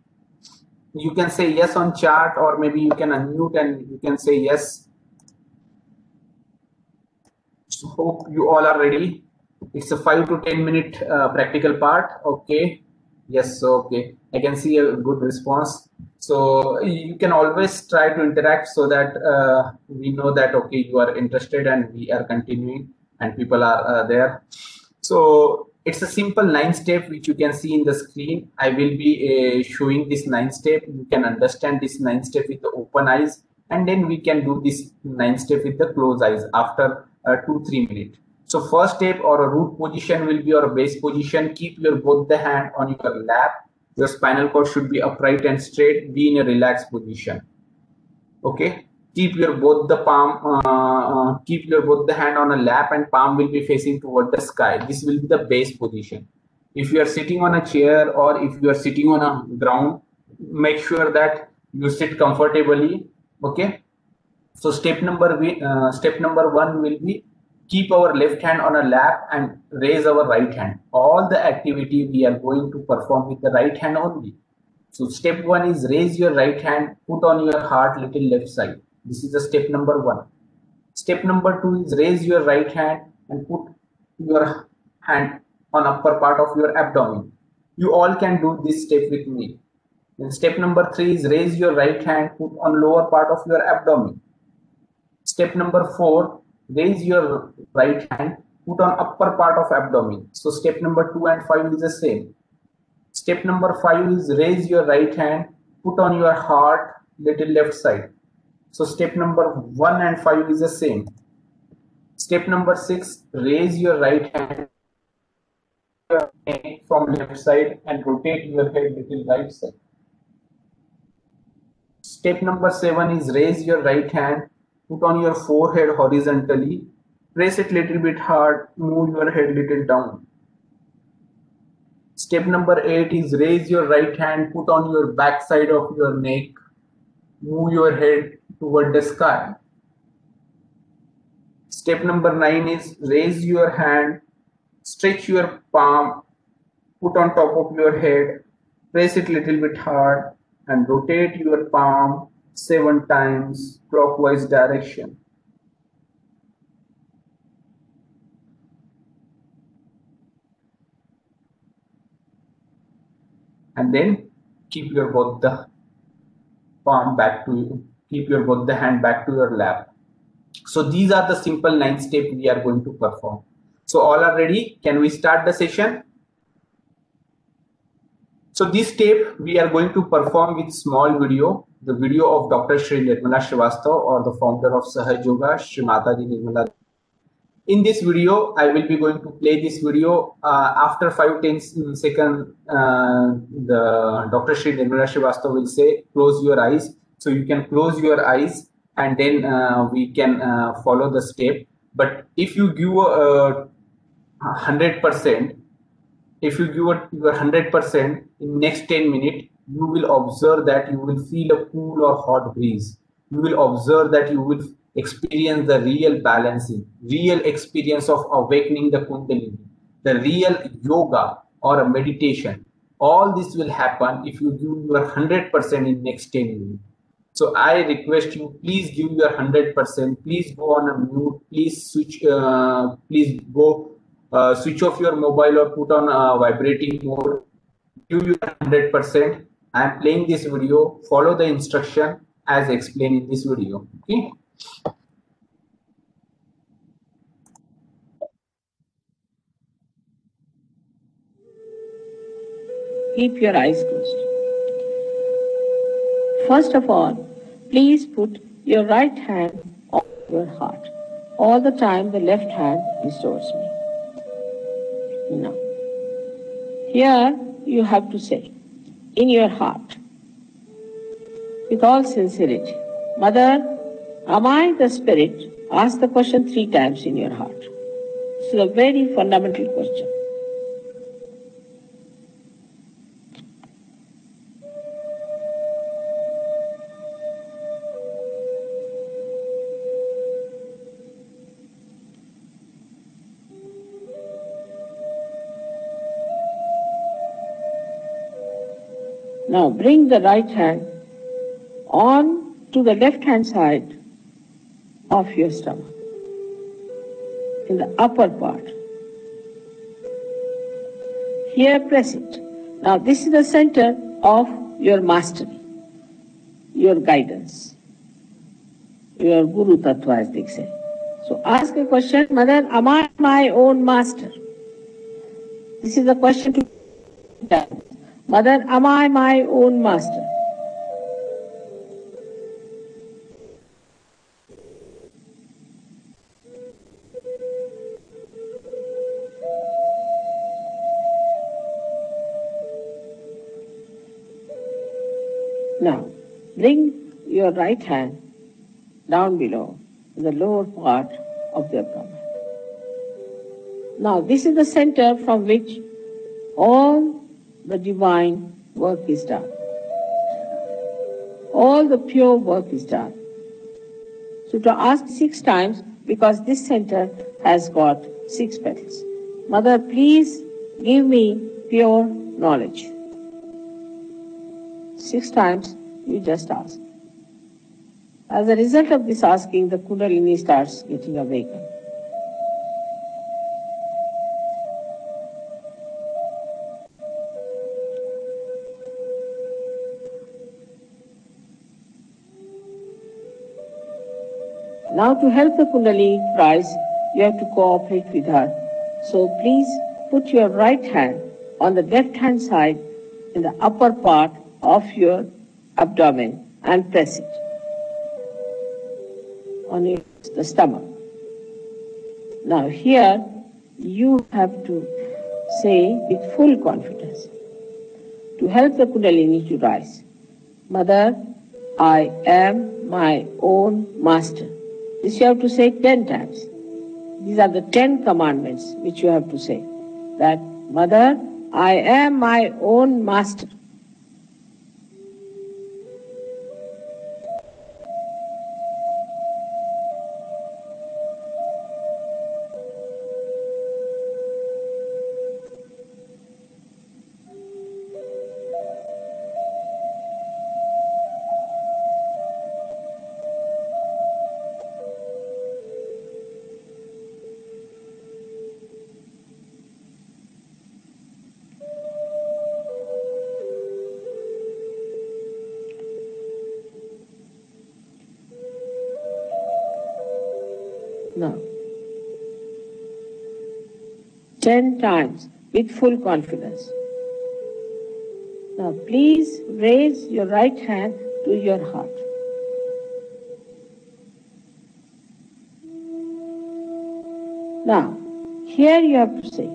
you can say yes on chat or maybe you can unmute and you can say yes. So hope you all are ready. It's a five to ten minute uh, practical part. Okay. Yes okay. I can see a good response. So you can always try to interact so that uh, we know that okay you are interested and we are continuing and people are uh, there. So it's a simple nine step which you can see in the screen. I will be uh, showing this nine step. You can understand this nine step with the open eyes and then we can do this nine step with the closed eyes after uh, two, three minutes. So first step or a root position will be your base position. Keep your both the hand on your lap. Your spinal cord should be upright and straight. Be in a relaxed position. Okay keep your both the palm uh, uh, keep your both the hand on a lap and palm will be facing toward the sky. This will be the base position. If you are sitting on a chair or if you are sitting on a ground make sure that you sit comfortably okay? So step number uh, step number one will be keep our left hand on a lap and raise our right hand. All the activity we are going to perform with the right hand only. So step one is raise your right hand put on your heart little left side this is the step number one. Step number two is raise your right hand and put your hand on upper part of your abdomen. You all can do this step with me. Then step number three is raise your right hand, put on lower part of your abdomen. Step number four, raise your right hand, put on upper part of abdomen. So step number two and five is the same. Step number five is raise your right hand, put on your heart, little left side. So step number one and five is the same. Step number six, raise your right hand from left side and rotate your head little right side. Step number seven is raise your right hand, put on your forehead horizontally, press it little bit hard, move your head little down. Step number eight is raise your right hand, put on your back side of your neck, move your head toward the sky. Step number nine is raise your hand, stretch your palm, put on top of your head, press it little bit hard and rotate your palm seven times clockwise direction. And then keep your both the palm back to you, keep your both the hand back to your lap. So these are the simple nine steps we are going to perform. So all are ready. Can we start the session? So this step we are going to perform with small video, the video of Dr. Sri Nirmala Srivastav or the founder of Sahaj Yoga, Sri Mataji Nirmala. In this video, I will be going to play this video uh, after 5-10 seconds. Uh, the Dr. Sri Nirmala Srivastav will say, close your eyes. So you can close your eyes and then uh, we can uh, follow the step. But if you give a hundred percent, if you give your hundred percent in next ten minutes, you will observe that you will feel a cool or hot breeze. You will observe that you will experience the real balancing, real experience of awakening the kundalini, the real yoga or a meditation. All this will happen if you give your hundred percent in next ten minutes. So I request you, please give your 100%, please go on a mute, please switch, uh, please go uh, switch off your mobile or put on a vibrating mode, give your 100%. I am playing this video, follow the instruction as explained in this video, okay? Keep your eyes closed. First of all, please put your right hand on your heart. All the time, the left hand is towards me. Now, here you have to say, in your heart, with all sincerity, Mother, am I the spirit? Ask the question three times in your heart. This is a very fundamental question. Now bring the right hand on to the left hand side of your stomach, in the upper part. Here press it. Now this is the center of your mastery, your guidance, your Guru Tattva as they say. So ask a question, Mother, am I my own master? This is the question to Mother, am I my own master? Now, bring your right hand down below, the lower part of the abdomen. Now, this is the center from which all the divine work is done. All the pure work is done. So to ask six times, because this center has got six petals. Mother, please give me pure knowledge. Six times you just ask. As a result of this asking, the Kundalini starts getting awakened. Now to help the Kundalini rise, you have to cooperate with her. So please put your right hand on the left hand side in the upper part of your abdomen and press it on your, the stomach. Now here you have to say with full confidence to help the Kundalini to rise. Mother, I am my own master. This you have to say ten times. These are the ten commandments which you have to say. That, Mother, I am my own master. Times with full confidence. Now, please raise your right hand to your heart. Now, here you have to say,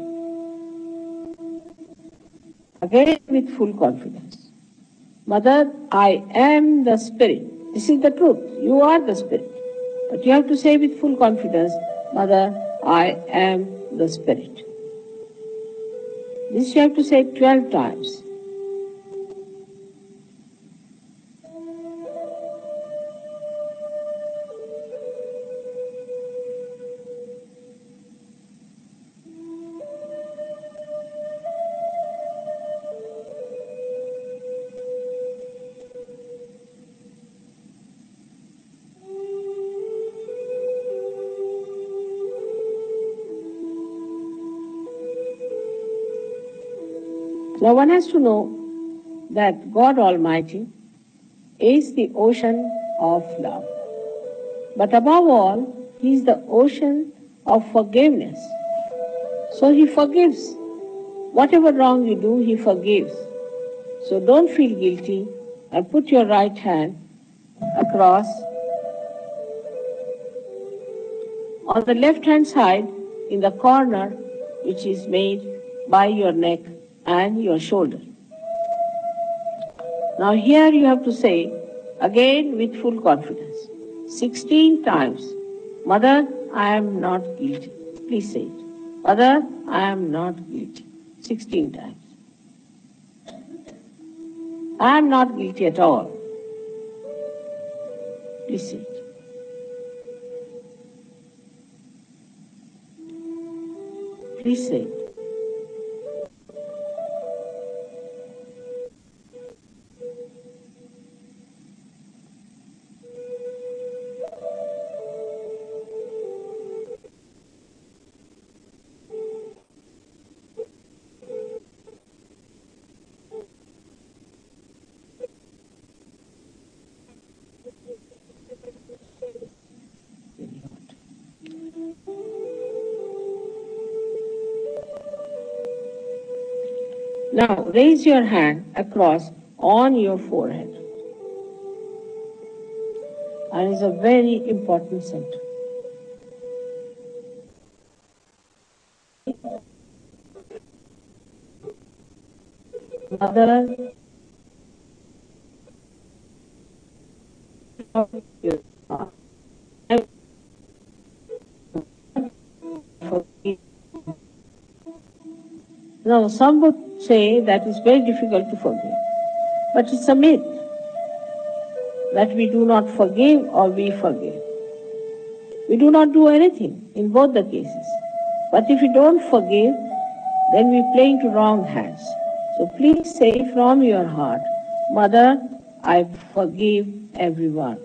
again with full confidence, Mother, I am the Spirit. This is the truth. You are the Spirit. But you have to say with full confidence, Mother, I am the Spirit. This you have to say 12 times. One has to know that God Almighty is the ocean of love. But above all, He is the ocean of forgiveness. So He forgives. Whatever wrong you do, He forgives. So don't feel guilty and put your right hand across. On the left hand side, in the corner which is made by your neck and your shoulder. Now here you have to say again with full confidence 16 times, Mother, I am not guilty. Please say it. Mother, I am not guilty. 16 times. I am not guilty at all. Please say it. Please say it. Raise your hand across on your forehead. And it's a very important center. Mother. Now, some would say that it's very difficult to forgive. But it's a myth that we do not forgive or we forgive. We do not do anything in both the cases. But if we don't forgive, then we play into wrong hands. So please say from your heart, Mother, I forgive everyone.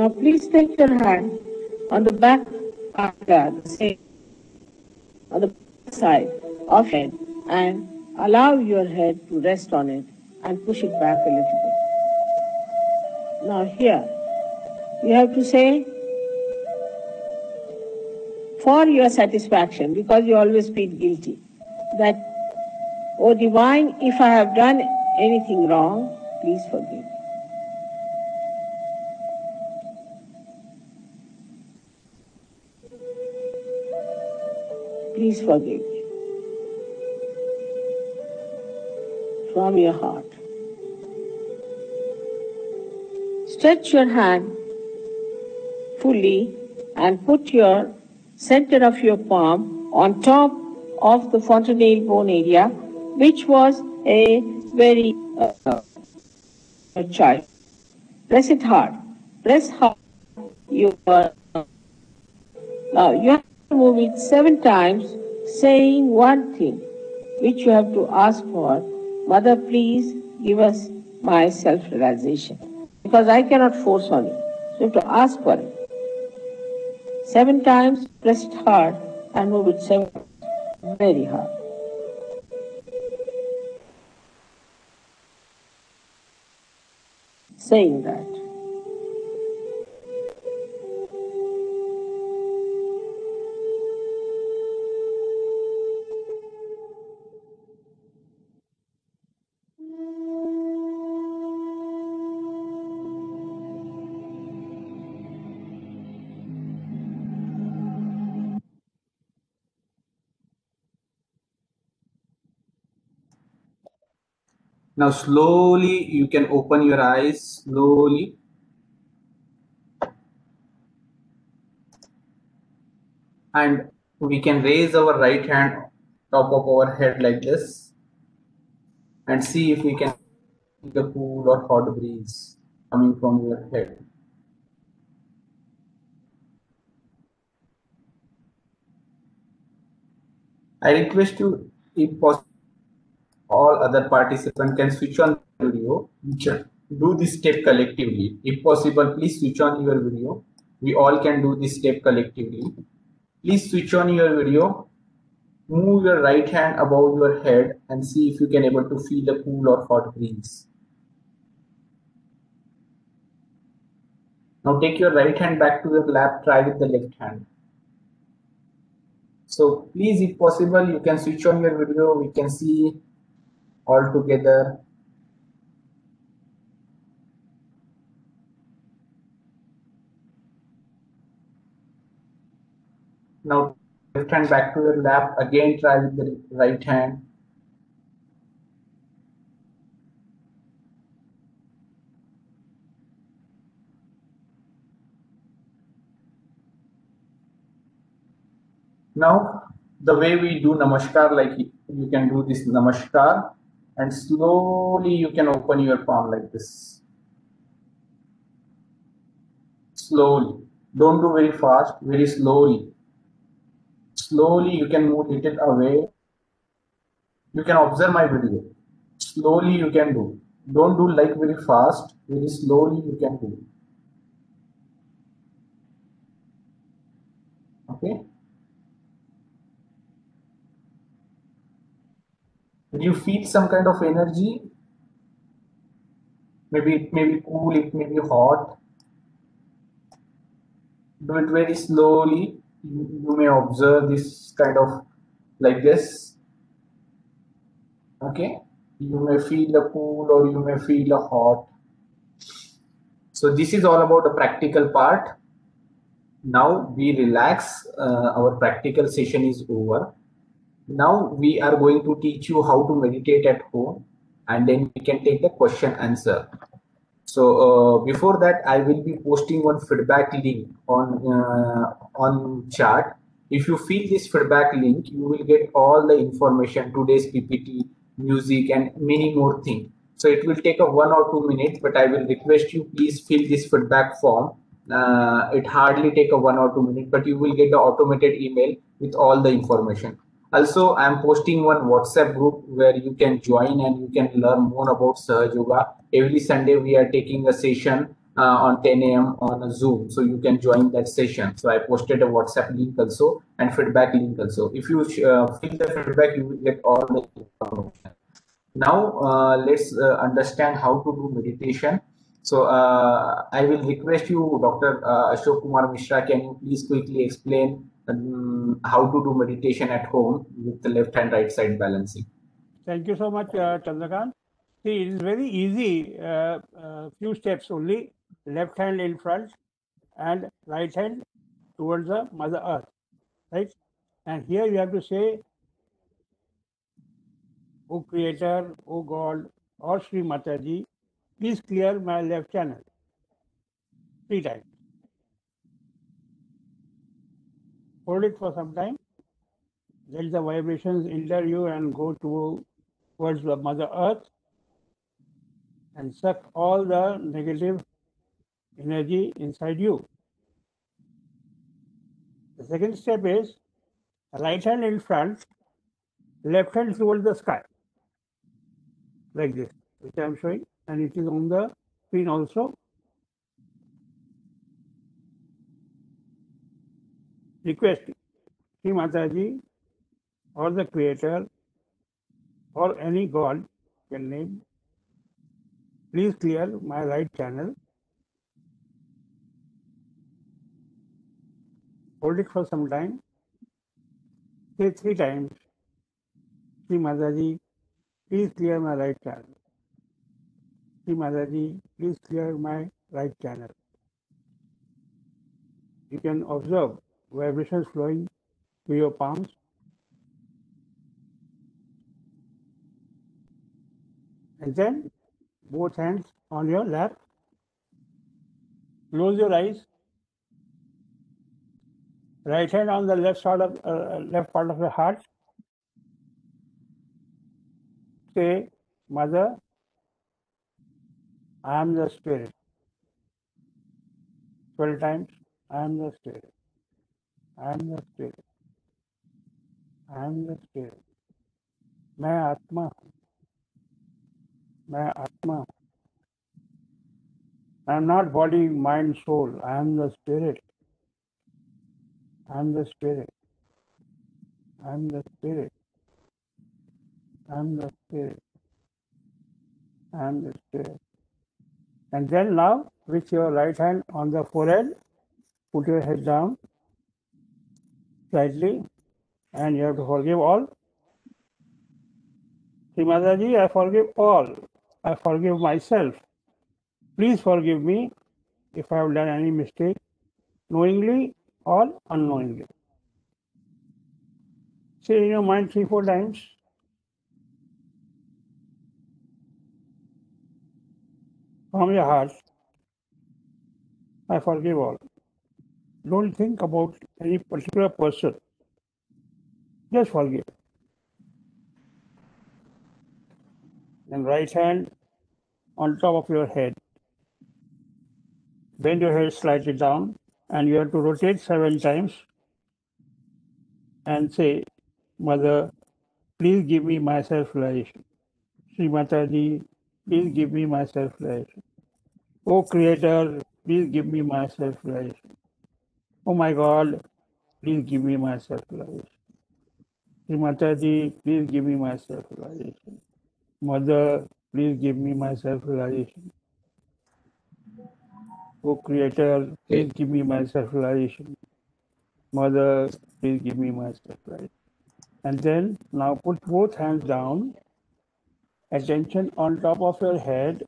Now please take your hand on the back of the same, on the side of head and allow your head to rest on it and push it back a little bit. Now here, you have to say, for your satisfaction, because you always feel guilty, that, O divine, if I have done anything wrong, please forgive me. Please forgive me. From your heart. Stretch your hand fully and put your center of your palm on top of the fontanelle bone area, which was a very uh, child. Press it hard. Press hard. You are now you have move it seven times, saying one thing, which you have to ask for. Mother, please give us my self-realization, because I cannot force on you. You have to ask for it. Seven times, press it hard, and move it seven very hard. Saying that. Now slowly you can open your eyes slowly. And we can raise our right hand top of our head like this and see if we can the cool or hot breeze coming from your head. I request you, if possible, all other participants can switch on video. Do this step collectively. If possible, please switch on your video. We all can do this step collectively. Please switch on your video. Move your right hand above your head and see if you can able to feel the cool or hot breeze. Now take your right hand back to your lap, try with the left hand. So please, if possible, you can switch on your video. We can see all together. Now left hand back to your lap. Again, try with the right hand. Now, the way we do namaskar, like you can do this namaskar and slowly you can open your palm like this. Slowly. Don't do very fast, very slowly. Slowly you can move it away. You can observe my video. Slowly you can do. Don't do like very fast, very slowly you can do. Okay. You feel some kind of energy? Maybe it may be cool, it may be hot. Do it very slowly. You, you may observe this kind of like this. Okay. You may feel a cool or you may feel a hot. So this is all about the practical part. Now we relax. Uh, our practical session is over now we are going to teach you how to meditate at home and then we can take the question answer. So uh, before that i will be posting one feedback link on uh, on chat if you fill this feedback link you will get all the information today's ppt music and many more things. So it will take a one or two minutes but i will request you please fill this feedback form. Uh, it hardly take a one or two minutes but you will get the automated email with all the information also, I am posting one WhatsApp group where you can join and you can learn more about Sahaj Yoga. Every Sunday, we are taking a session uh, on 10 a.m. on a Zoom. So you can join that session. So I posted a WhatsApp link also and feedback link also. If you uh, fill the feedback, you will get all the information. Now uh, let's uh, understand how to do meditation. So uh, I will request you, Dr. Uh, Ashok Kumar Mishra, can you please quickly explain um, how to do meditation at home with the left and right side balancing? Thank you so much, uh, Chandrakant. See, it is very easy. Uh, uh, few steps only. Left hand in front and right hand towards the Mother Earth, right? And here you have to say, "O Creator, O God, or Sri Mataji, please clear my left channel." Three times. Hold it for some time. Let the vibrations enter you and go to towards the Mother Earth and suck all the negative energy inside you. The second step is right hand in front, left hand towards the sky, like this, which I am showing, and it is on the screen also. Request Sri Mataji or the Creator or any God can name, please clear my right channel. Hold it for some time. Say three times, Sri Mataji, please clear my right channel. Sri Mataji, please clear my right channel. You can observe vibrations flowing to your palms. And then both hands on your lap. Close your eyes. Right hand on the left side of uh, left part of the heart. Say, Mother, I am the spirit. Twelve times, I am the spirit. I am the spirit. I am the spirit. मैं आत्मा हूँ मैं आत्मा हूँ I am not body, mind, soul. I am the spirit. I am the spirit. I am the spirit. I am the spirit. I am the spirit. And then now, with your right hand on the forehead, put your head down slightly, and you have to forgive all. Sri Mataji, I forgive all. I forgive myself. Please forgive me if I have done any mistake, knowingly or unknowingly. Say in your mind three, four times. From your heart, I forgive all. Don't think about any particular person. Just forgive. And right hand on top of your head. Bend your head slightly down and you have to rotate seven times and say, Mother, please give me my self-realization. Sri Mataji, please give me my self-realization. Oh Creator, please give me my self-realization. Oh my God, please give me my. Sri Mataji, please give me my self-realization. Mother, please give me my self-realization. Oh Creator, please give me my self-realization. Mother, please give me my self-realization. And then now put both hands down, attention on top of your head.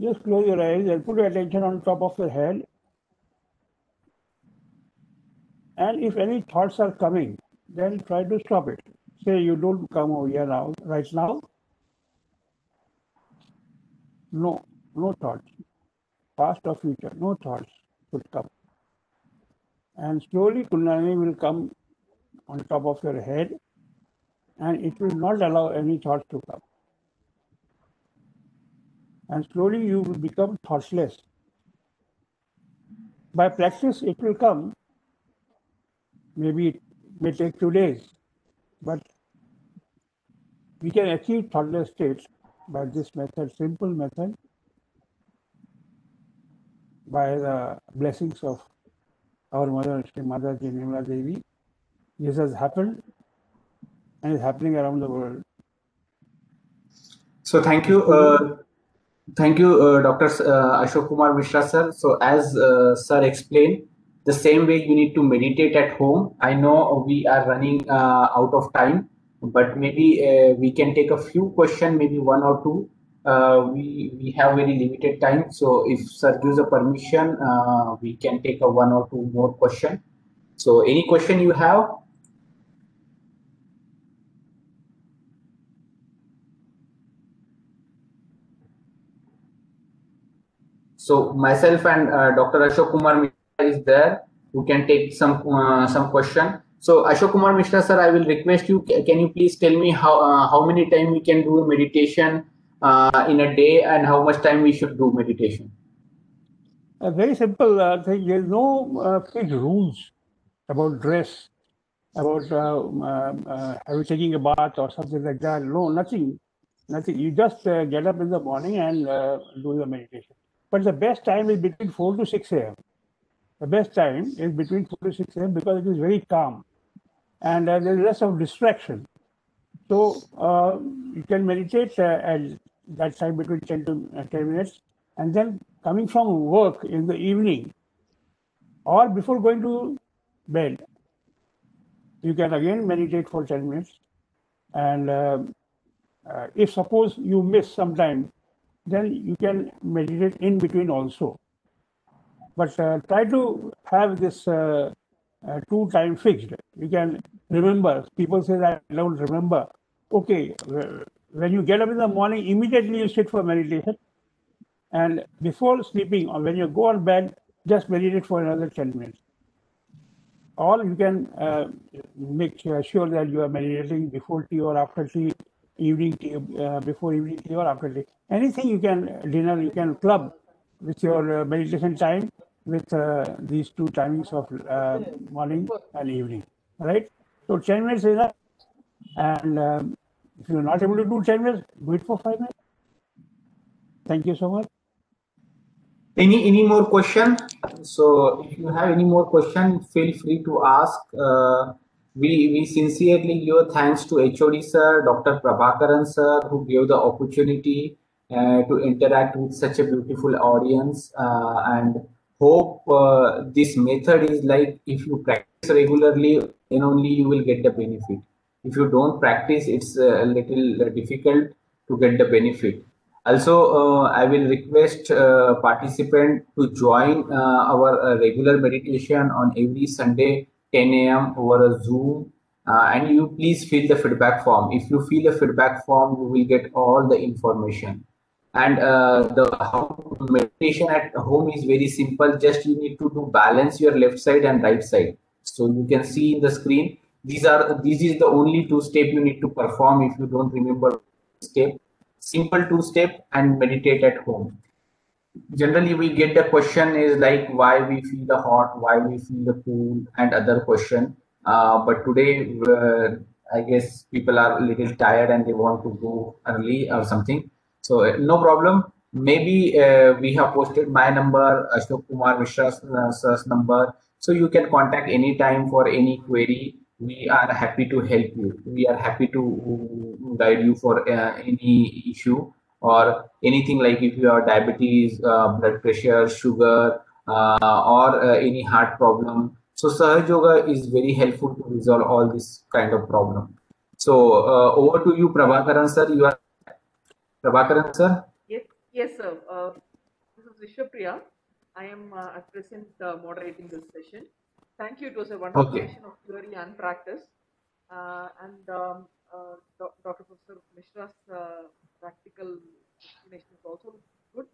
Just close your eyes and put your attention on top of your head. And if any thoughts are coming, then try to stop it. Say you don't come over here now, right now. No, no thoughts. Past or future, no thoughts should come. And slowly Kundalini will come on top of your head and it will not allow any thoughts to come. And slowly you will become thoughtless. By practice, it will come. Maybe it may take two days, but we can achieve thoughtless state by this method, simple method, by the blessings of our mother, Mother Nirmala Devi, This has happened and is happening around the world. So thank you, uh, thank you, uh, Dr. Uh, Ashok Kumar Mishra, sir. So as uh, sir explained, the same way you need to meditate at home. I know we are running uh, out of time, but maybe uh, we can take a few questions, maybe one or two. Uh, we we have very limited time, so if sir gives a permission, we can take a one or two more question. So any question you have? So myself and uh, Dr. Ashok Kumar Mishra is there who can take some uh, some question. So Ashok Kumar Mishra sir, I will request you. Can you please tell me how uh, how many time we can do a meditation uh, in a day and how much time we should do meditation? A very simple uh, thing. There's no uh, fixed rules about dress, about uh, um, uh, having taking a bath or something like that. No, nothing, nothing. You just uh, get up in the morning and uh, do the meditation. But the best time is between four to six a.m. The best time is between four to six a.m. because it is very calm, and uh, there's less of distraction. So uh, you can meditate uh, at that time between 10 to uh, 10 minutes. And then coming from work in the evening or before going to bed, you can again meditate for 10 minutes. And uh, uh, if suppose you miss some time, then you can meditate in between also. But uh, try to have this uh, uh, two time fixed. You can remember. People say that I don't remember. Okay, when you get up in the morning, immediately you sit for meditation. And before sleeping or when you go on bed, just meditate for another 10 minutes. Or you can uh, make sure that you are meditating before tea or after tea, evening tea, uh, before evening tea or after tea. Anything you can, dinner, you can club with your uh, meditation time with uh, these two timings of uh, morning and evening. Right? So 10 minutes is enough. And um, if you're not able to do 10 minutes, do it for five minutes. Thank you so much. Any any more question? So if you have any more question, feel free to ask. Uh, we we sincerely give thanks to HOD sir, Dr. Prabhakaran sir, who gave the opportunity uh, to interact with such a beautiful audience, uh, and hope uh, this method is like if you practice regularly, then only you will get the benefit. If you don't practice, it's a little difficult to get the benefit. Also, uh, I will request uh, participant to join uh, our uh, regular meditation on every Sunday 10 a.m. over a Zoom. Uh, and you please fill the feedback form. If you fill the feedback form, you will get all the information. And uh, the meditation at home is very simple. Just you need to do balance your left side and right side. So you can see in the screen. These are this is the only two step you need to perform if you don't remember step simple two step and meditate at home generally we get the question is like why we feel the hot why we feel the cool and other question. Uh, but today uh, i guess people are a little tired and they want to go early or something. So uh, no problem. Maybe uh, we have posted my number ashok kumar mishra's uh, number. So you can contact anytime for any query. We are happy to help you. We are happy to guide you for uh, any issue or anything like if you have diabetes uh, blood pressure sugar uh, or uh, any heart problem so sahaj yoga is very helpful to resolve all this kind of problem so uh, over to you prabhakaran sir you are prabhakaran sir Yes, yes, sir. Uh, this is Vishwapriya. I am uh, at present uh, moderating this session. Thank you. It was a wonderful Okay. session of theory and practice. Uh, and um, uh, Dr. Professor Mishra's uh, practical explanation is also good.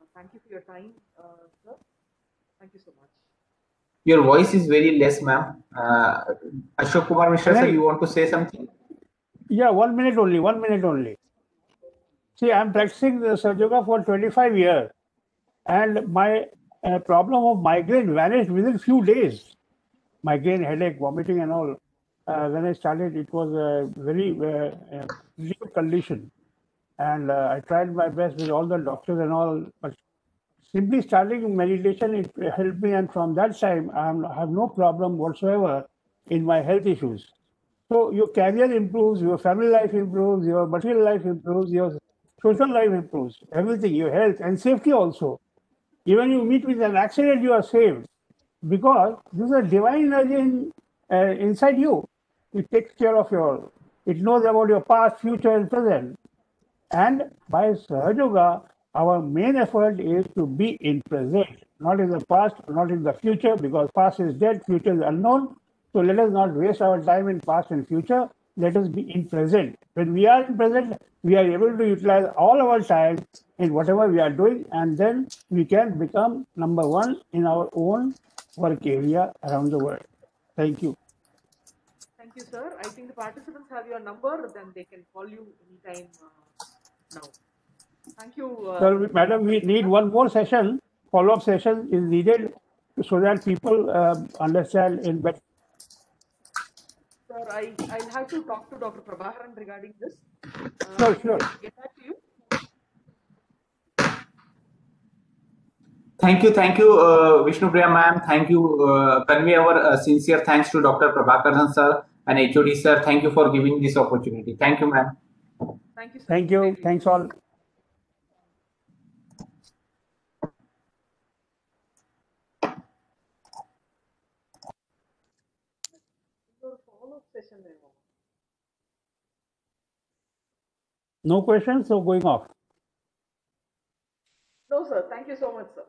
Uh, thank you for your time, uh, sir. Thank you so much. your voice is very less ma'am uh, ashok kumar mishra sir you want to say something Yeah, one minute only, one minute only. See, I'm practicing the Sahaj Yoga for 25 years, and my uh, problem of migraine vanished within few days. Migraine, headache, vomiting, and all. Uh, when I started, it was a very uh, uh, condition, and uh, I tried my best with all the doctors and all, but simply starting meditation it helped me, and from that time, I'm, I have no problem whatsoever in my health issues. So your career improves, your family life improves, your material life improves, your social life improves, everything, your health and safety also. Even you meet with an accident, you are saved because this is a divine energy in, uh, inside you. It takes care of your, it knows about your past, future, and present. And by Sahaja Yoga, our main effort is to be in present, not in the past, not in the future, because past is dead, future is unknown. So let us not waste our time in past and future. Let us be in present. When we are in present, we are able to utilize all our time in whatever we are doing, and then we can become number one in our own work area around the world. Thank you. Thank you, sir. I think the participants have your number, then they can call you anytime uh, now. Thank you. Uh, Sir, madam, we need one more session. Follow-up session is needed so that people uh, understand in better. Sir, I, I'll have to talk to Dr. Prabhakaran regarding this. Uh, Sure, sure. Get back to you. Thank you, thank you, uh, Vishnu Priya ma'am. Thank you. Uh, convey our uh, sincere thanks to Dr. Prabhakaran sir and HOD sir. Thank you for giving this opportunity. Thank you, ma'am. Thank you, sir. Thank you. Thanks all. Your follow-up session there. No questions, so going off. No, sir. Thank you so much, sir.